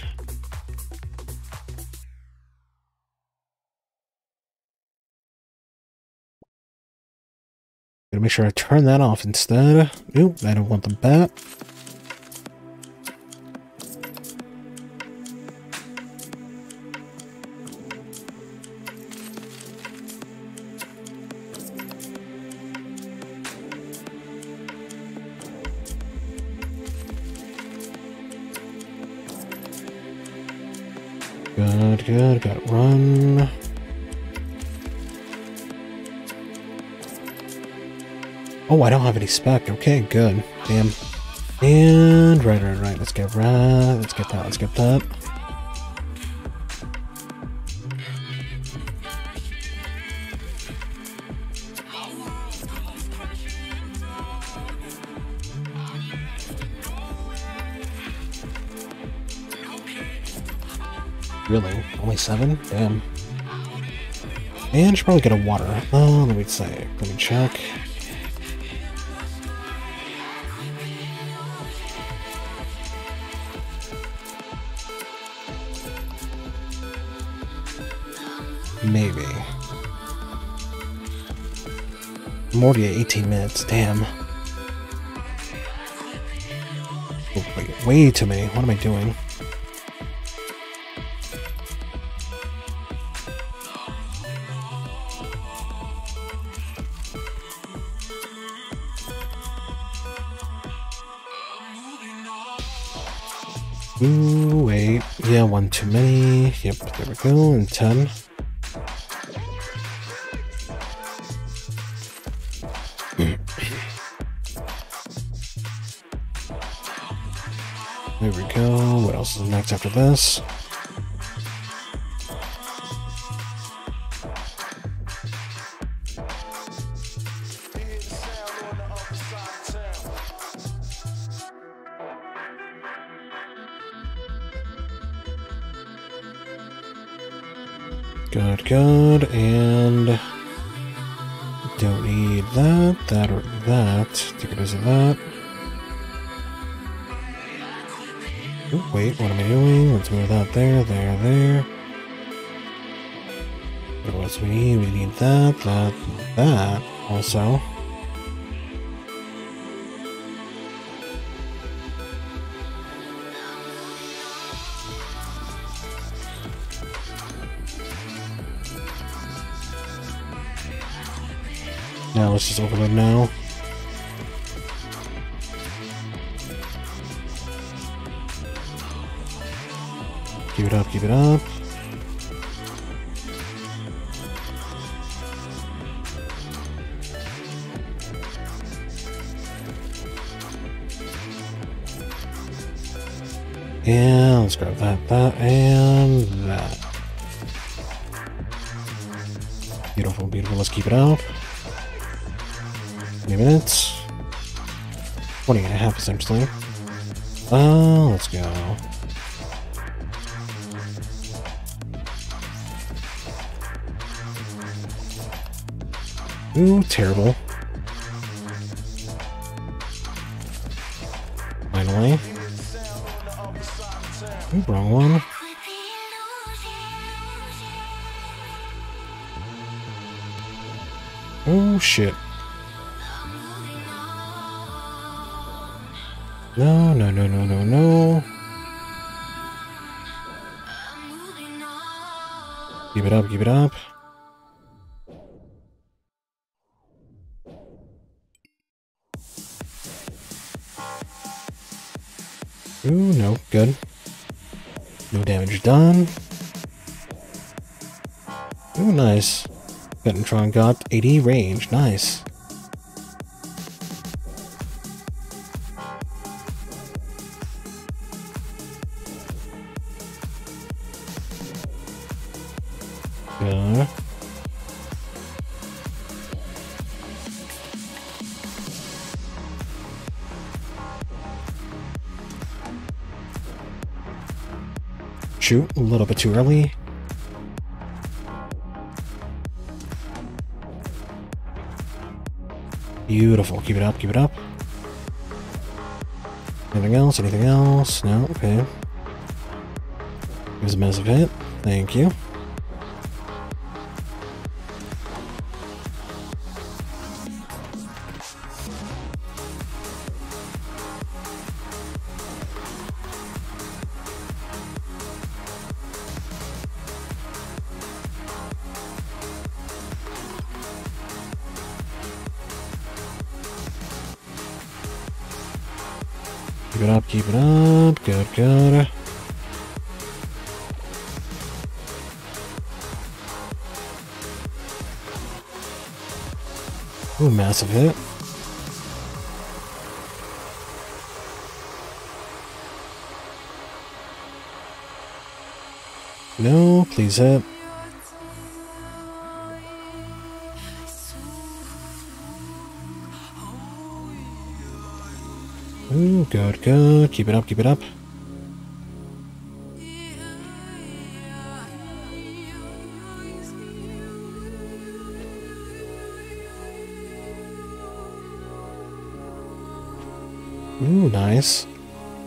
Gotta make sure I turn that off instead. Nope, I don't want the bat. Good, got run. Oh, I don't have any spec. Okay, good. Damn. And right, right, right. Let's get right. Let's get that. Let's get that. Really? Only seven? Damn. And should probably get a water. Uh, let me say. Let me check. Maybe. I'm already at 18 minutes. Damn. Wait, way too many. What am I doing? Many. Yep, there we go. And 10. There we go. What else is next after this? Also. Now let's just open it now. Keep it up, keep it up. That, that, and that. Beautiful, beautiful. Let's keep it up. 20 minutes. 20 and a half, essentially. Uh, let's go. Ooh, terrible. Wrong one. Oh, shit. No, no, no, no, no, no. Keep it up, keep it up. Tron got 80 range, nice. Yeah. Shoot, a little bit too early. Beautiful. Keep it up, keep it up. Anything else? Anything else? No? Okay. Here's a massive hit. Thank you. Massive hit. No, please uh, hit. Ooh, good, good. Keep it up, keep it up. Nice.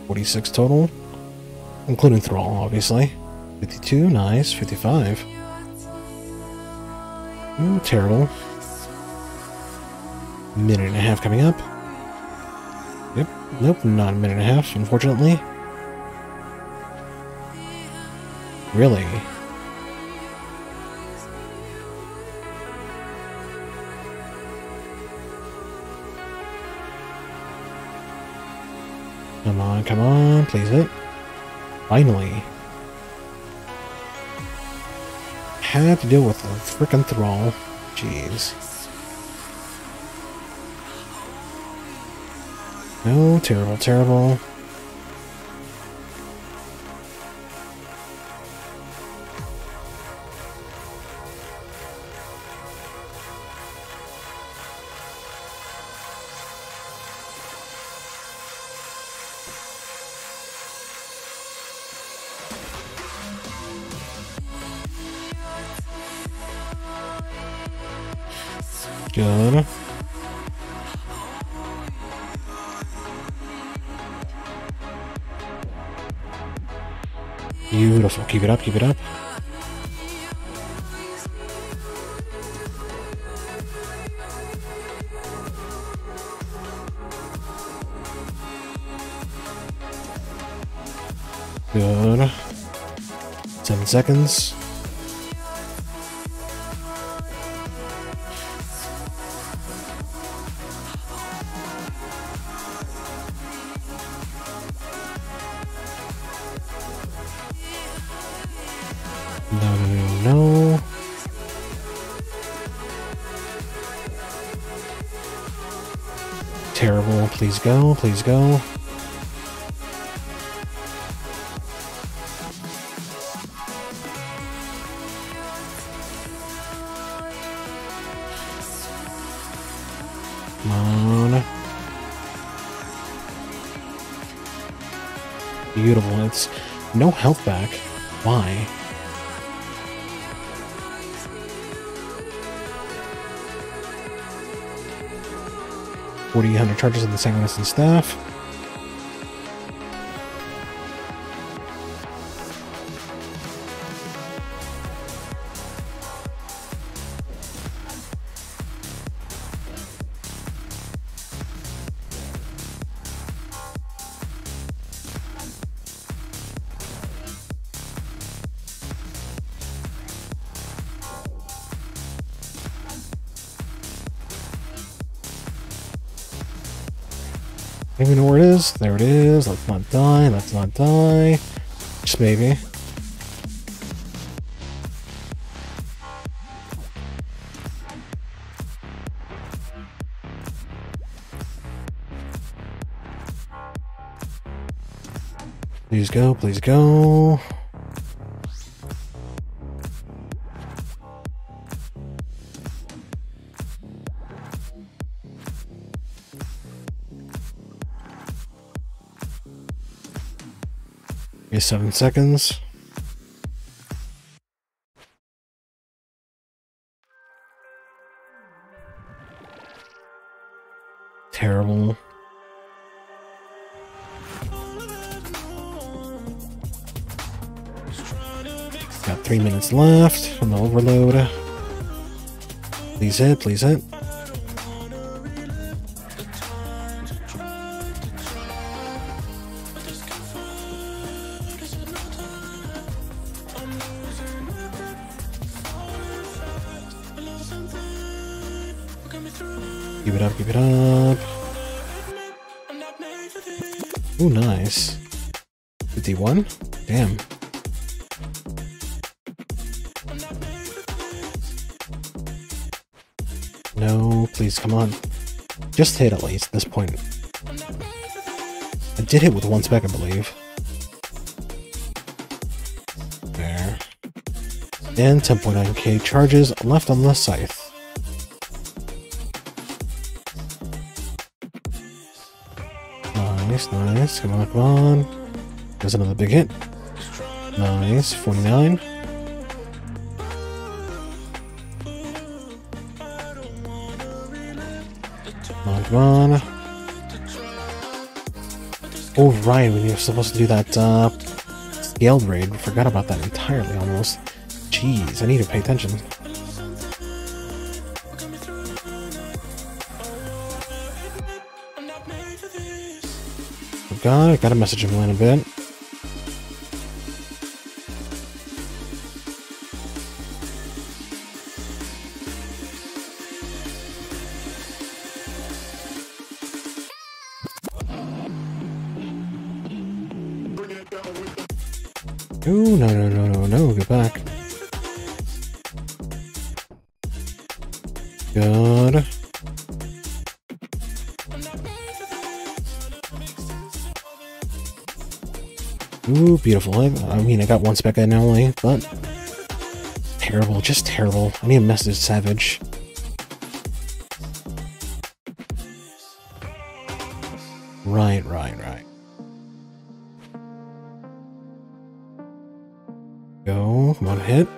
46 total. Including Thrall, obviously. 52, nice. 55. Ooh, terrible. Minute and a half coming up. Yep, nope, not a minute and a half, unfortunately. Really? Come on, come on, please it. Finally. Had to deal with a freaking thrall. Jeez. No, terrible, terrible. It up, keep it up. Good. Seven seconds. Please go. Come on. Beautiful. It's no health back. Why? Forty hundred charges of the Sanguinesti staff. There it is. Let's not die. Let's not die. Just maybe. Please go, please go. Okay, seven seconds. Terrible. Got three minutes left from the overload. Please hit, please hit. Just hit at least at this point. I did hit with one spec, I believe. There. And 10.9k charges left on the scythe. Nice, nice. Come on, come on. There's another big hit. Nice. 49. Right, when you're supposed to do that, uh, scaled raid. We forgot about that entirely, almost. Jeez, I need to pay attention. God, I got a message him in a bit. I, I mean, I got one spec only, eh, but... Terrible, just terrible. I need a message Savage. Right, right, right. Go, come on, hit.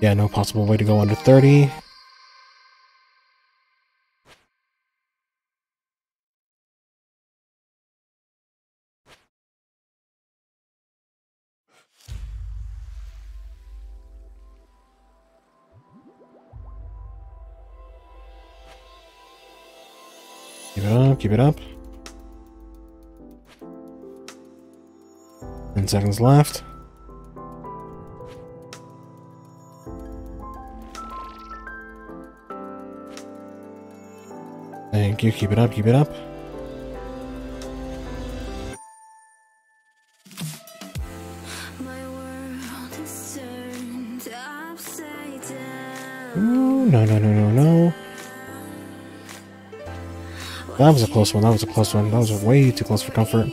Yeah, no possible way to go under 30. Keep it up, it up. 10 seconds left. Thank you, keep it up, keep it up. That was a close one, that was a close one. That was way too close for comfort.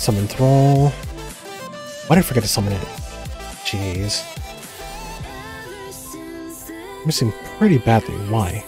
Summon Thrall. Why did I forget to summon it? Jeez. Missing pretty badly. Why?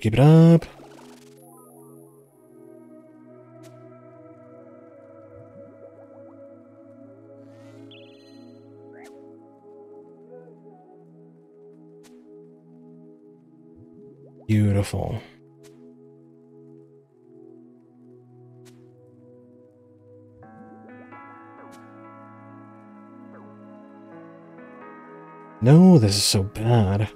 Keep it up. Beautiful. No, this is so bad.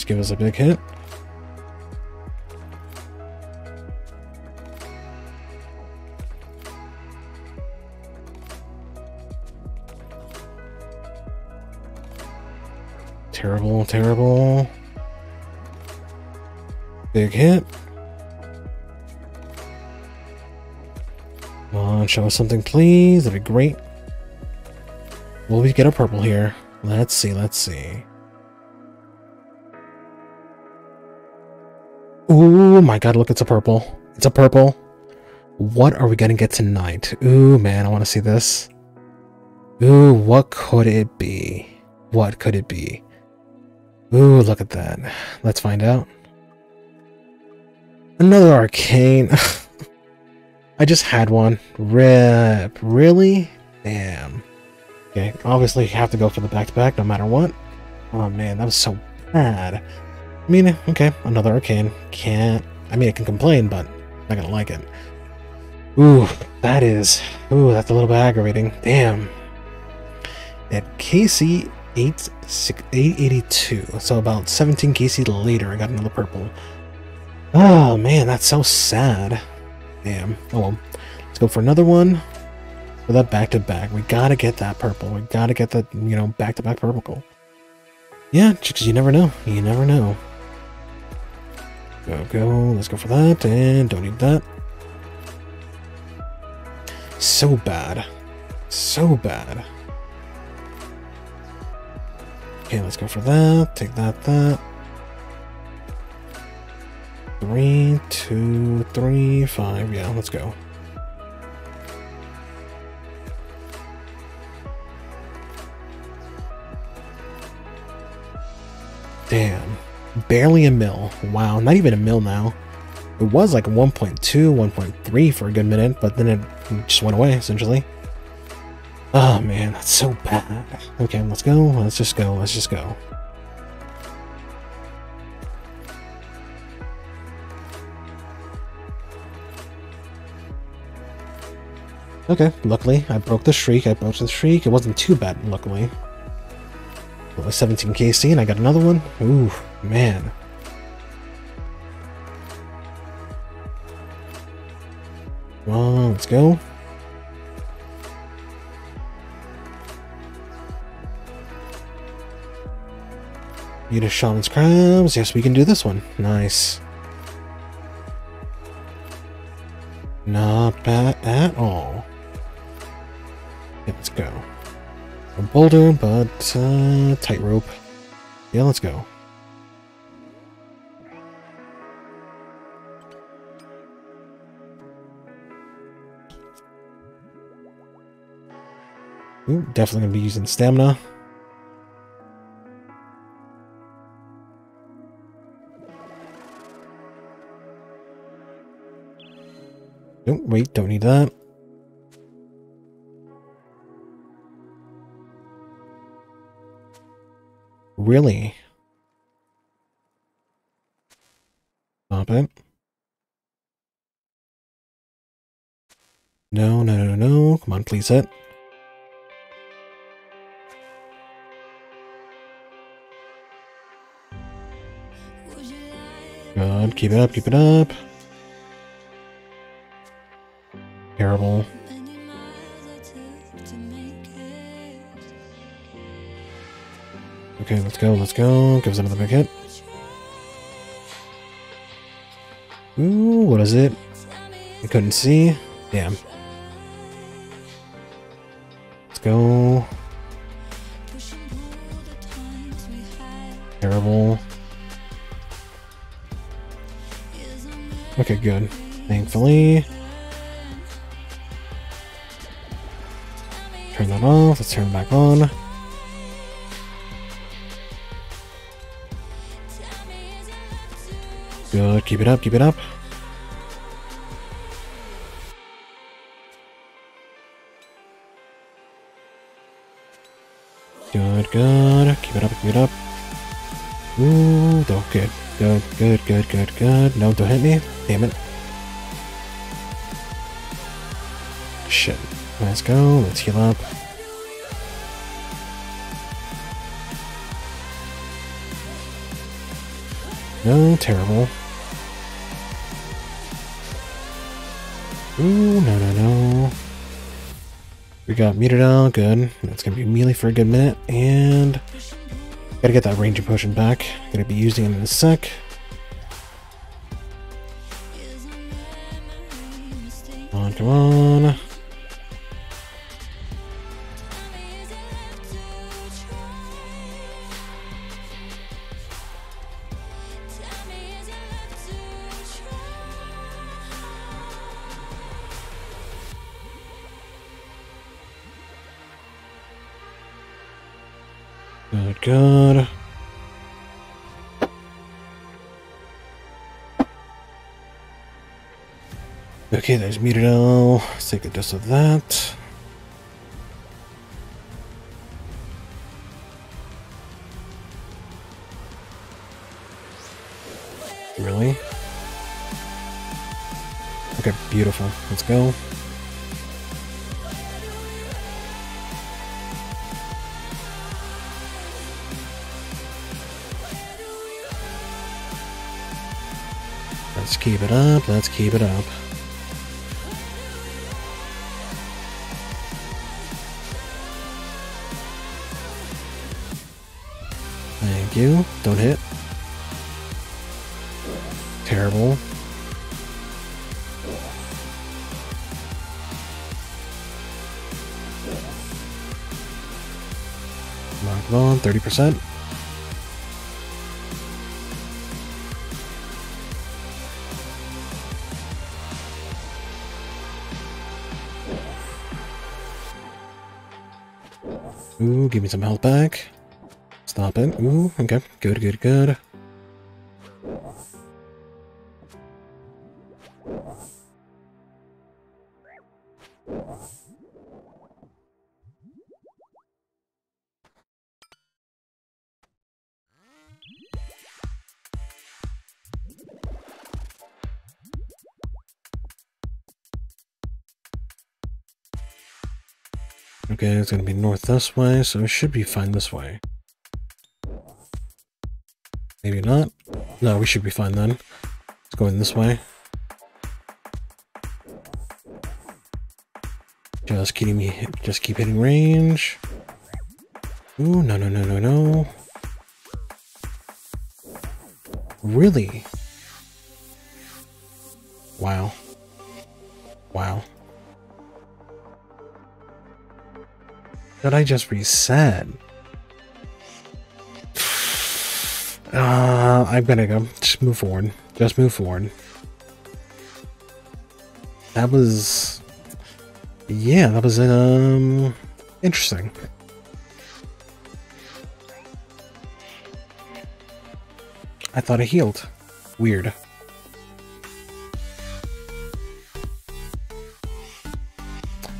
Please give us a big hit. Terrible, terrible. Big hit. Come on, show us something, please. That'd be great. Will we get a purple here? Let's see, let's see. Oh my god, look, it's a purple. It's a purple. What are we gonna get tonight? Ooh, man, I want to see this. Ooh, what could it be? What could it be? Ooh, look at that. Let's find out. Another arcane. I just had one. Rip. Really? Damn. Okay, obviously you have to go for the back-to-back -back no matter what. Oh man, that was so bad. I mean, eh, okay, another arcane. Can't. I mean, I can complain, but I'm not gonna like it. Ooh, that is. Ooh, that's a little bit aggravating. Damn. At KC 882, so about 17 KC later, I got another purple. Oh man, that's so sad. Damn. Oh well. Let's go for another one. For that back to back. We gotta get that purple. We gotta get that, you know, back to back purple. Yeah, because you never know. You never know. Go, go. Let's go for that. And don't need that. So bad. So bad. Okay, let's go for that. Take that, that. Three, two, three, five. Yeah, let's go. Damn. Barely a mil. Wow, not even a mil now. It was like 1.2, 1.3 for a good minute, but then it just went away, essentially. Oh man, that's so bad. Okay, let's go. Let's just go. Let's just go. Okay, luckily, I broke the streak. I broke the streak. It wasn't too bad, luckily. Well, 17 KC, and I got another one. Ooh, man. On, let's go. Eat a shaman's crabs. Yes, we can do this one. Nice. Not bad at all. Let's go. A boulder, but uh, tightrope. Yeah, let's go. Ooh, definitely gonna be using stamina. Oh, wait, don't need that. Really? Stop it. No, no, no, no. Come on, please hit. Good. Keep it up, keep it up. Terrible. Okay, let's go, let's go. Give us another big hit. Ooh, what is it? I couldn't see. Damn. Let's go. Terrible. Okay, good. Thankfully. Turn that off. Let's turn it back on. Good. Keep it up. Keep it up. Good, good. Keep it up, keep it up. Ooh, oh, good. Good, good, good, good. No, don't hit me. Damn it. Shit. Let's go. Let's heal up. No, terrible. Ooh, no, no, no. We got metered out, good. That's gonna be melee for a good minute, and gotta get that ranger potion back. Gonna be using it in a sec. Okay, there's Muttadile. Let's take a dose of that. Really? Okay, beautiful. Let's go. Let's keep it up. Let's keep it up. Don't hit. Terrible. Come on, 30%. Ooh, give me some health back. Stop it. Ooh, okay. Good, good, good. Okay, it's gonna be north this way, so it should be fine this way. No, we should be fine then. It's going this way. Just keep me just keep hitting range. Ooh, no no no no no. Really? Wow. Wow. Did I just reset? Uh, I'm gonna go. Just move forward. Just move forward. That was... Yeah, that was, um... Interesting. I thought I healed. Weird.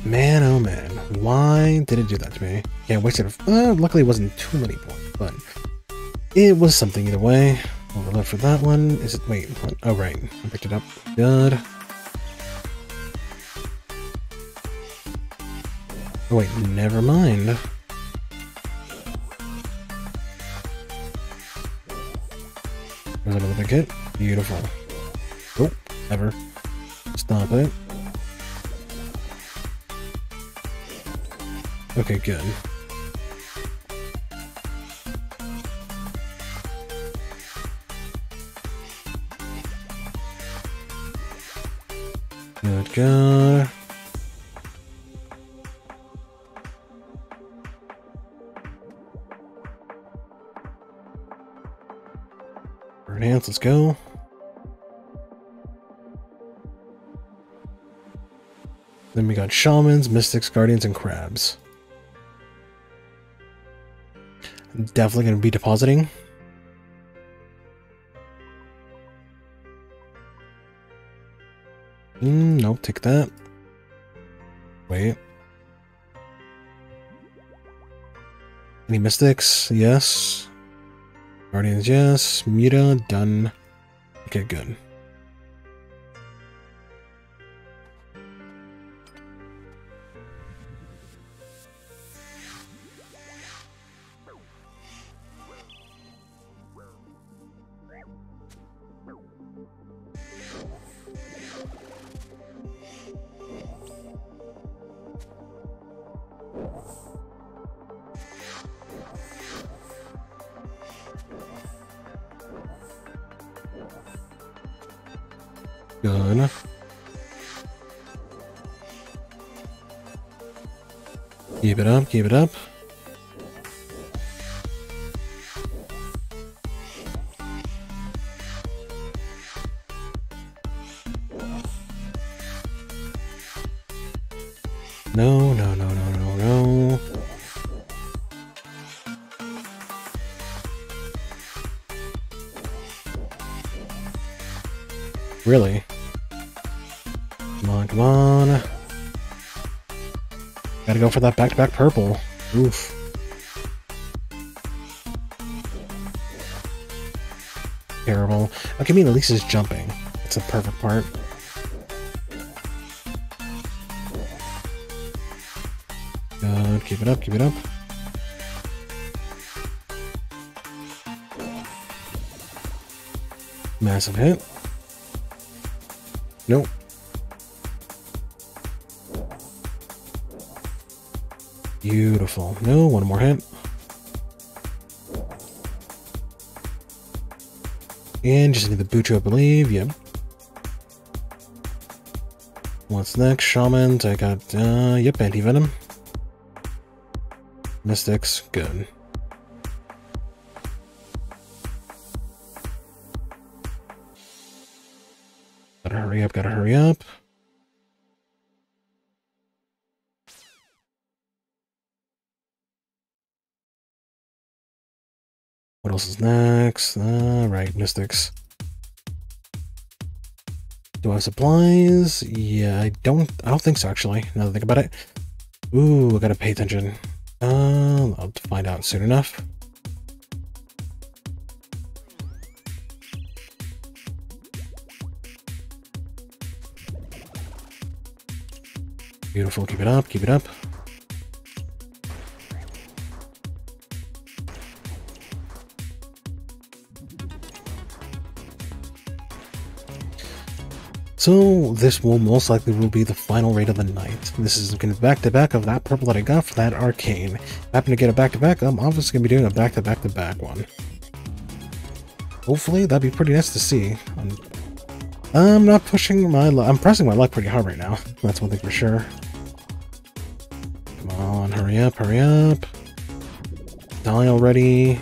Man, oh man, why did it do that to me? Yeah, wasted. Uh, luckily, it wasn't too many points, but it was something either way. Overload for that one. Is it? Wait. What? Oh right, I picked it up. Good. Oh wait, never mind. There's another kit. Beautiful. Oh, never. Stop it. Okay, good. Good. Enhance, let's go. Then we got shamans, mystics, guardians, and crabs. I'm definitely going to be depositing. Take that. Wait. Any mystics? Yes. Guardians, yes. Muta, done. Okay, good. Good. Keep it up, for that back-to-back -back purple. Oof. Terrible. Okay, I mean, at least it's jumping. It's a perfect part. Good, keep it up, keep it up. Massive hit. Nope. Beautiful. No, one more hit. And just need the Buchu, I believe. Yep. What's next? Shamans. I got, uh, yep, Anti-Venom. Mystics. Good. Gotta hurry up, gotta hurry up. Else is next? Right, Mystics. Do I have supplies? Yeah, I don't. I don't think so. Actually, now that I think about it. Ooh, I gotta pay attention. Uh, I'll find out soon enough. Beautiful. Keep it up. Keep it up. So this will most likely will be the final raid of the night. This is going to be back-to-back of that purple that I got for that arcane. Happen to get a back-to-back, -back, I'm obviously going to be doing a back-to-back-to-back -back one. Hopefully, that'd be pretty nice to see. I'm, I'm not pushing my luck. I'm pressing my luck pretty hard right now. That's one thing for sure. Come on, hurry Hurry up, hurry up. Die already.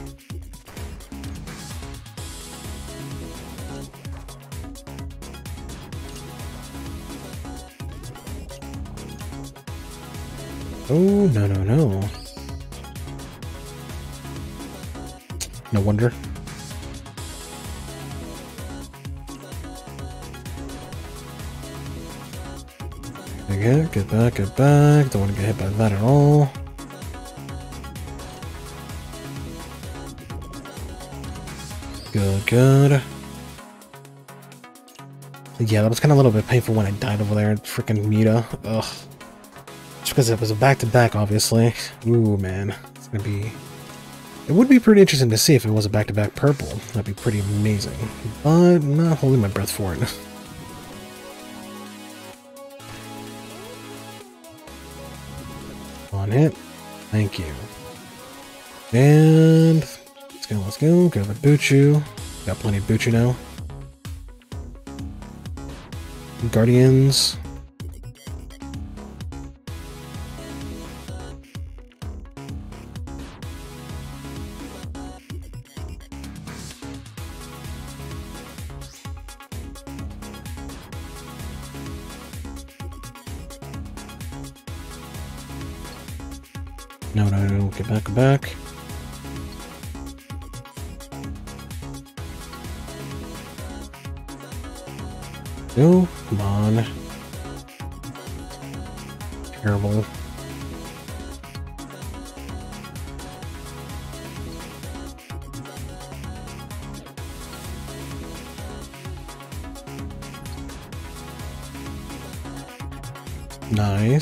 Oh, no, no, no. No wonder. Get, get back, get back. Don't want to get hit by that at all. Good, good. Yeah, that was kind of a little bit painful when I died over there. Freaking Muta. Ugh. Because it was a back-to-back, -back, obviously. Ooh, man. It's gonna be... It would be pretty interesting to see if it was a back-to-back -back purple. That'd be pretty amazing. But I'm not holding my breath for it. On hit. Thank you. And let's go, let's go. Go with Buchu. Got plenty of Buchu now. Guardians.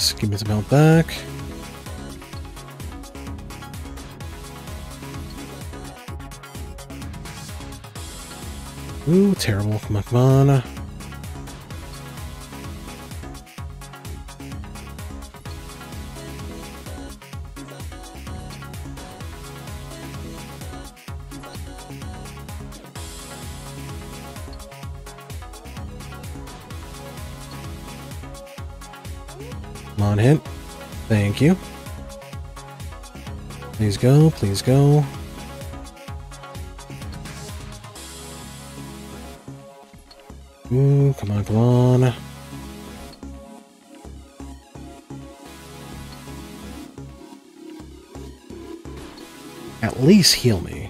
Nice. Give me some health back. Ooh, terrible. Come on, come on. Come on, hit. Thank you. Please go, please go. Ooh, come on, come on. At least heal me.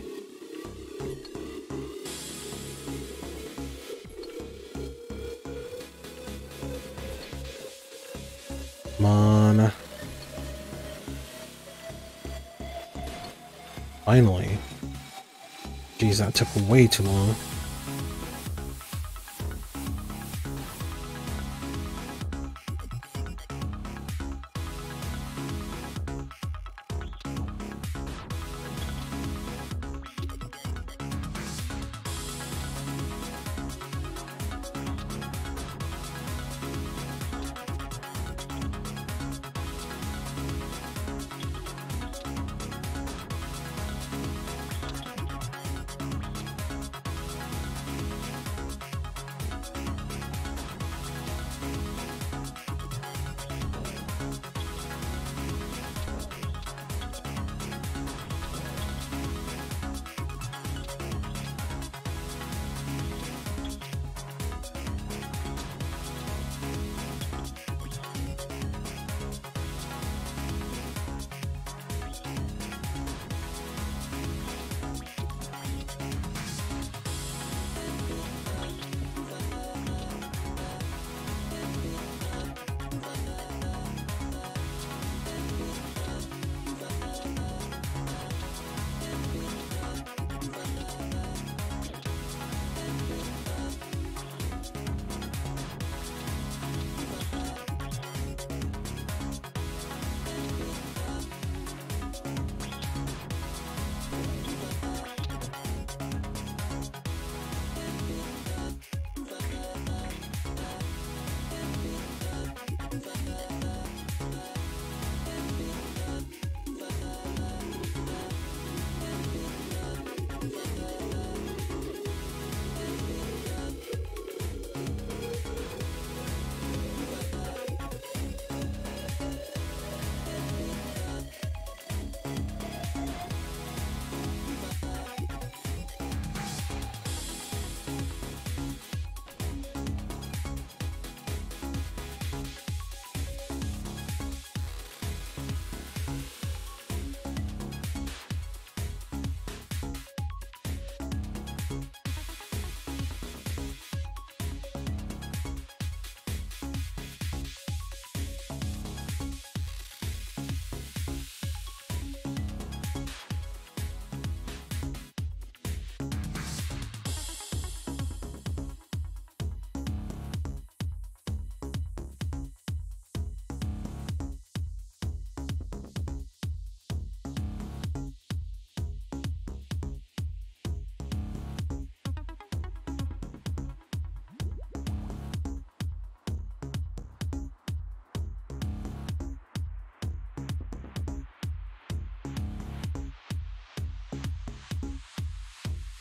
Took way too long.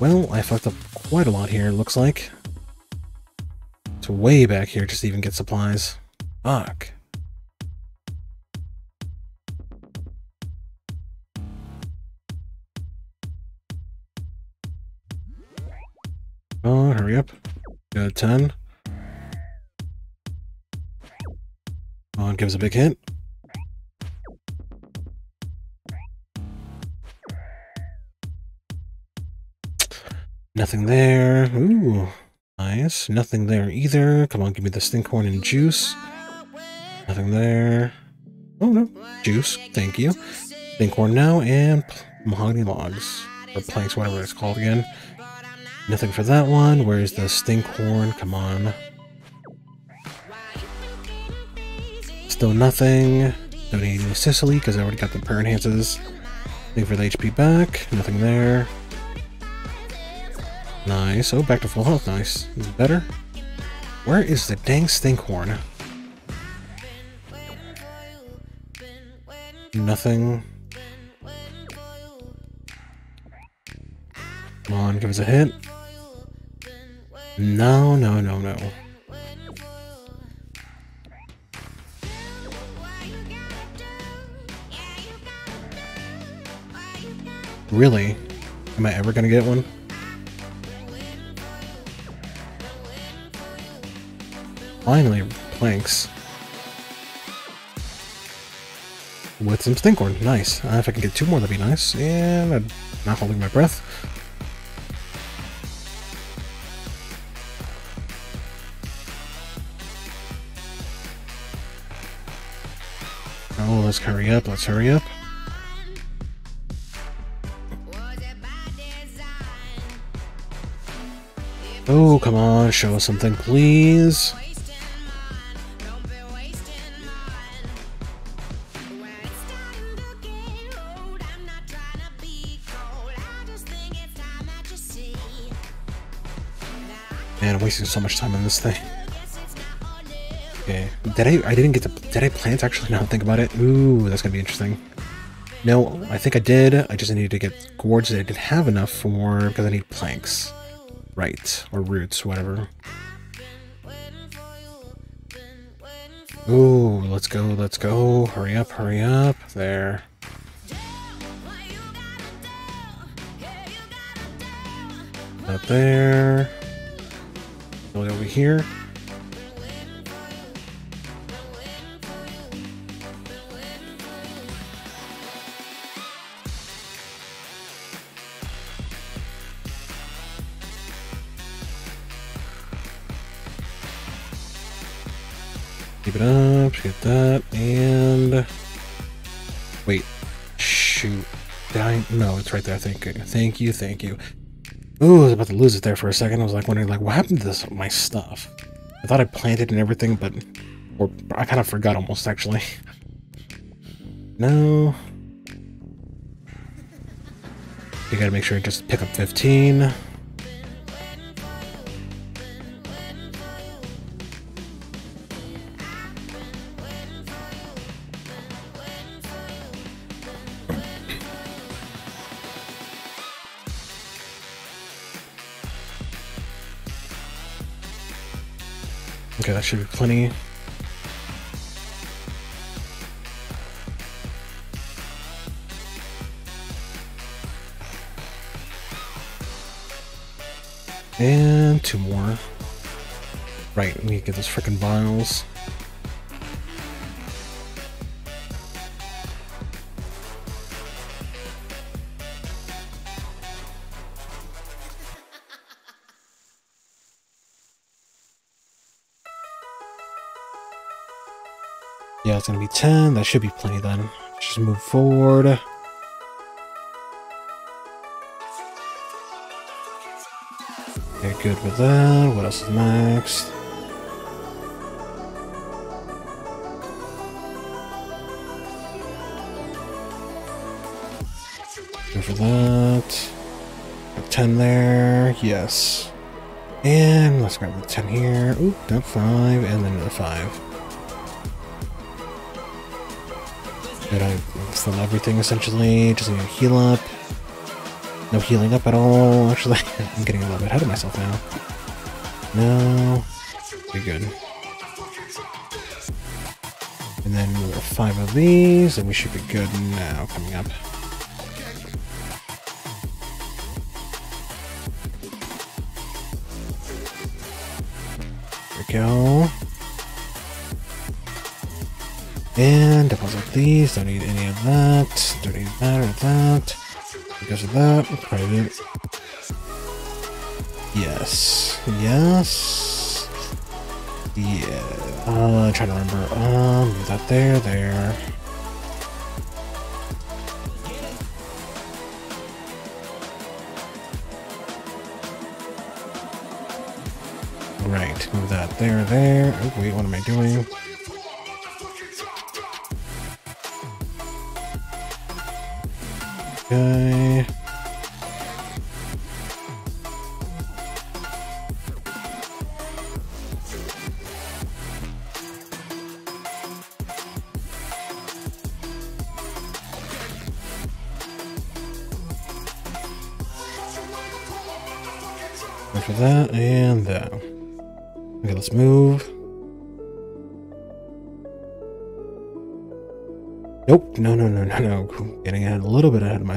Well, I fucked up quite a lot here, looks like. It's way back here just to even get supplies. Fuck. Oh, hurry up. Got 10. Come on, give us a big hit. Nothing there. Ooh, nice. Nothing there either. Come on, give me the stinkhorn and juice. Nothing there. Oh no, juice. Thank you. Stinkhorn now and mahogany logs or planks, whatever it's called again. Nothing for that one. Where's the stinkhorn? Come on. Still nothing. Don't need any cicely because I already got the prayer enhances. Thank for the HP back. Nothing there. Nice. Oh, back to full health. Nice. Better. Where is the dang stinkhorn? Nothing. Come on, give us a hit. No, no, no, no. Really? Am I ever gonna get one? Finally, planks. With some stinkhorn. Nice. Uh, if I can get two more, that'd be nice. And I'm not holding my breath. Oh, let's hurry up. Let's hurry up. Oh, come on, show us something, please. Wasting so much time on this thing. Okay, did I, I didn't get to, did I plant actually now think about it? Ooh, that's gonna be interesting. No, I think I did, I just needed to get gourds that I didn't have enough for, because I need planks. Right, or roots, whatever. Ooh, let's go, let's go. Hurry up, hurry up. There. Up there. Going over here. Keep it up, get that, and... Wait, shoot. No, it's right there, thank you, thank you, thank you. Ooh, I was about to lose it there for a second. I was like wondering, like, what happened to this, my stuff? I thought I planted and everything, but... Or, I kind of forgot almost, actually. no. You gotta make sure just pick up 15. That should be plenty. And two more. Right, we to get those freaking vials. 10. That should be plenty then. Just move forward. Okay, good with that. What else is next? Good for that. Got 10 there. Yes. And let's grab the 10 here. Oop, got 5, and then another 5. Did I fill everything essentially? Just need to heal up. No healing up at all. Actually, I'm getting a little bit ahead of myself now. No. Be good. And then five of these, and we should be good now coming up. These, don't need any of that, don't need that or that. Because of that, private. Yes. Yes. Yeah. Uh, trying to remember. Um, move that there, there. Right, move that there, there. Oh, wait, what am I doing? Okay.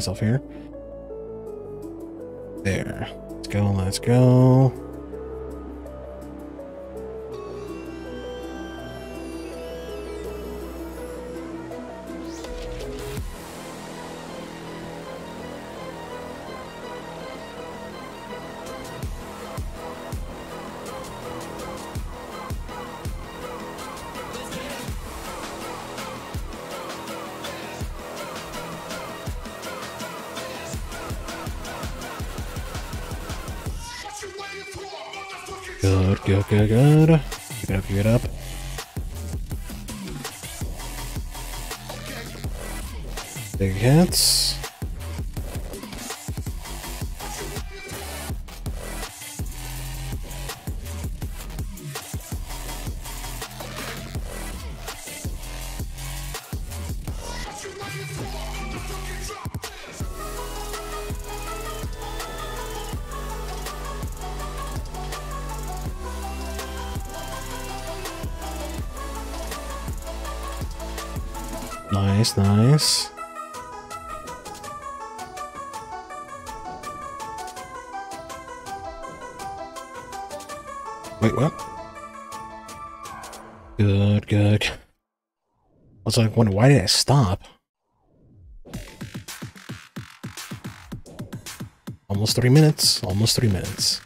Myself here. Good, good. Keep it up, keep it up. Big hits. Was like, wondering, why did I stop? Almost three minutes. Almost three minutes.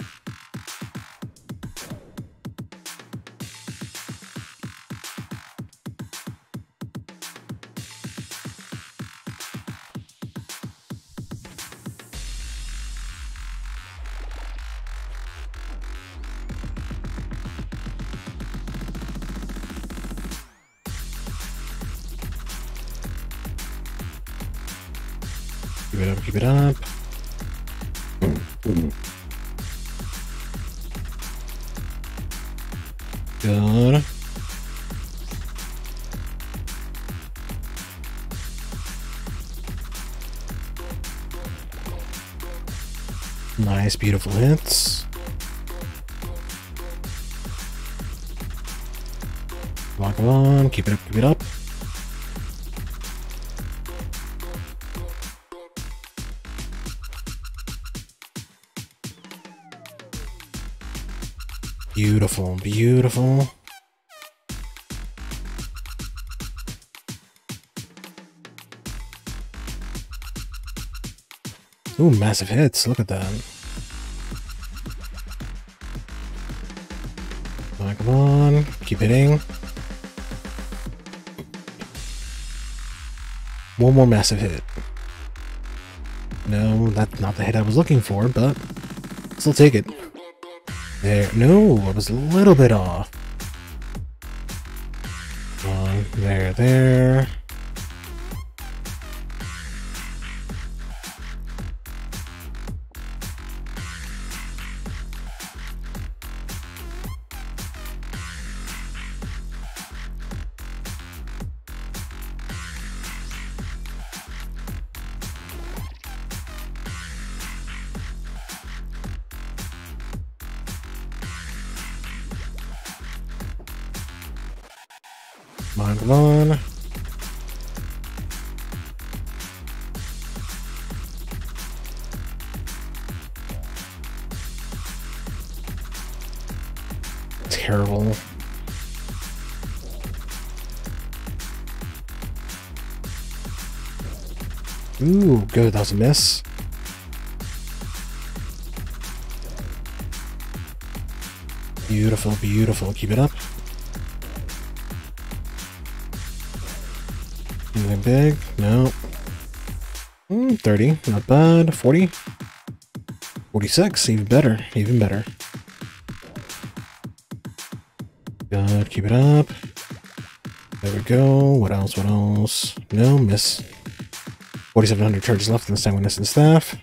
Nice, beautiful hits. Come come on, keep it up, keep it up. Beautiful, beautiful. Ooh, massive hits. Look at that. Keep hitting. One more massive hit. No, that's not the hit I was looking for, but still take it. There. No, I was a little bit off. On. There, there. Was a miss. Beautiful, beautiful. Keep it up. Anything big? No. Mm, 30. Not bad. 40. 46. Even better. Even better. Good. Keep it up. There we go. What else? What else? No, miss. 4,700 charges left in the Sanguinesti staff.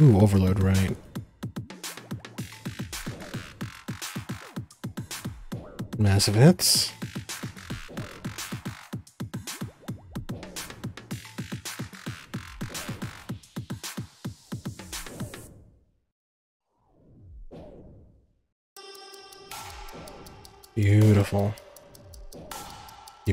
Ooh, overload, right. Massive hits.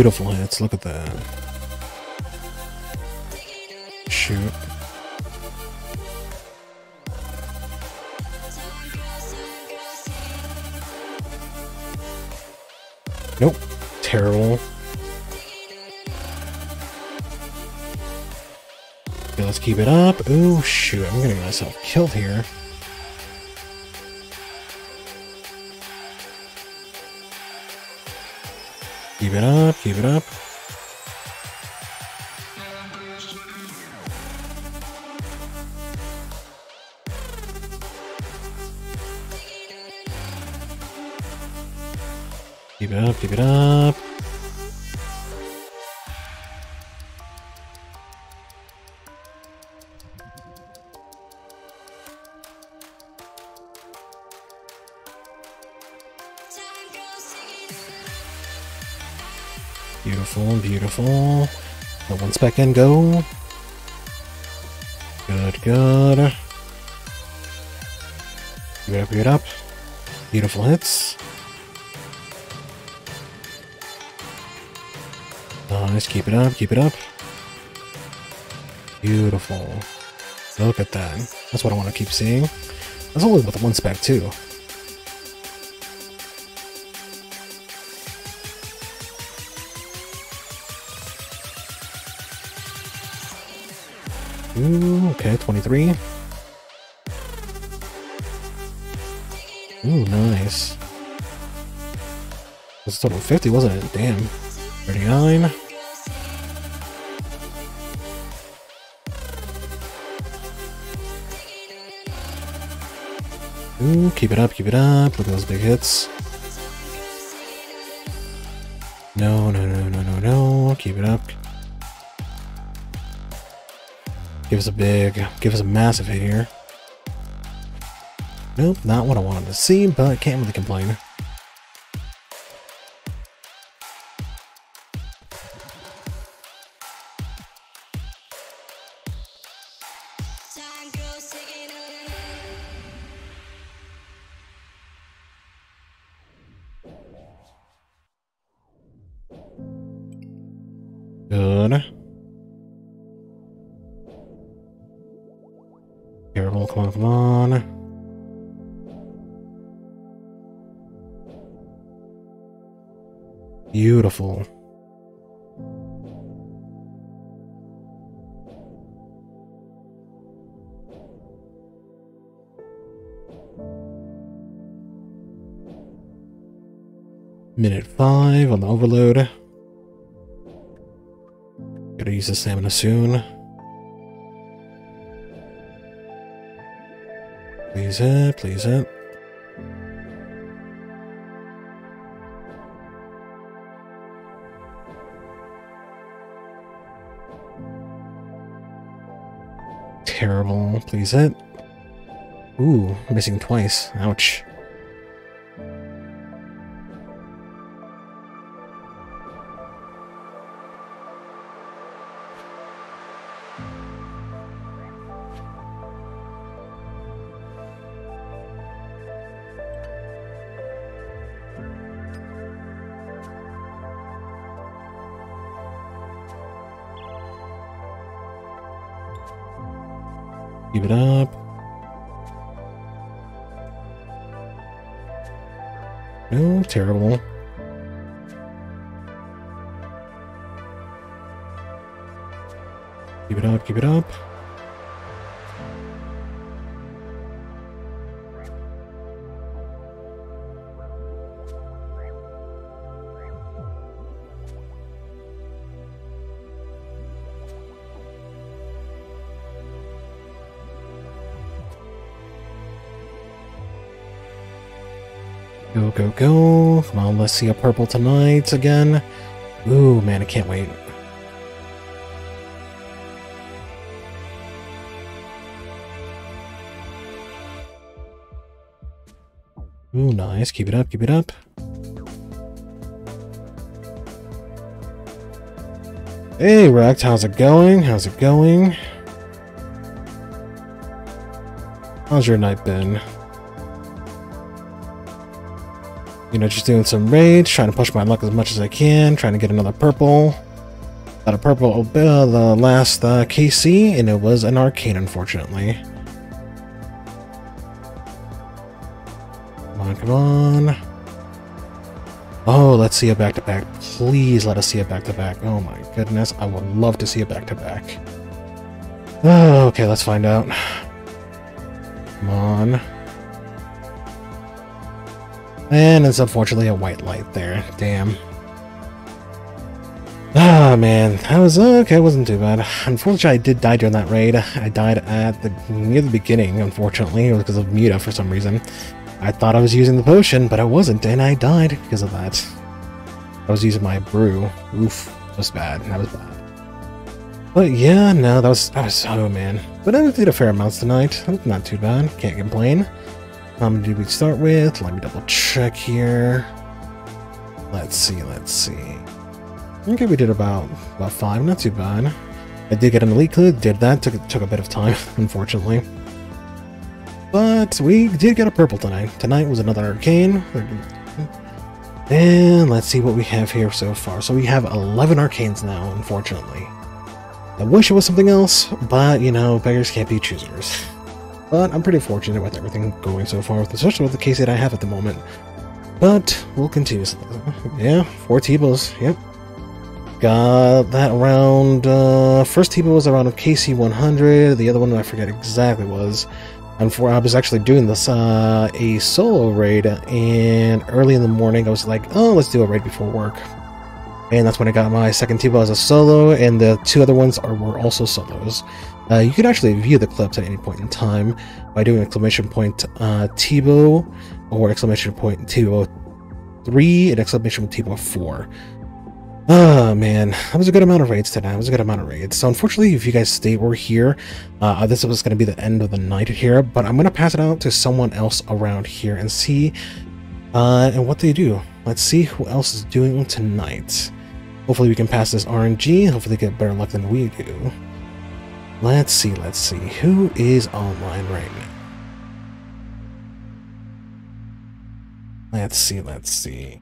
Beautiful hits, look at that. Shoot. Nope. Terrible. Okay, let's keep it up. Oh shoot, I'm getting myself killed here. Keep it up, Spec in go. Good, good. Keep it up, keep it up. Beautiful hits. Nice, keep it up, keep it up. Beautiful. Look at that. That's what I want to keep seeing. That's only with one spec too. Okay, 23. Ooh, nice. It was total 50, wasn't it? Damn. 39. Ooh, keep it up, keep it up. Look at those big hits. No, no, no, no, no, no. Keep it up. Give us a big, give us a massive hit here. Nope, not what I wanted to see, but can't really complain. save on the overload. Gotta use the stamina soon. Please it, please it. Terrible, please it. Ooh, missing twice. Ouch. Go, go, go. Come on, let's see a purple tonight again. Ooh, man, I can't wait. Ooh, nice. Keep it up, keep it up. Hey, Rex, how's it going? How's it going? How's your night been? You know, just doing some raids, trying to push my luck as much as I can, trying to get another purple. Got a purple uh, the last uh, KC, and it was an arcane, unfortunately. Come on, come on. Oh, let's see a back-to-back. -back. Please let us see a back-to-back. -back. Oh my goodness, I would love to see a back-to-back. -back. Oh, okay, let's find out. Come on. And it's unfortunately a white light there. Damn. Ah, man. That was okay. It wasn't too bad. Unfortunately, I did die during that raid. I died at the near the beginning, unfortunately, because of Muta for some reason. I thought I was using the potion, but I wasn't, and I died because of that. I was using my brew. Oof. That was bad. That was bad. But yeah, no, that was, that was, oh man. But I did a fair amount tonight. Not too bad. Can't complain. Um, How many did we start with? Let me double check here. Let's see, let's see. Okay, we did about about five, not too bad. I did get an elite clue, did that, took took a bit of time, unfortunately. But we did get a purple tonight. Tonight was another arcane. And let's see what we have here so far. So we have 11 arcanes now, unfortunately. I wish it was something else, but you know, beggars can't be choosers. But I'm pretty fortunate with everything going so far, especially with the case that I have at the moment. But we'll continue. Yeah, four T-bows. Yep. Got that around. Uh, first T-bow was around of KC 100. The other one I forget exactly was. And for I was actually doing this uh, a solo raid, and early in the morning I was like, oh, let's do a raid before work. And that's when I got my second T-bow as a solo, and the two other ones are were also solos. Uh, you can actually view the clips at any point in time by doing exclamation point uh, T-bow or exclamation point T-bow 3 and exclamation point T-bow 4. Oh man, that was a good amount of raids today. That was a good amount of raids. So unfortunately, if you guys stay or here, uh, this was going to be the end of the night here, but I'm going to pass it out to someone else around here and see uh, and what they do. Let's see who else is doing tonight. Hopefully we can pass this RNG. Hopefully they get better luck than we do. Let's see, let's see. Who is online right now? Let's see, let's see.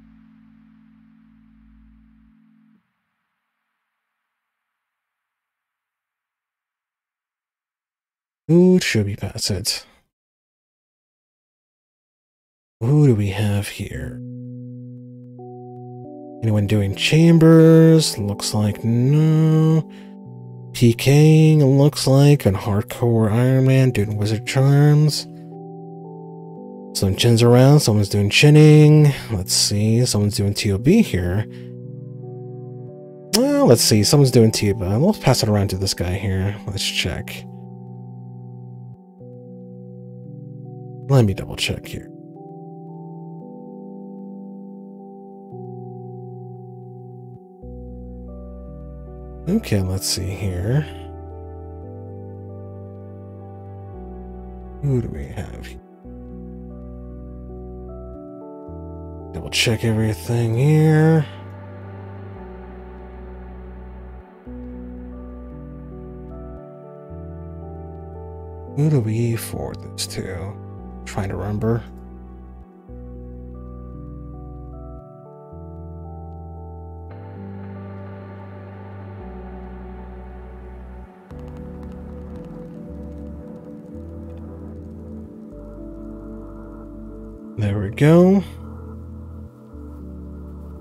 Who should be pass it? Who do we have here? Anyone doing chambers? Looks like no. PKing, looks like, on Hardcore Iron Man doing Wizard Charms. Some chins around, someone's doing chinning. Let's see, someone's doing TOB here. Well, let's see, someone's doing TOB. Let's pass it around to this guy here. Let's check. Let me double check here. Okay, let's see here. Who do we have? Double check everything here. Who do we forward this to? trying to remember. There we go.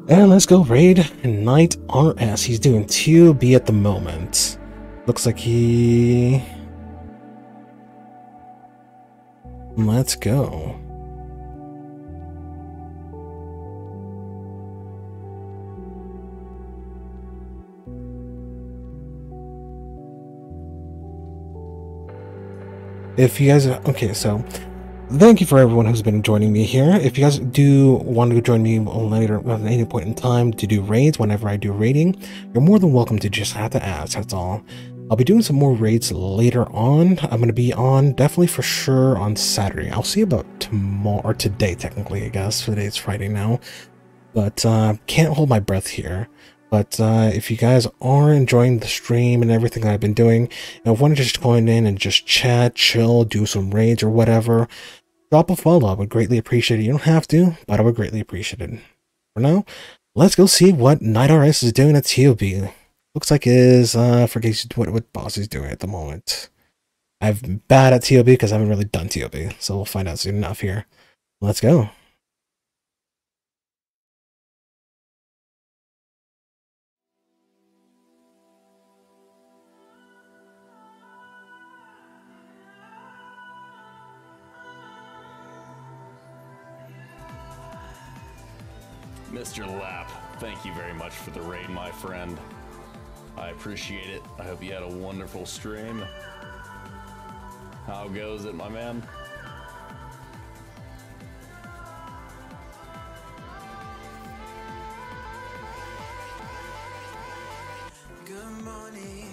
And let's go raid and Knight RS. He's doing TOB at the moment. Looks like he... Let's go. If you guys... Are... Okay, so thank you for everyone who's been joining me here. If you guys do want to join me later at any point in time to do raids whenever I do raiding, you're more than welcome to just have to ask, that's all. I'll be doing some more raids later on. I'm going to be on definitely for sure on Saturday. I'll see about tomorrow, or today technically, I guess. Today it's Friday now. But uh, can't hold my breath here. But uh, if you guys are enjoying the stream and everything I've been doing, and want to just join in and just chat, chill, do some raids or whatever, drop a follow. I would greatly appreciate it. You don't have to, but I would greatly appreciate it. For now, let's go see what Knight RS is doing at TOB. Looks like is uh, forget what what boss is doing at the moment. I'm bad at TOB because I haven't really done TOB, so we'll find out soon enough here. Let's go. Mr. Lapp, thank you very much for the raid, my friend. I appreciate it. I hope you had a wonderful stream. How goes it, my man? Good morning.